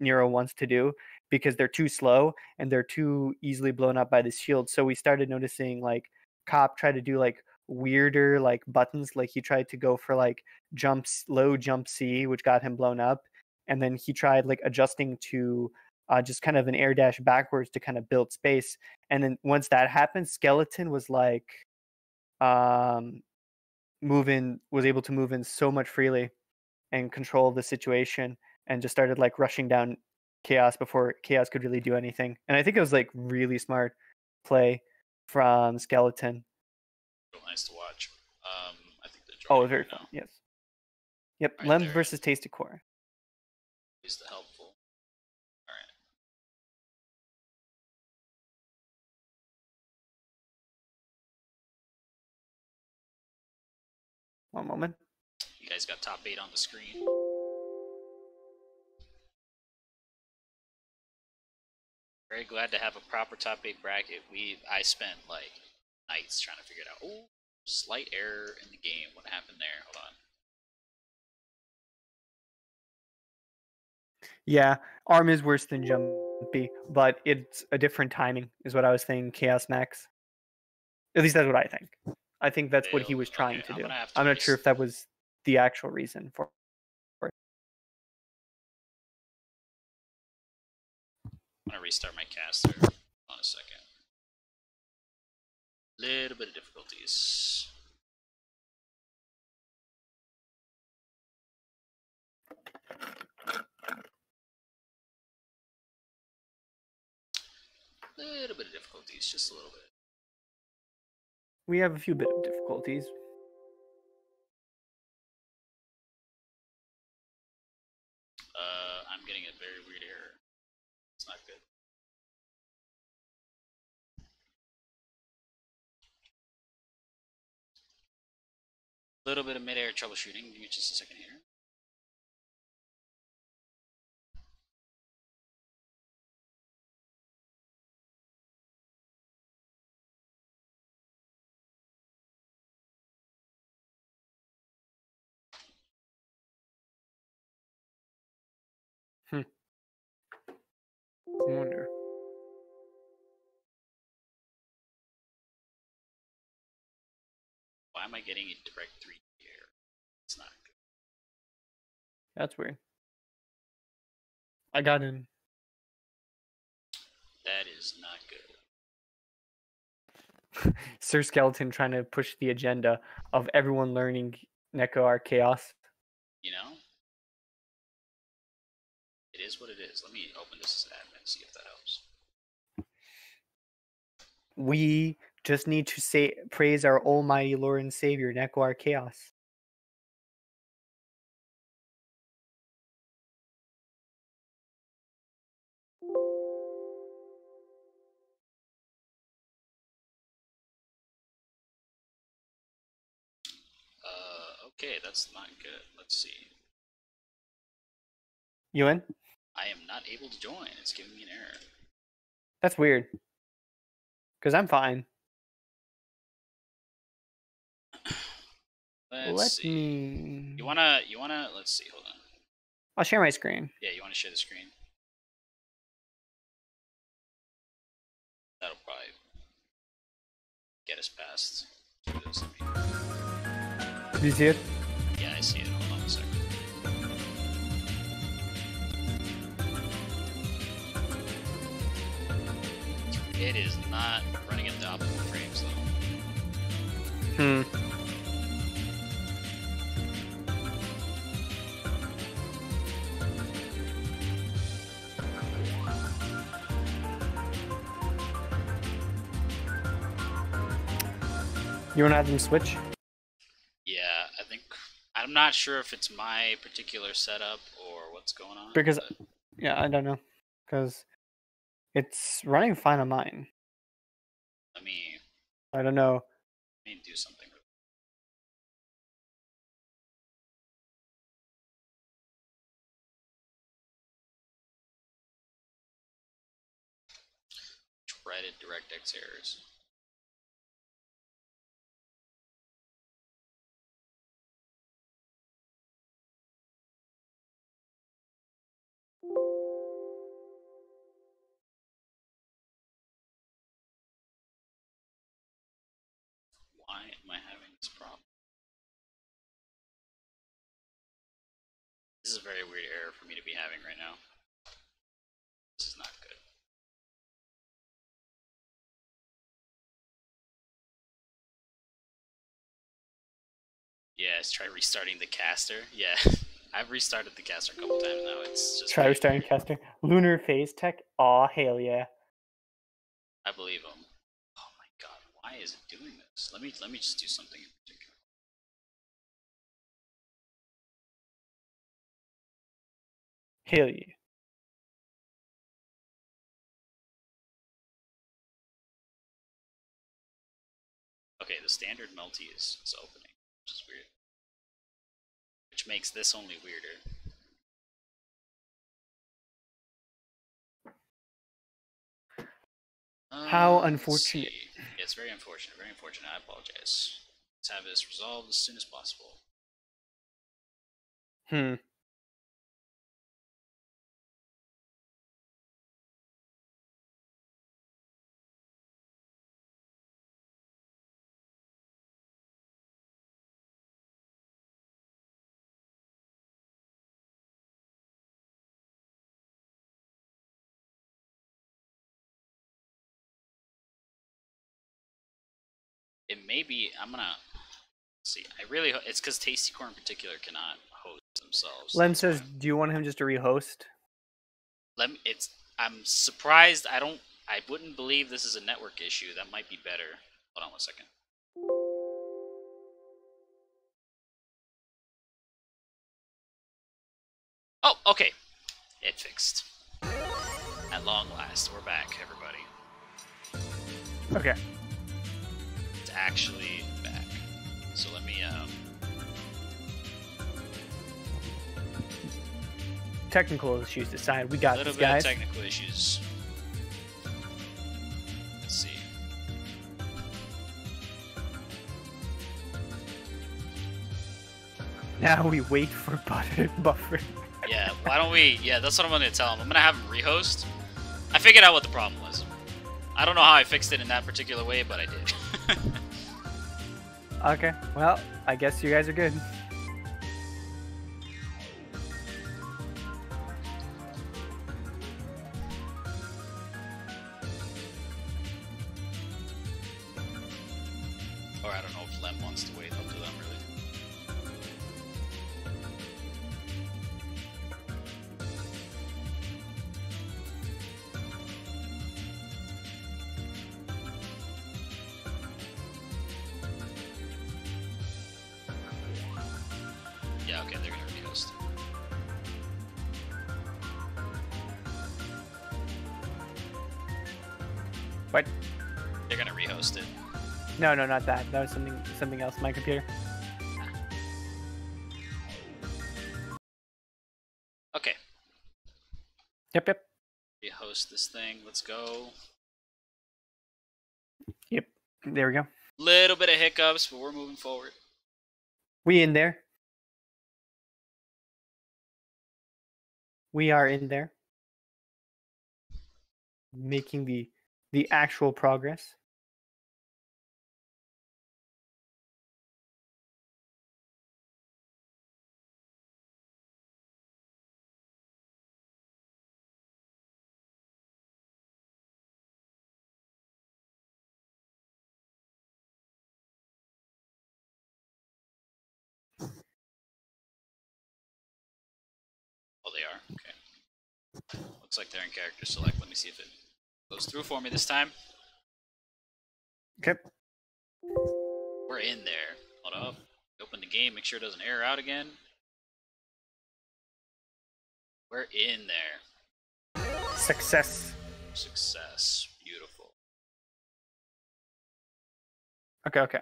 Nero wants to do because they're too slow and they're too easily blown up by the shield. So we started noticing like Cop try to do like weirder like buttons. Like he tried to go for like jumps low jump C, which got him blown up, and then he tried like adjusting to uh, just kind of an air dash backwards to kind of build space. And then once that happened, Skeleton was like um moving was able to move in so much freely and control the situation and just started like rushing down chaos before chaos could really do anything and i think it was like really smart play from skeleton Real nice to watch. Um, I think they're oh very right now. fun yes yep Right lem versus tasty core Use the helpful. Alright. one moment You guys got top eight on the screen. Very glad to have a proper top eight bracket. We I spent like nights trying to figure it out. Oh, slight error in the game. What happened there? Hold on. yeah arm is worse than jumpy but it's a different timing is what i was saying chaos max at least that's what i think i think that's what he was trying Okay, to I'm do gonna i'm not sure if that was the actual reason for I'm gonna restart my caster. Little bit of difficulties. Little bit of difficulties, just a little bit. we have a few bit of difficulties little bit of mid-air troubleshooting. Give me just a second here. I wonder. Am I getting a direct three here? It's not good. That's weird. I got in. That is not good. [laughs] Sir Skeleton trying to push the agenda of everyone learning Neko Arc Chaos. You know? It is what it is. Let me open this as admin, see if that helps. We just need to say praise our almighty Lord and Savior, Neko Arc Chaos. Uh, okay, that's not good. Let's see. You in? I am not able to join. It's giving me an error. That's weird. Because I'm fine. Let's Let see. me. You wanna? You wanna? Let's see. Hold on. I'll share my screen. Yeah, you wanna share the screen? That'll probably get us past. do this. Do you see it? Yeah, I see it. Hold on a second. It is not running at the optimal frames though. Hmm. You want to have them switch? Yeah, I think I'm not sure if it's my particular setup or what's going on. Because- but Yeah, I don't know. Because it's running fine on mine. let me I don't know. let me do something. real- Dreaded DirectX errors. This is a very weird error for me to be having right now. This is not good. Yes, try restarting the caster. Yeah, [laughs] I've restarted the caster a couple times now. It's just Try very restarting weird. caster. Lunar phase tech. Aw, hell yeah. I believe him. Oh my god, why is it doing this? Let me let me just do something Hell yeah. Okay, the standard multi is, is opening, which is weird. Which makes this only weirder. How Uh, unfortunate. Yeah, it's very unfortunate, very unfortunate. I apologize. Let's have this resolved as soon as possible. Hmm. It may be. I'm gonna see. I really. ho- It's because Tasty Core in particular cannot host themselves. Lem that's says, do you want him just to rehost? Let me, it's. I'm surprised. I don't. I wouldn't believe this is a network issue. That might be better. Hold on one second. Oh, okay. It fixed. At long last, we're back, everybody. Okay actually back. So let me. Um... Technical issues aside, we got a little bit guys. of technical issues. Let's see. Now we wait for [laughs] butter buffer. yeah, why don't we? Yeah, that's what I'm gonna tell him. I'm gonna have him rehost. I figured out what the problem was. I don't know how I fixed it in that particular way, but I did. [laughs] Okay, well, I guess you guys are good. No, no, not that. That was something something else. My computer. Okay, Yep, yep, We host this thing. Let's go. yep. There we go. Little bit of hiccups, but we're moving forward. We in there. We are in there. Making the the actual progress. Looks like they're in character select. Let me see if it goes through for me this time. Okay. We're in there. Hold up. Open the game. Make sure it doesn't error out again. We're in there. Success. Success. Beautiful. Okay, okay.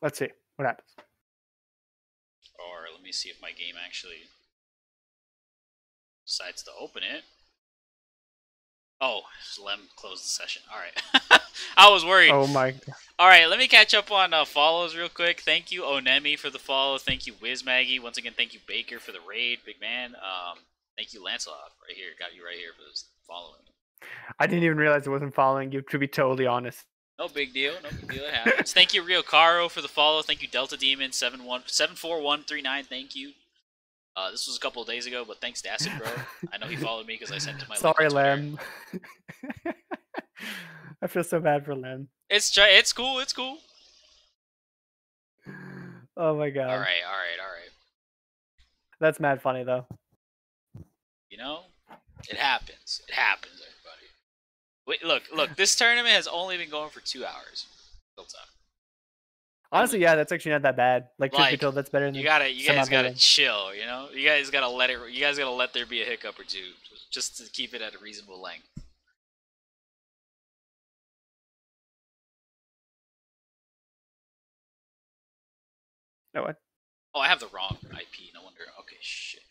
Let's see what happens. Or let me see if my game actually decides to open it. Oh, let Lem closed the session. All right. [laughs] I was worried. Oh my. All right, let me catch up on uh, follows real quick. Thank you, Onemi, for the follow. Thank you, Wiz Maggie. Once again, thank you, Baker, for the raid, big man. Um, thank you, Lancelot, right here. Got you right here for this following. I didn't even realize it wasn't following you. To be totally honest. No big deal. No big deal. It happens. thank you, Rio Caro, for the follow. Thank you, Delta Demon seven one seven four one three nine. Thank you. Uh, this was a couple of days ago, but thanks to Acid Bro. [laughs] I know he followed me because I sent him my. Sorry. Lem. [laughs] I feel so bad for Lem. It's it's cool. It's cool. Oh my god. All right. All right. All right. That's mad funny though. You know, it happens. It happens, everybody. Wait, look, look. This tournament has only been going for two hours. Real talk. Honestly, yeah, that's actually not that bad. Like, truth be Like, told, that's better than You gotta, you guys gotta chill. You know, you guys gotta let it. You guys gotta let there be a hiccup or two, just to keep it at a reasonable length. No, what? Oh, I have the wrong IP. No wonder. Okay, shit.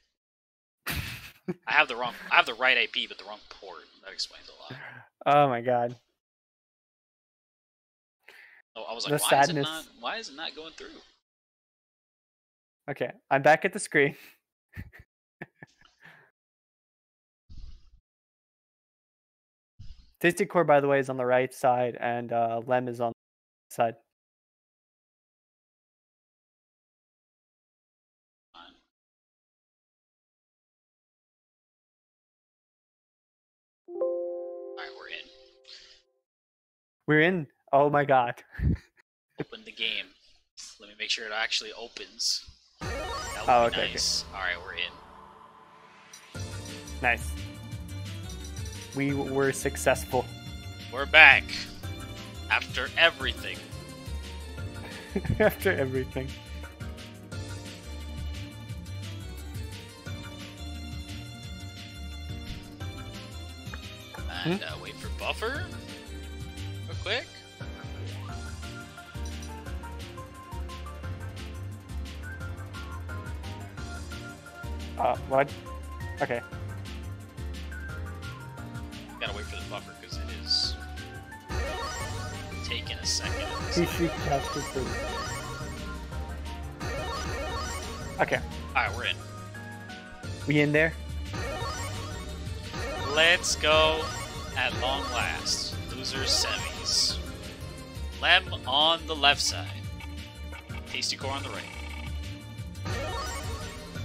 I have the wrong. I have the right IP, but the wrong port. That explains a lot. [laughs] Oh my god. Oh, I was The like, why is it sadness. not? Why is it not going through? Okay, I'm back at the screen. [laughs] Tasty Core, by the way, is on the right side, and uh, Lem is on the side. All right, we're in. We're in. Oh my god. [laughs] Open the game. Let me make sure it actually opens. That would Oh, be okay, okay. nice. All right, we're in. Nice. We were successful. We're back after everything. [laughs] After everything. And uh, wait for buffer. Real quick. Uh, what? Okay. Gotta wait for the buffer because it is taking a second. He should cast it for. Okay, Alright, we're in. we in there? Let's go at long last. Losers semis. Lem on the left side. Tasty Core on the right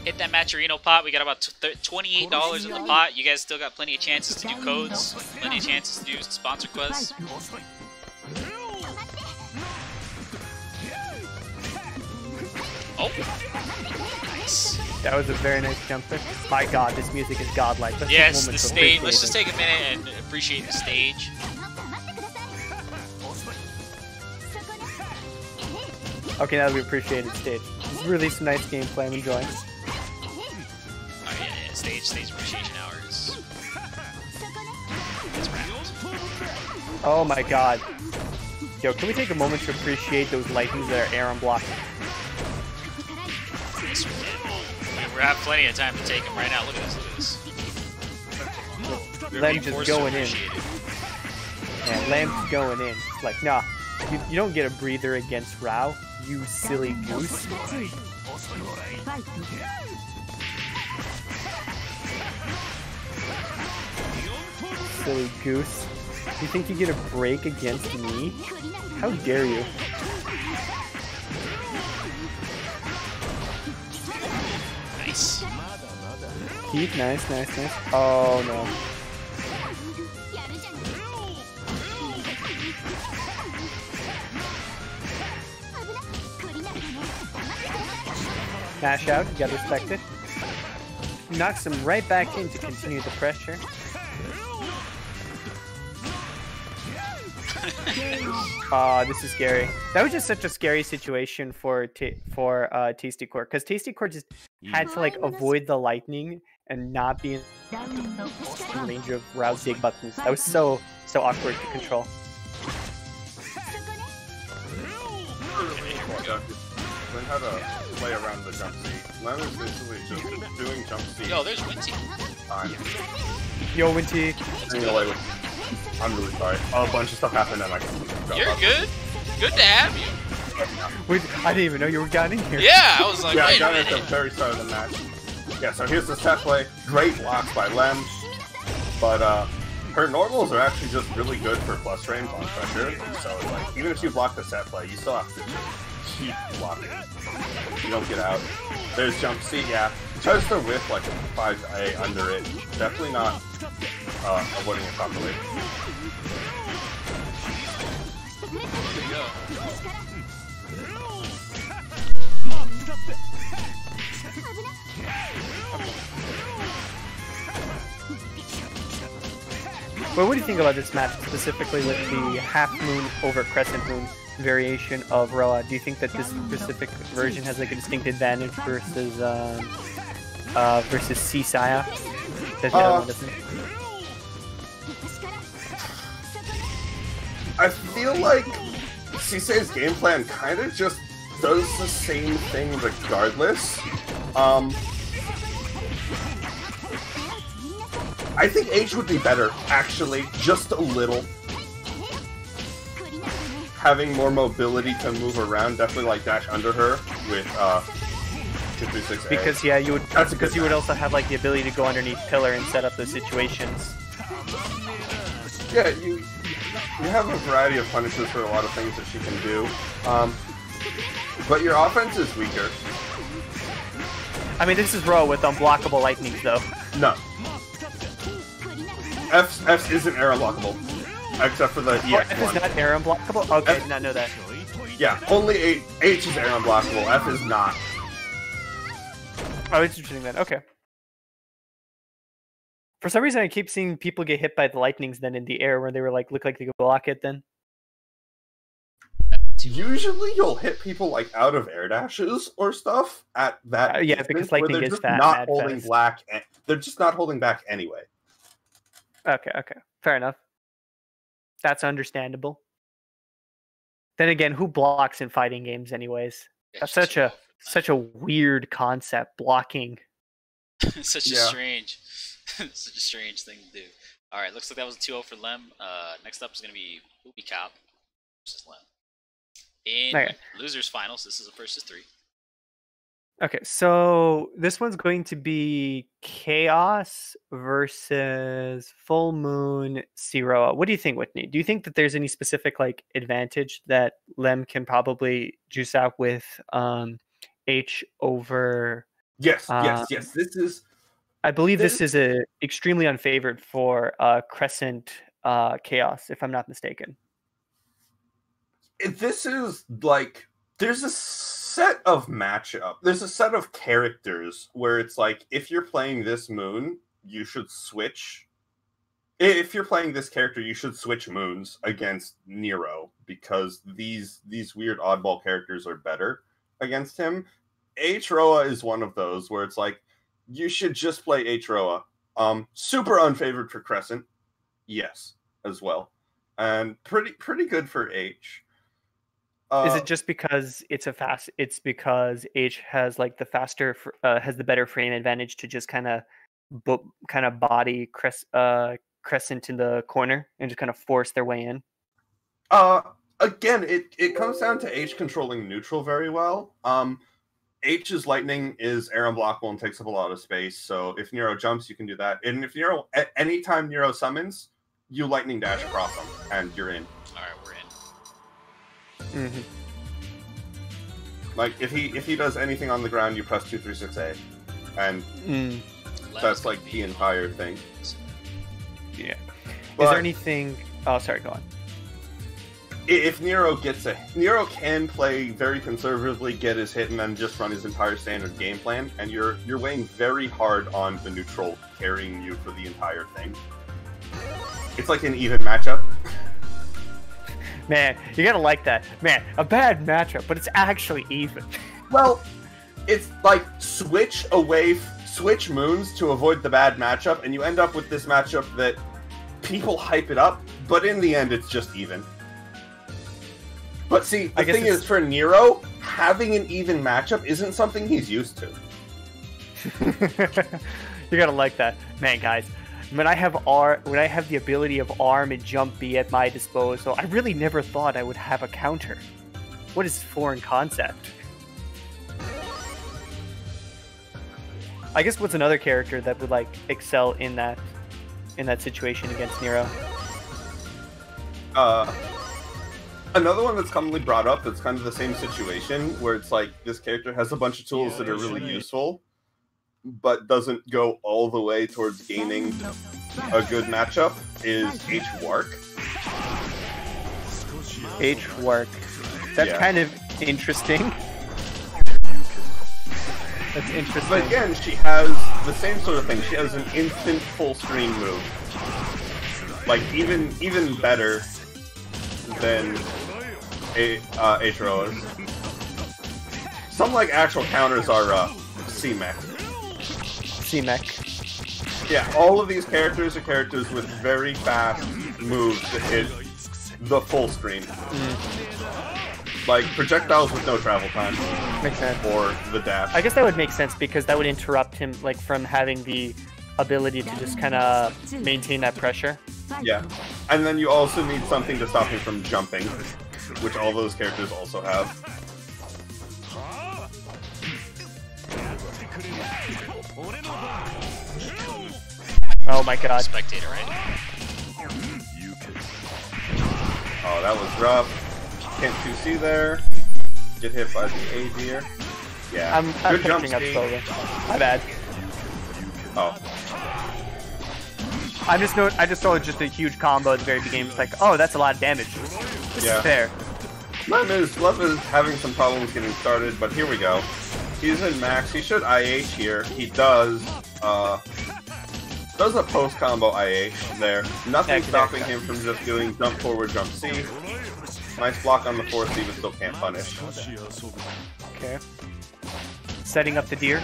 hit that Matcherino pot. We got about $28 in the pot. You guys still got plenty of chances to do codes, plenty of chances to do sponsor quests. Oh. Nice. That was a very nice jump there. My god, this music is godlike. Yes, the stage. Let's just take a minute and appreciate the stage. Okay, now that we appreciate the stage. Really some nice gameplay I'm enjoying stage stage appreciation hours. Oh my god. Yo, can we take a moment to appreciate those lightnings that are Aaron blocking? Yes, we did. We have plenty of time to take them right now. Look at this, look at this. Lamb just going in. Yeah, Lamb's going in. Like, nah, you, you don't get a breather against Roa, you silly goose. silly goose. You think you get a break against me? How dare you? Nice. Keep, nice, nice, nice. Oh no. Mash out, you gotta respect it. Knocks him right back in to continue the pressure. [laughs] Ah, uh, this is scary. That was just such a scary situation for t- for uh, Tasty Core because Tasty Core just had to like avoid the lightning and not be in, in range of Rouse dig buttons. That was so so awkward to control. Learn how to play around the jump C. Lem is basically just doing jump C. Yo, there's Winty. Time. Yo, Winty. Really I'm really sorry. A bunch of stuff happened and I completely dropped You're good. Good to have you. Wait, I didn't even know you were down in here. Yeah, I was like, Yeah, I wait a got it at the very start of the match. Yeah, so here's the set play. Great blocks by Lem. But uh her normals are actually just really good for plus frames on pressure. So like even if you block the set play, you still have to keep blocking. You don't get out. There's jump C, yeah. Tries to whip like a 5A under it. Definitely not uh, avoiding it properly. There you go. But what do you think about this match specifically with the half moon over crescent moon variation of Roa? Do you think that this specific version has like a distinct advantage versus um, uh, versus Seasaya? That the other Uh, I feel like Sisei's game plan kind of just does the same thing regardless. Um, I think H would be better, actually, just a little. Having more mobility to move around, definitely like dash under her with uh, because yeah, you would That's because you would also have like the ability to go underneath pillar and set up those situations. Yeah, you you have a variety of punishes for a lot of things that she can do. Um, but your offense is weaker. I mean, this is Roa with unblockable lightning, though. No. F F isn't air unblockable, except for the EX oh, F one. Is not air unblockable? Okay, F, did not know that. Yeah, only H, H is air unblockable. F is not. Oh, interesting then. Okay. For some reason, I keep seeing people get hit by the lightnings then in the air where they were like look like they could block it. Then Usually, you'll hit people like out of air dashes or stuff at that. Uh, yeah, distance because where lightning they're is just fat, not holding fast. back. a- They're just not holding back anyway. okay, okay, fair enough. That's understandable. Then again, who blocks in fighting games, anyways? That's such a such a weird concept. Blocking. [laughs] Such a strange, [laughs] such a strange thing to do. All right, looks like that was a 2-0 for Lem. Uh, next up is gonna be Booby Cop versus Lem. In Okay. losers finals, this is a versus three. Okay, so this one's going to be Chaos versus Full Moon Siroa. What do you think, Winty? Do you think that there's any specific like advantage that Lem can probably juice out with um, H over? Yes, Uh, yes, yes. This is I believe this is a extremely unfavored for uh, Crescent uh, Chaos, if I'm not mistaken. this is like there's a set of matchup. There's a set of characters where it's like if you're playing this moon, you should switch. If you're playing this character, you should switch moons against Nero because these these weird oddball characters are better against him. H Roa is one of those where it's like you should just play H Roa. Um, super unfavored for Crescent, yes, as well, and pretty pretty good for H. Uh, is it just because it's a fast? It's because H has like the faster, uh, has the better frame advantage to just kind of, bo- kind of body crest, uh, Crescent in the corner and just kind of force their way in. Uh, again, it it comes down to H controlling neutral very well. Um, H's lightning is air unblockable and takes up a lot of space. So if Nero jumps, you can do that. And if Nero, at any time Nero summons, you lightning dash across him, and you're in. All right, we're in. Mm-hmm. Like if he if he does anything on the ground, you press two three six A, and Mm. That's like the entire thing. Yeah. Is there anything? Oh, sorry. Go on. If Nero gets a Nero can play very conservatively, get his hit, and then just run his entire standard game plan, and you're you're weighing very hard on the neutral carrying you for the entire thing. It's like an even matchup. [laughs] Man, you gotta like that. Man, a bad matchup, but it's actually even. [laughs] Well, it's like switch away, f- switch moons to avoid the bad matchup, and you end up with this matchup that people hype it up, but in the end, it's just even. But see, the thing it's- is, for Nero, having an even matchup isn't something he's used to. [laughs] you gotta like that, man, guys. When I have R, when I have the ability of arm and jump B at my disposal, I really never thought I would have a counter. What is foreign concept? I guess what's another character that would like excel in that in that situation against Nero? Uh, another one that's commonly brought up that's kind of the same situation where it's like this character has a bunch of tools that are really useful, but doesn't go all the way towards gaining a good matchup is H Warc. H Warc. That's Yeah. kind of interesting. That's interesting. But again, she has the same sort of thing. She has an instant full screen move. Like even even better than a uh, Atroas. Some like actual counters are uh, C-Mech. C-Mech. Yeah, all of these characters are characters with very fast moves that hit the full screen. Like projectiles with no travel time, Makes sense. or the dash. I guess that would make sense because that would interrupt him, like from having the ability to just kind of maintain that pressure. Yeah, and then you also need something to stop him from jumping, which all those characters also have. Oh my god. Spectator, right? Oh, that was rough. Can't you see there? Get hit by the A here. Yeah, I'm, I'm good jump catching up speed. slowly. My bad. Oh, I'm just no, I just saw just a huge combo at the very beginning. It's like, oh, that's a lot of damage. This Yeah. is fair. Lem is Lem is having some problems getting started, but here we go. He's in max. He should IH here. He does. Uh, does a post combo IH there. Nothing stopping him from just doing jump forward, jump C. Nice block on the fourth C, but still can't punish. Okay. Setting up the deer.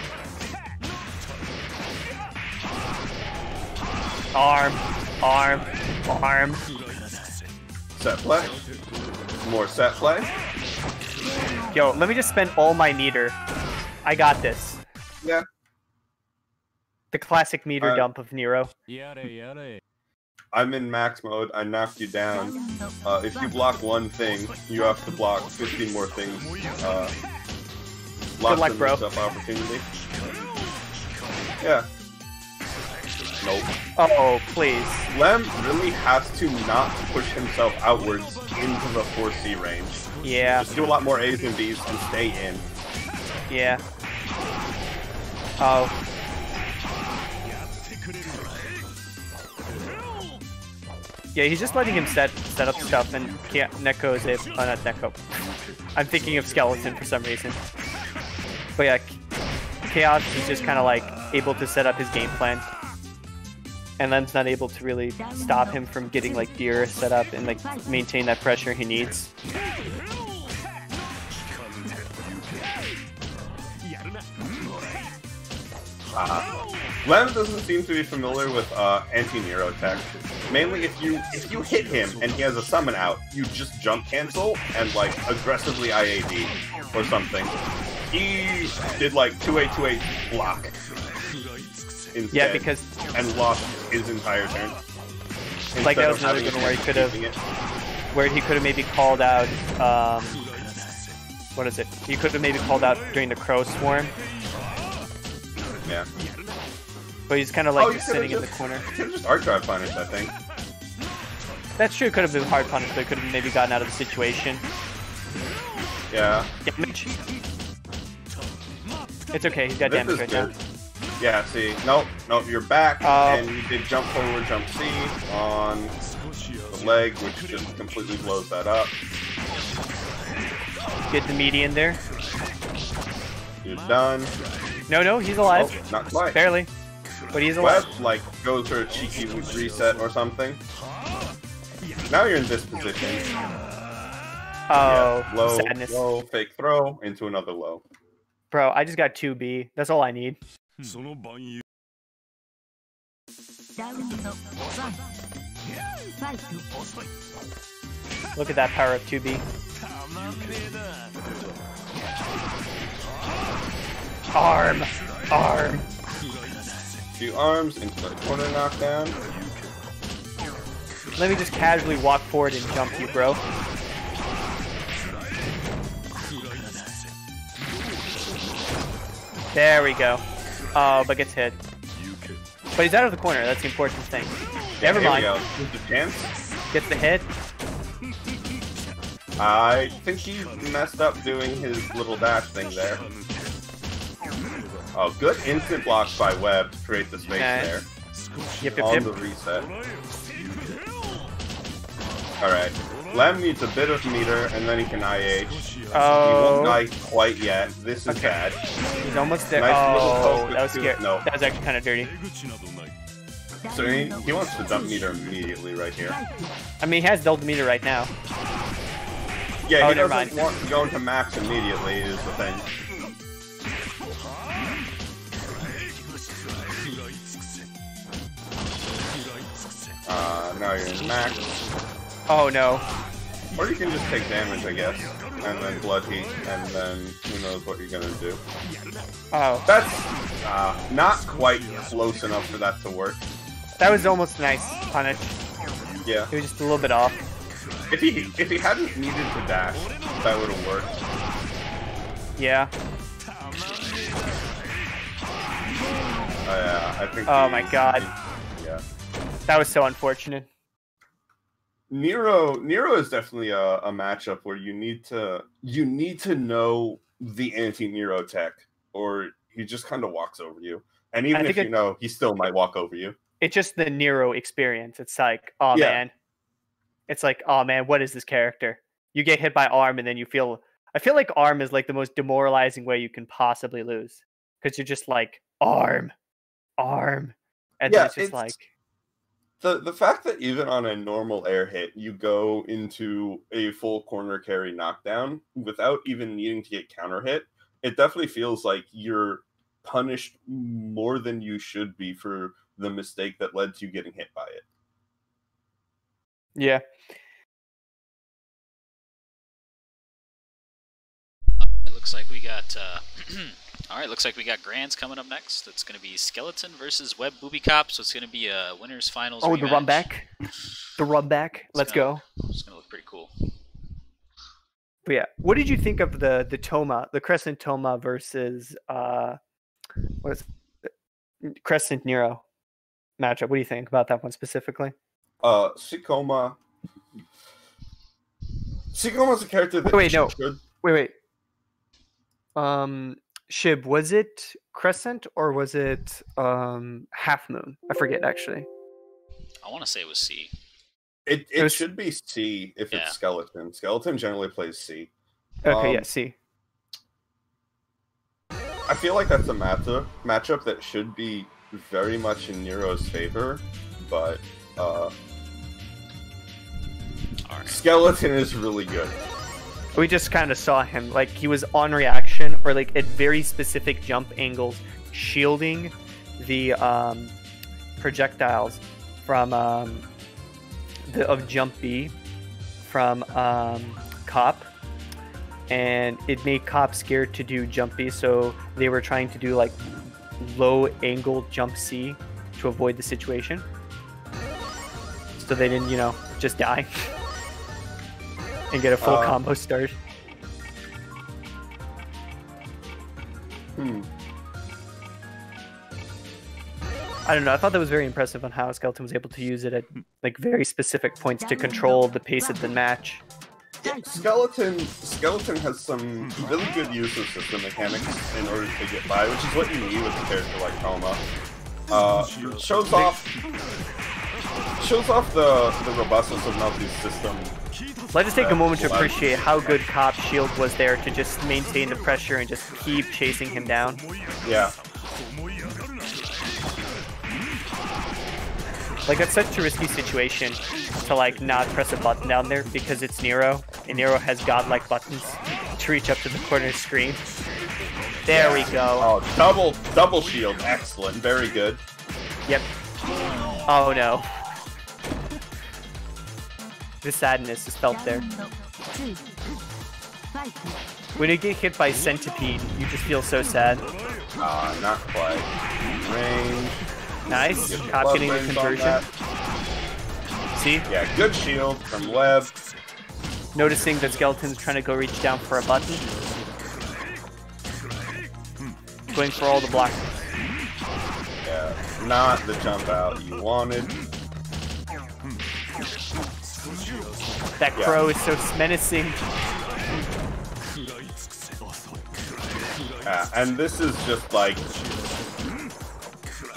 arm, arm, arm. Set play. More set play. Yo, let me just spend all my meter. I got this. Yeah. The classic meter uh, dump of Nero. Yada yada. I'm in max mode. I knocked you down. Uh, if you block one thing, you have to block 15 more things. Uh, Good luck, bro. opportunity. Yeah. Nope. Oh, please. Lem really has to not push himself outwards into the 4C range. Yeah, Just do a lot more A's and B's and stay in. yeah. Oh, yeah. He's just letting him set set up stuff, and Kia- Neko is able. Oh, not Neko. I'm thinking of Skeleton for some reason. But yeah, Chaos is just kind of like able to set up his game plan. And Lem's not able to really stop him from getting like gear set up and like maintain that pressure he needs. Uh, Lem doesn't seem to be familiar with uh, anti-Nero tech. Mainly, if you if you hit him and he has a summon out, you just jump cancel and like aggressively IAD or something. He did like 2A 2A block instead Yeah, because and lost his entire turn. Like, that was another good one where he keeping it. where he could have maybe called out um, what is it? He could have maybe called out during the crow swarm, Yeah. but he's kind of like Oh, just sitting in the corner. [laughs] Just archive punish, I think. That's true. Could have been hard punish, but could have maybe gotten out of the situation. Yeah. Damage. It's okay. He's got This damage right good. now. Yeah, see, nope, nope, you're back, Oh. and you did jump forward, jump C on the leg, which just completely blows that up. Get the median there. You're done. No, no, he's alive. Oh, not quite. Barely, but he's alive. Web, like, goes for a cheeky reset or something. Now you're in this position. Oh, Yeah, low, sadness, low, fake throw into another low. Bro, I just got 2B. That's all I need. Hmm. Look at that power of 2B. Arm! Arm! Two arms into the corner knockdown. Let me just casually walk forward and jump you, bro. There we go. Oh, but gets hit. But he's out of the corner. That's the important thing. Never Here we mind. go. Here's the chance. Gets the hit. I think he messed up doing his little dash thing there. Oh, good instant block by Web to create the space there Yep, yep, on yep. the reset. Alright. Lem needs a bit of meter and then he can IH. Oh. Not quite yet. This is okay. bad. He's almost there. Nice oh, that was scary. No. That was actually kind of dirty. So he, he wants the dump meter immediately right here. I mean, he has dump meter right now. Yeah, oh, he doesn't mind. want to go into max immediately is the thing. Uh, now you're in max. Oh no. Or you can just take damage, I guess. And then blood heat, and then who knows what you're gonna do. Oh, That's uh, not quite close enough for that to work. that was almost nice punish. Yeah. It was just a little bit off. If he if he hadn't needed to dash, that would have worked. Yeah. Uh, yeah, I think. Oh my God. Yeah. That was so unfortunate. Nero Nero is definitely a, a matchup where you need to you need to know the anti Nero tech, or he just kind of walks over you. And even if think you know, he still might walk over you. It's just the Nero experience. It's like, oh Yeah. man. It's like, oh man, what is this character? You get hit by arm and then you feel I feel like arm is like the most demoralizing way you can possibly lose. Because you're just like, arm, arm. And Yeah, then it's just it's- like The the fact that even on a normal air hit, you go into a full corner carry knockdown without even needing to get counter hit, it definitely feels like you're punished more than you should be for the mistake that led to you getting hit by it. Yeah. It looks like we got uh, [clears throat] All right, looks like we got Grands coming up next. It's going to be Skeleton versus Web Booby Cop, so it's going to be a winners finals. Oh, the run back. The run back. Let's gonna- go. It's going to look pretty cool. But yeah, what did you think of the the Kouma, the Crescent Kouma versus uh, what is it? Crescent Nero matchup? What do you think about that one specifically? Uh, Shikoma. Shikoma's a character that Wait, no. should Wait, wait. Um, Shib, was it Crescent or was it um Half Moon? I forget actually. I want to say it was C. It, It it was- should be C if Yeah. it's skeleton. Skeleton generally plays C. Okay, yeah, Um, see. I feel like that's a matchup matchup that should be very much in Nero's favor, but uh, All right. skeleton is really good. We just kind of saw him like he was on or like at very specific jump angles, shielding the um, projectiles from um, the of jump B from um, Cop, and it made Cop scared to do jump B, so they were trying to do like low angle jump C to avoid the situation, so they didn't you know just die. [laughs] and get a full Uh, combo start. Hmm. I don't know. I thought that was very impressive on how Skeleton was able to use it at like very specific points to control the pace of the match. Skeleton skeleton has some really good use of system mechanics in order to get by, which is what you need with a character like Kouma. Uh, shows off shows off the the robustness of Melty's system. Let's just take a moment to appreciate how good Cop Shield was there to just maintain the pressure and just keep chasing him down. Yeah, Like that's such a risky situation to like not press a button down there because it's Nero and Nero has godlike buttons to reach up to the corner screen. There we go. Oh, double double shield, excellent, very good. Yep. Oh no. The sadness is felt there. When you get hit by Centipede, you just feel so sad. Uh, not quite. Range. Nice. Get Cop getting the conversion. See? Yeah, good shield from Web. Noticing that Skeleton's trying to go reach down for a button. Going for all the blocks. Yeah, not the jump out you wanted. That Yeah. crow is so menacing. Yeah, and this is just like,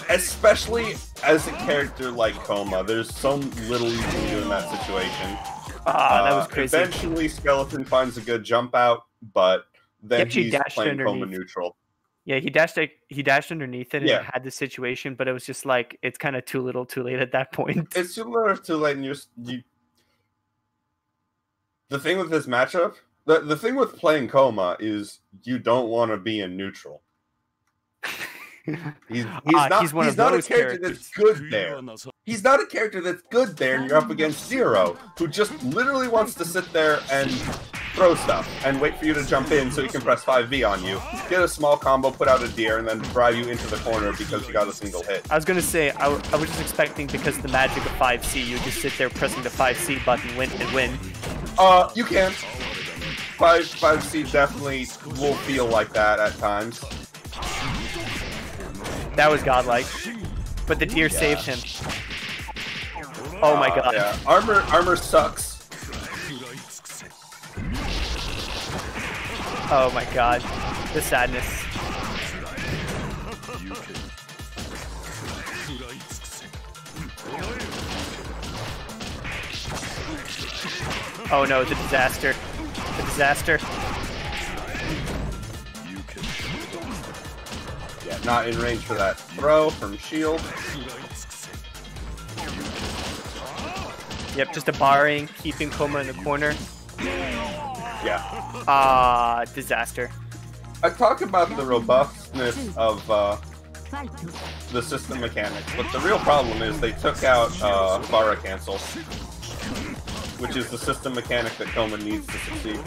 especially as a character like Kouma, there's so little you can do in that situation. Ah, that Uh, was crazy. Eventually, Skeleton finds a good jump out, but then Yep, he's playing Kouma neutral. Yeah, he dashed like, he dashed underneath it and Yeah. had the situation, but it was just like it's kind of too little, too late at that point. It's too to like you, you. The thing with this matchup, the the thing with playing Kouma is you don't want to be in neutral. [laughs] He's he's Ah, not he's he's not a character that's good there. He's not a character that's good there, and you're up against Nero, who just literally wants to sit there and throw stuff and wait for you to jump in so he can press 5V on you, get a small combo, put out a deer, and then drive you into the corner because you got a single hit. I was gonna say I, w- I was just expecting because of the magic of 5C, you just sit there pressing the 5C button, win and win. Uh, you can. 5 5C definitely will feel like that at times. That was godlike, but the deer saved him. Oh my Uh, god! Yeah, armor armor sucks. Oh my god! The sadness. Oh no! The disaster! The disaster! Yeah, not in range for that throw from Shield. Yep, just a barring, keeping Kouma in the corner. Yeah. Ah, disaster. I talk about the robustness of uh, the system mechanics, but the real problem is they took out uh, Kara Cancel, which is the system mechanic that Kouma needs to succeed.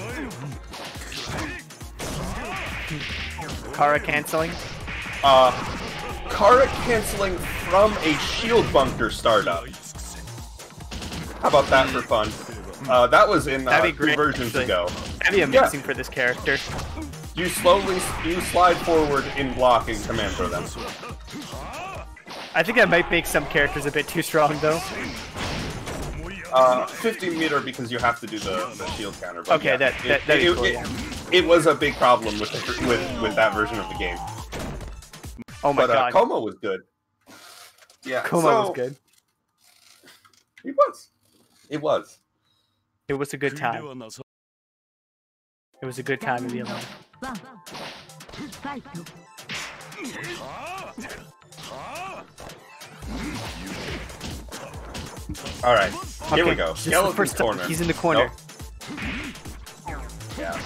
Kara canceling. Uh, Kara canceling from a shield bunker startup. How about that for fun? Uh, that was in uh, That'd be two versions actually. ago. That'd be amazing for this character. You slowly you slide forward in block and command throw them. I think that might make some characters a bit too strong, though. Uh, 15 meter because you have to do the, the shield counter. But Okay, yeah, that- it, that- that'd be it, cool, it- yeah. it was a big problem with with with that version of the game. Oh my but uh, god. Kouma was good. Yeah, Kouma so, was good. It was. It was. It was a good time. It was a good time to be alone. All right, here we go. First corner. He's in the corner. Nope. Yeah.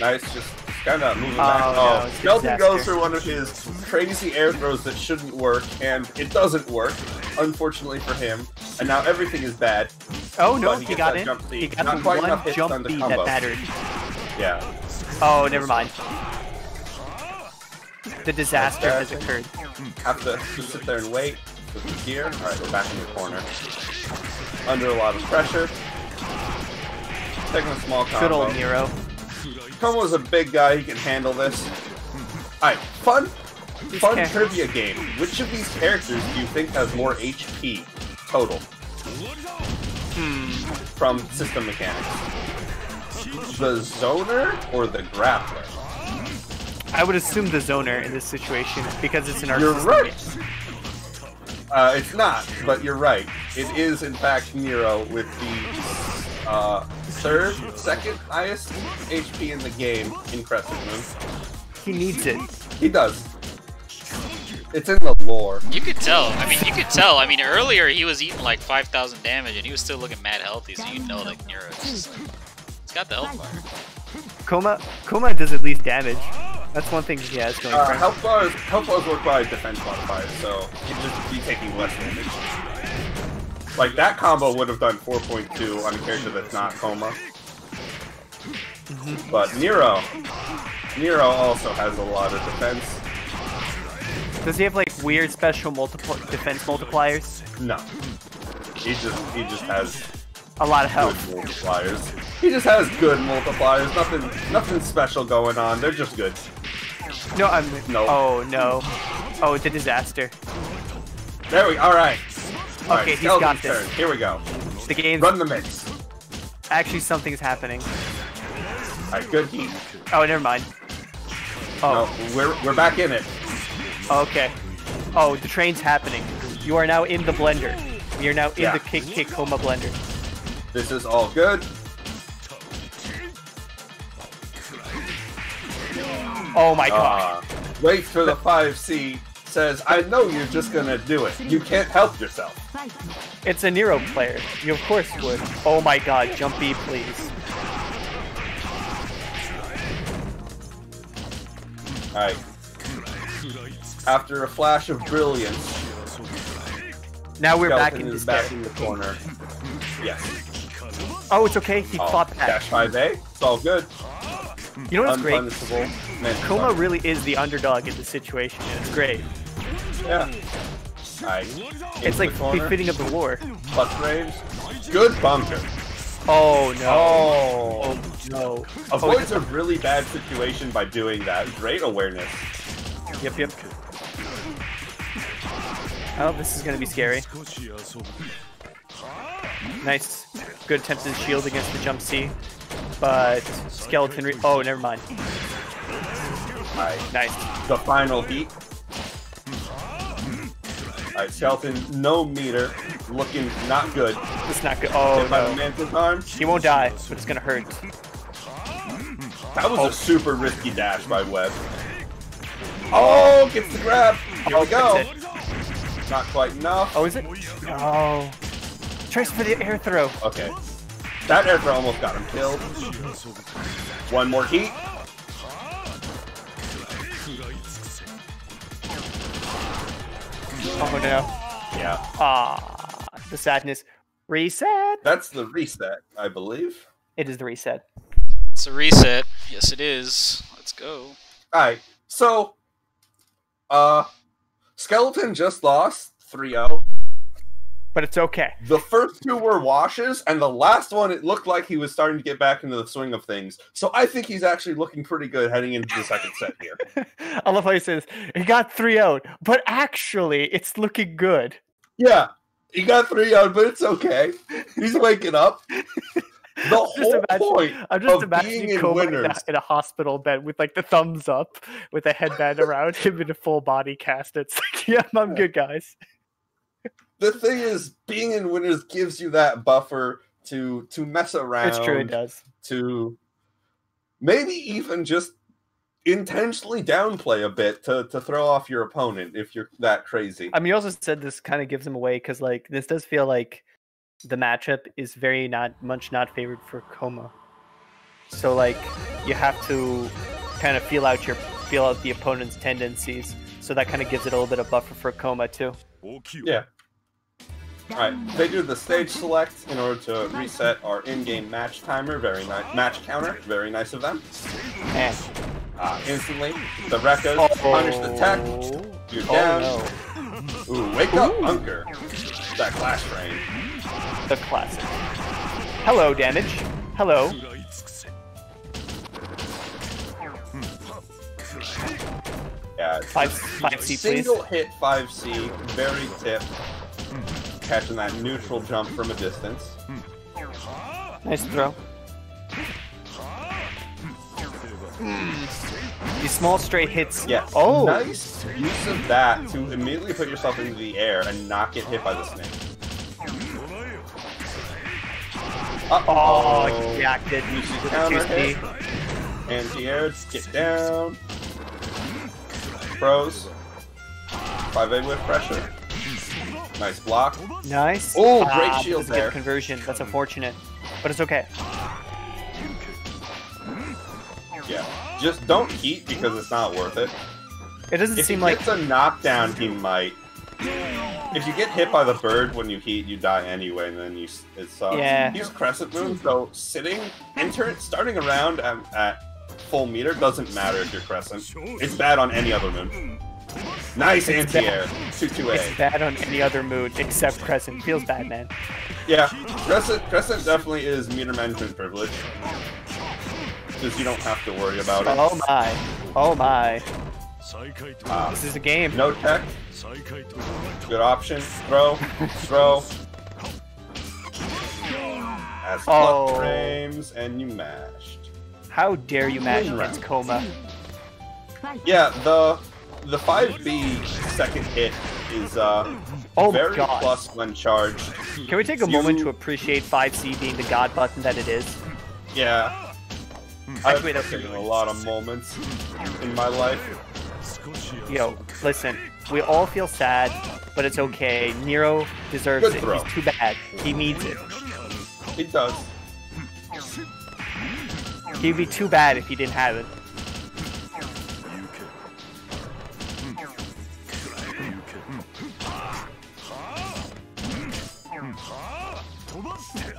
Nice, just kind of moving Oh, back. no, Oh, it's a Skeleton goes for one of his crazy air throws that shouldn't work, and it doesn't work, unfortunately for him. And now everything is bad. Oh no, he he got that in. jump He got Not the quite one enough on jump the combo. that mattered. Yeah. Oh, never mind. The disaster has occurred. Have to sit there and wait with the gear. All right, we're back in the corner. Under a lot of pressure. Taking a small combo. Good old Nero. Kouma's a big guy, he can handle this. Alright, fun fun trivia game. Which of these characters do you think has more HP total Hmm. from system mechanics? The zoner or the grappler? I would assume the zoner in this situation because it's an arc You're right. Uh, it's not, but you're right. It is in fact Nero with the uh, third, second highest HP in the game in Crescent Moon. He needs it. He does. It's in the lore. You could tell. I mean, you could tell. I mean, earlier he was eating like 5,000 damage and he was still looking mad healthy, so you know that Nero's just like, it's got the health bar. Kouma Kouma does at least damage. That's one thing he has going Uh, for him. health bars, health bars work by defense modifiers, so you'd just be taking less damage. Like that combo would have done 4.2 on a character that's not Kouma. But Nero, Nero also has a lot of defense. Does he have like weird special multiple defense multipliers? No, he just he just has A lot of good health. multipliers. He just has good multipliers. Nothing nothing special going on. They're just good. No, I'm. No. Oh no. Oh, it's a disaster. There we. All right. Right, Okay, he's got this. turn. Here we go. The game's Run the mix. actually something's happening. All right, good heat. Oh, never mind. No, Oh, we're we're back in it. okay. Oh, the train's happening. You are now in the blender. We are now in Yeah. the kick kick Kouma blender. This is all good. Oh my god. Uh, wait for the 5C says, I know you're just gonna do it. You can't help yourself. It's a Nero player. You of course would. Oh my god, jump B please. Alright. After a flash of brilliance. Now we're back in, is back in the corner. Yes. Oh, it's okay. He oh, fought back. Dash 5A. It's all good. You know what's great? Kouma really is the underdog in this situation, and it's great. Yeah. Nice. It's like befitting of the war. Plus raves. Good bunker. Oh no. Oh, oh no. Avoids oh, a really bad situation by doing that. Great awareness. Yep, yep. Oh, this is gonna be scary. Nice. Good attempt to shield against the jump C. But skeleton re oh never mind. Alright. Nice. The final heat. Alright, Shelton, no meter, looking not good. It's not good. Oh Hit by no. Mantis arm. He won't die, but it's gonna hurt. That was a oh. super risky dash by Webb. Oh, gets the grab. Here we Oh, go. Not quite enough. Oh, is it? Oh. No. Tries for the air throw. Okay. That air throw almost got him killed. One more heat. Oh no. Yeah, Ah, the sadness. Reset. that's the reset, I believe. It is the reset. It's a reset. Yes, it is. Let's go. Alright, so uh Skeleton just lost 3-0. But it's okay. The first two were washes, and the last one it looked like he was starting to get back into the swing of things. So I think he's actually looking pretty good heading into the second set here. [laughs] I love how he says he got three out, but actually it's looking good. Yeah, he got three out, but it's okay. He's waking up. The [laughs] Just whole imagine- point I'm just of being imagining in Kouma in a, winners. in a hospital bed with like the thumbs up, with a headband around him in a full body cast. It's like, [laughs] yeah, I'm good, guys the thing is, being in winners gives you that buffer to to mess around. It's true, it does. To maybe even just intentionally downplay a bit to, to throw off your opponent if you're that crazy. I mean, you also said this kind of gives him away because like this does feel like the matchup is very not much not favored for Kouma. So like you have to kind of feel out your feel out the opponent's tendencies. So that kind of gives it a little bit of buffer for Kouma too. Yeah. Alright, they do the stage select in order to reset our in-game match timer, very nice match counter, very nice of them. And, Uh, instantly, the Rekkas oh. punish the tech, you're oh, down. No. Ooh, wake Ooh. up, Bunker. That clash frame. The classic. Hello, damage. Hello. Yeah, five, five C, single please. hit 5C, very tip. Catching that neutral jump from a distance. Hmm. Nice throw. Hmm. These small straight hits. Yeah. Oh. Nice use of that to immediately put yourself into the air and not get hit by the snake. Oh, Uh-oh. he jacked it. You should With the counter 2C. Anti-air, get down. Pros. 5A with pressure. Nice block. Nice. Oh, great Ah, shield there. conversion. That's unfortunate, but it's okay. Yeah. Just don't heat because it's not worth it. It doesn't If seem he like gets a knockdown, he might. If you get hit by the bird when you heat, you die anyway, and then you s- it's uh, Yeah. use crescent moon. So sitting, enter starting around at, at full meter doesn't matter if you're crescent. It's bad on any other moon. Nice anti-air. 2-2-A. It's bad on any other mood except Crescent. Feels bad, man. Yeah, Crescent, Crescent definitely is meter management privilege. Because you don't have to worry about it. Oh my. Oh my. Uh, this is a game. No tech. Good option. Throw. Throw. As oh. frames, and you mashed. How dare you mash against Kouma? Yeah, the the 5B second hit is uh, oh very plus when charged. Can we take a you... moment to appreciate 5C being the god button that it is? Yeah. Hmm. I've been taken a lot of moments in my life. Yo, listen, we all feel sad, but it's okay. Nero deserves Good it. Throw. He's too bad. He needs it. He does. He'd be too bad if he didn't have it.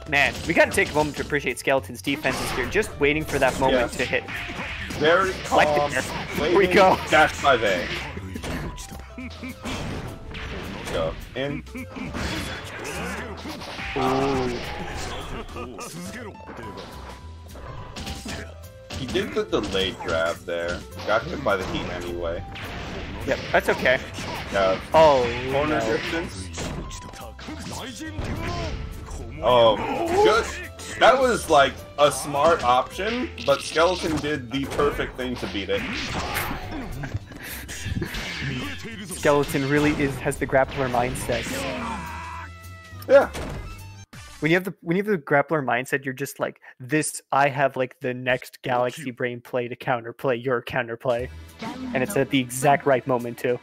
Man, we gotta take a moment to appreciate Skeleton's defenses here, just waiting for that moment yes. to hit. Very calm, There we go. Dash 5A. [laughs] go. In. Ooh. He did the delayed grab there. Got hit by the heat anyway. Yep, that's okay. Oh, corner no. distance. Um, just that was like a smart option, but Skeleton did the perfect thing to beat it. Skeleton really is has the grappler mindset. Yeah. When you have the when you have the grappler mindset, you're just like this. I have like the next galaxy brain play to counterplay your counterplay, and it's at the exact right moment too.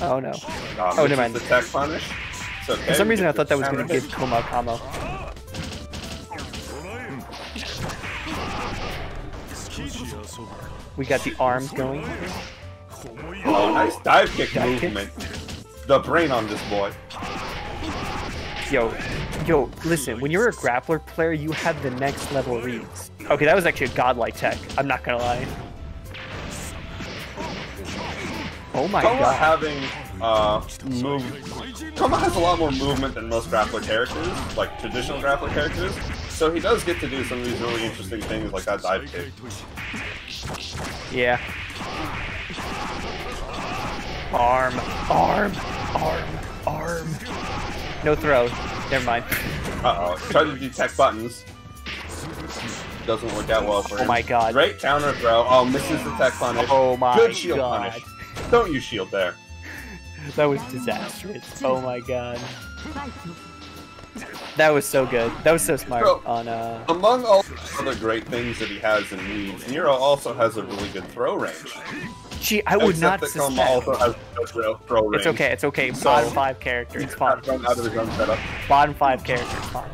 Oh no. Um, oh, never mind. The tech punish. Okay. For some reason, I thought that was going to give Kouma combo. We got the arms going. Oh, nice dive kick dive movement. Kick. The brain on this boy. Yo, yo, listen, when you're a grappler player, you have the next level reads. Okay, that was actually a godlike tech. I'm not gonna lie. Oh my Kouma god. having uh move Kouma has a lot more movement than most grappler characters, like traditional grappler characters. So he does get to do some of these really interesting things like that dive kick. Yeah. Arm, arm, arm, arm. No throw. Never mind. Uh oh. Try to detect buttons. Doesn't work out well for him. Oh my god. Great counter throw. Oh, misses the tech punish. Oh my god. Good shield god. punish. Don't use shield there. That was disastrous. Oh my god. That was so good. That was so smart Bro. on uh Among all the other great things that he has in Leeds, Nero also has a really good throw range. Gee, I would Except not that suspect. also has a throw, range. It's okay, it's okay. So- Bottom five character, it's fine. run out of his own setup. Bottom five character, it's fine.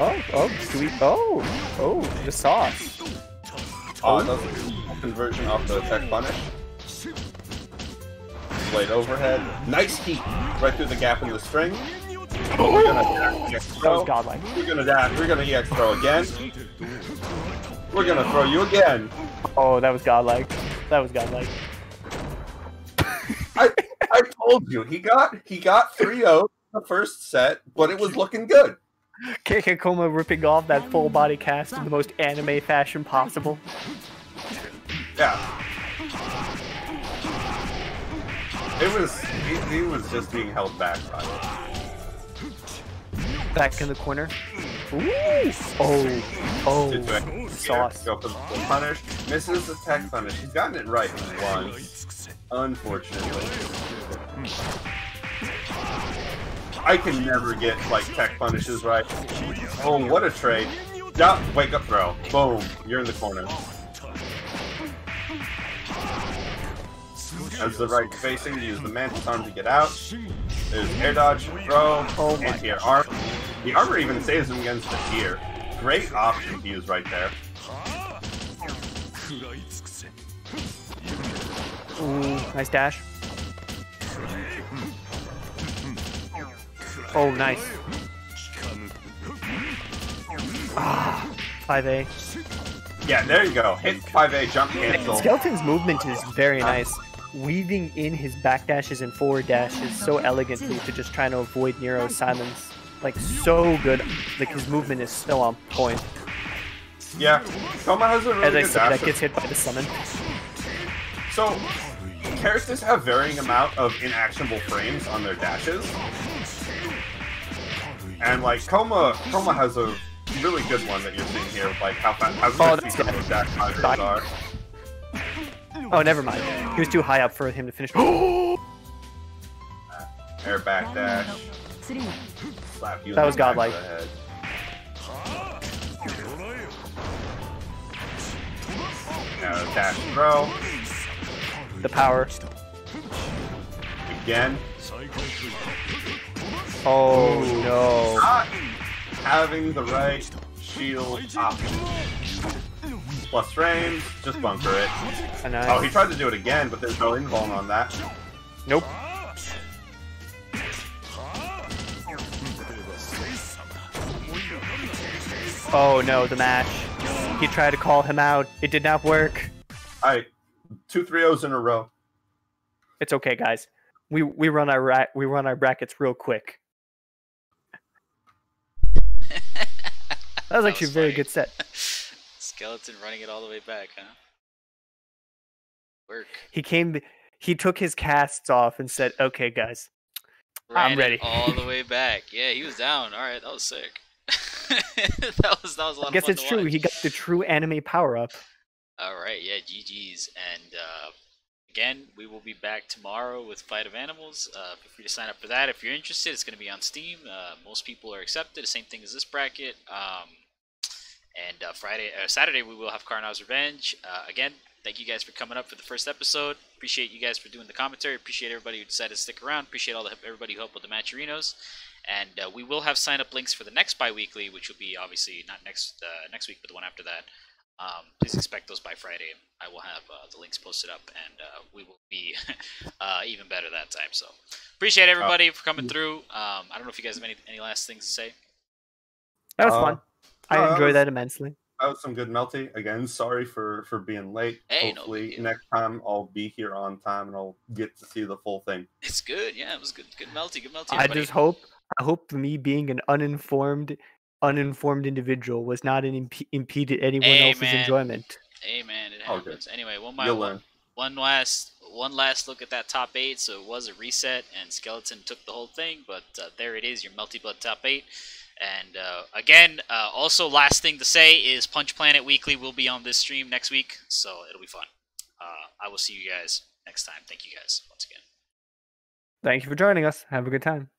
Oh, oh, we oh, oh, the sauce. Oh, that's conversion off the tech punish. Blade overhead. Nice heat right through the gap in the string. We're gonna dash EX That was throw. godlike. We're gonna dash. We're gonna EX throw again. We're gonna throw you again. Oh, that was godlike. That was godlike. I I told you he got he got 3-0 the first set, but it was looking good. Kikakoma ripping off that full body cast in the most anime fashion possible. Yeah. It was he, he was just being held back by it. Back in the corner. Ooh. Oh, oh, Did you- sauce. Go for the full punish. Misses the tech punish. He's gotten it right once. Unfortunately. Hmm. I can never get, like, tech punishes right. Oh, what a trade. Yeah, wake up throw. Boom. You're in the corner. As the right facing, use the mantis arm to get out. There's air dodge, throw, home, and here armor. The armor even saves him against the tier. Great option to use right there. Ooh, nice dash. Oh, nice. Ah, 5A. Yeah, there you go. Hit 5A, jump cancel. Skeleton's movement is very nice. Weaving in his back dashes and forward dashes so elegantly to just trying to avoid Nero's silence. Like, so good. Like, his movement is so on point. Yeah, Kouma has a really As I said, that gets hit by the summon. So, characters have varying amount of inactionable frames on their dashes. And like Kouma, Kouma has a really good one that you're seeing here, like how fast, how Oh, good that's some of dash fighters are. Oh, never mind. He was too high up for him to finish. [gasps] Air back dash, slap you. That was godlike. Now dash throw the power. again. Oh Ooh. no. Having the right shield option. Plus frames, just bunker it. Nice. Oh, he tried to do it again, but there's no invuln on that. Nope. Oh no, the match. He tried to call him out. It did not work. Alright. Two three O's in a row. It's okay, guys. We we run our we run our brackets real quick. That was actually a very funny. good set. [laughs] Skeleton running it all the way back, huh? Work. He came. He took his casts off and said, "Okay, guys, I'm Ran it ready." all the [laughs] way back. Yeah, he was down. All right, that was sick. [laughs] that was that was a lot I guess of fun it's true. watch. He got the true anime power up. All right, yeah, GG's. And uh, again, we will be back tomorrow with Fight of Animals. Uh, feel free to sign up for that if you're interested. It's going to be on Steam. Uh, most people are accepted. The same thing as this bracket. Um, and uh, Friday, uh, Saturday, we will have Karnov's Revenge. Uh, again, thank you guys for coming up for the first episode. Appreciate you guys for doing the commentary. Appreciate everybody who decided to stick around. Appreciate all the everybody who helped with the matcherinos. And uh, we will have sign up links for the next bi-weekly, which will be obviously not next uh, next week, but the one after that Um, please expect those by Friday. I will have uh, the links posted up, and uh, we will be [laughs] uh, even better that time. So appreciate everybody for coming through. Um, I don't know if you guys have any any last things to say. That was Uh, fun. I no, that was- that immensely. That was some good melty. Again, sorry for for being late. Hey, Hopefully big deal. next time I'll be here on time and I'll get to see the full thing. It's good. Yeah, it was good. Good melty. Good melty. I just hope I hope me being an uninformed uninformed individual was not an imp- impeded anyone Hey, else's man. enjoyment. Hey man, it good. happens. Anyway, one by one, one last one last look at that top eight. So it was a reset, and Skeleton took the whole thing. But uh, there it is, your Melty Blood top eight. And uh, again, uh, also last thing to say is Punch Planet Weekly will be on this stream next week, so it'll be fun. Uh, I will see you guys next time. Thank you guys once again. Thank you for joining us. Have a good time.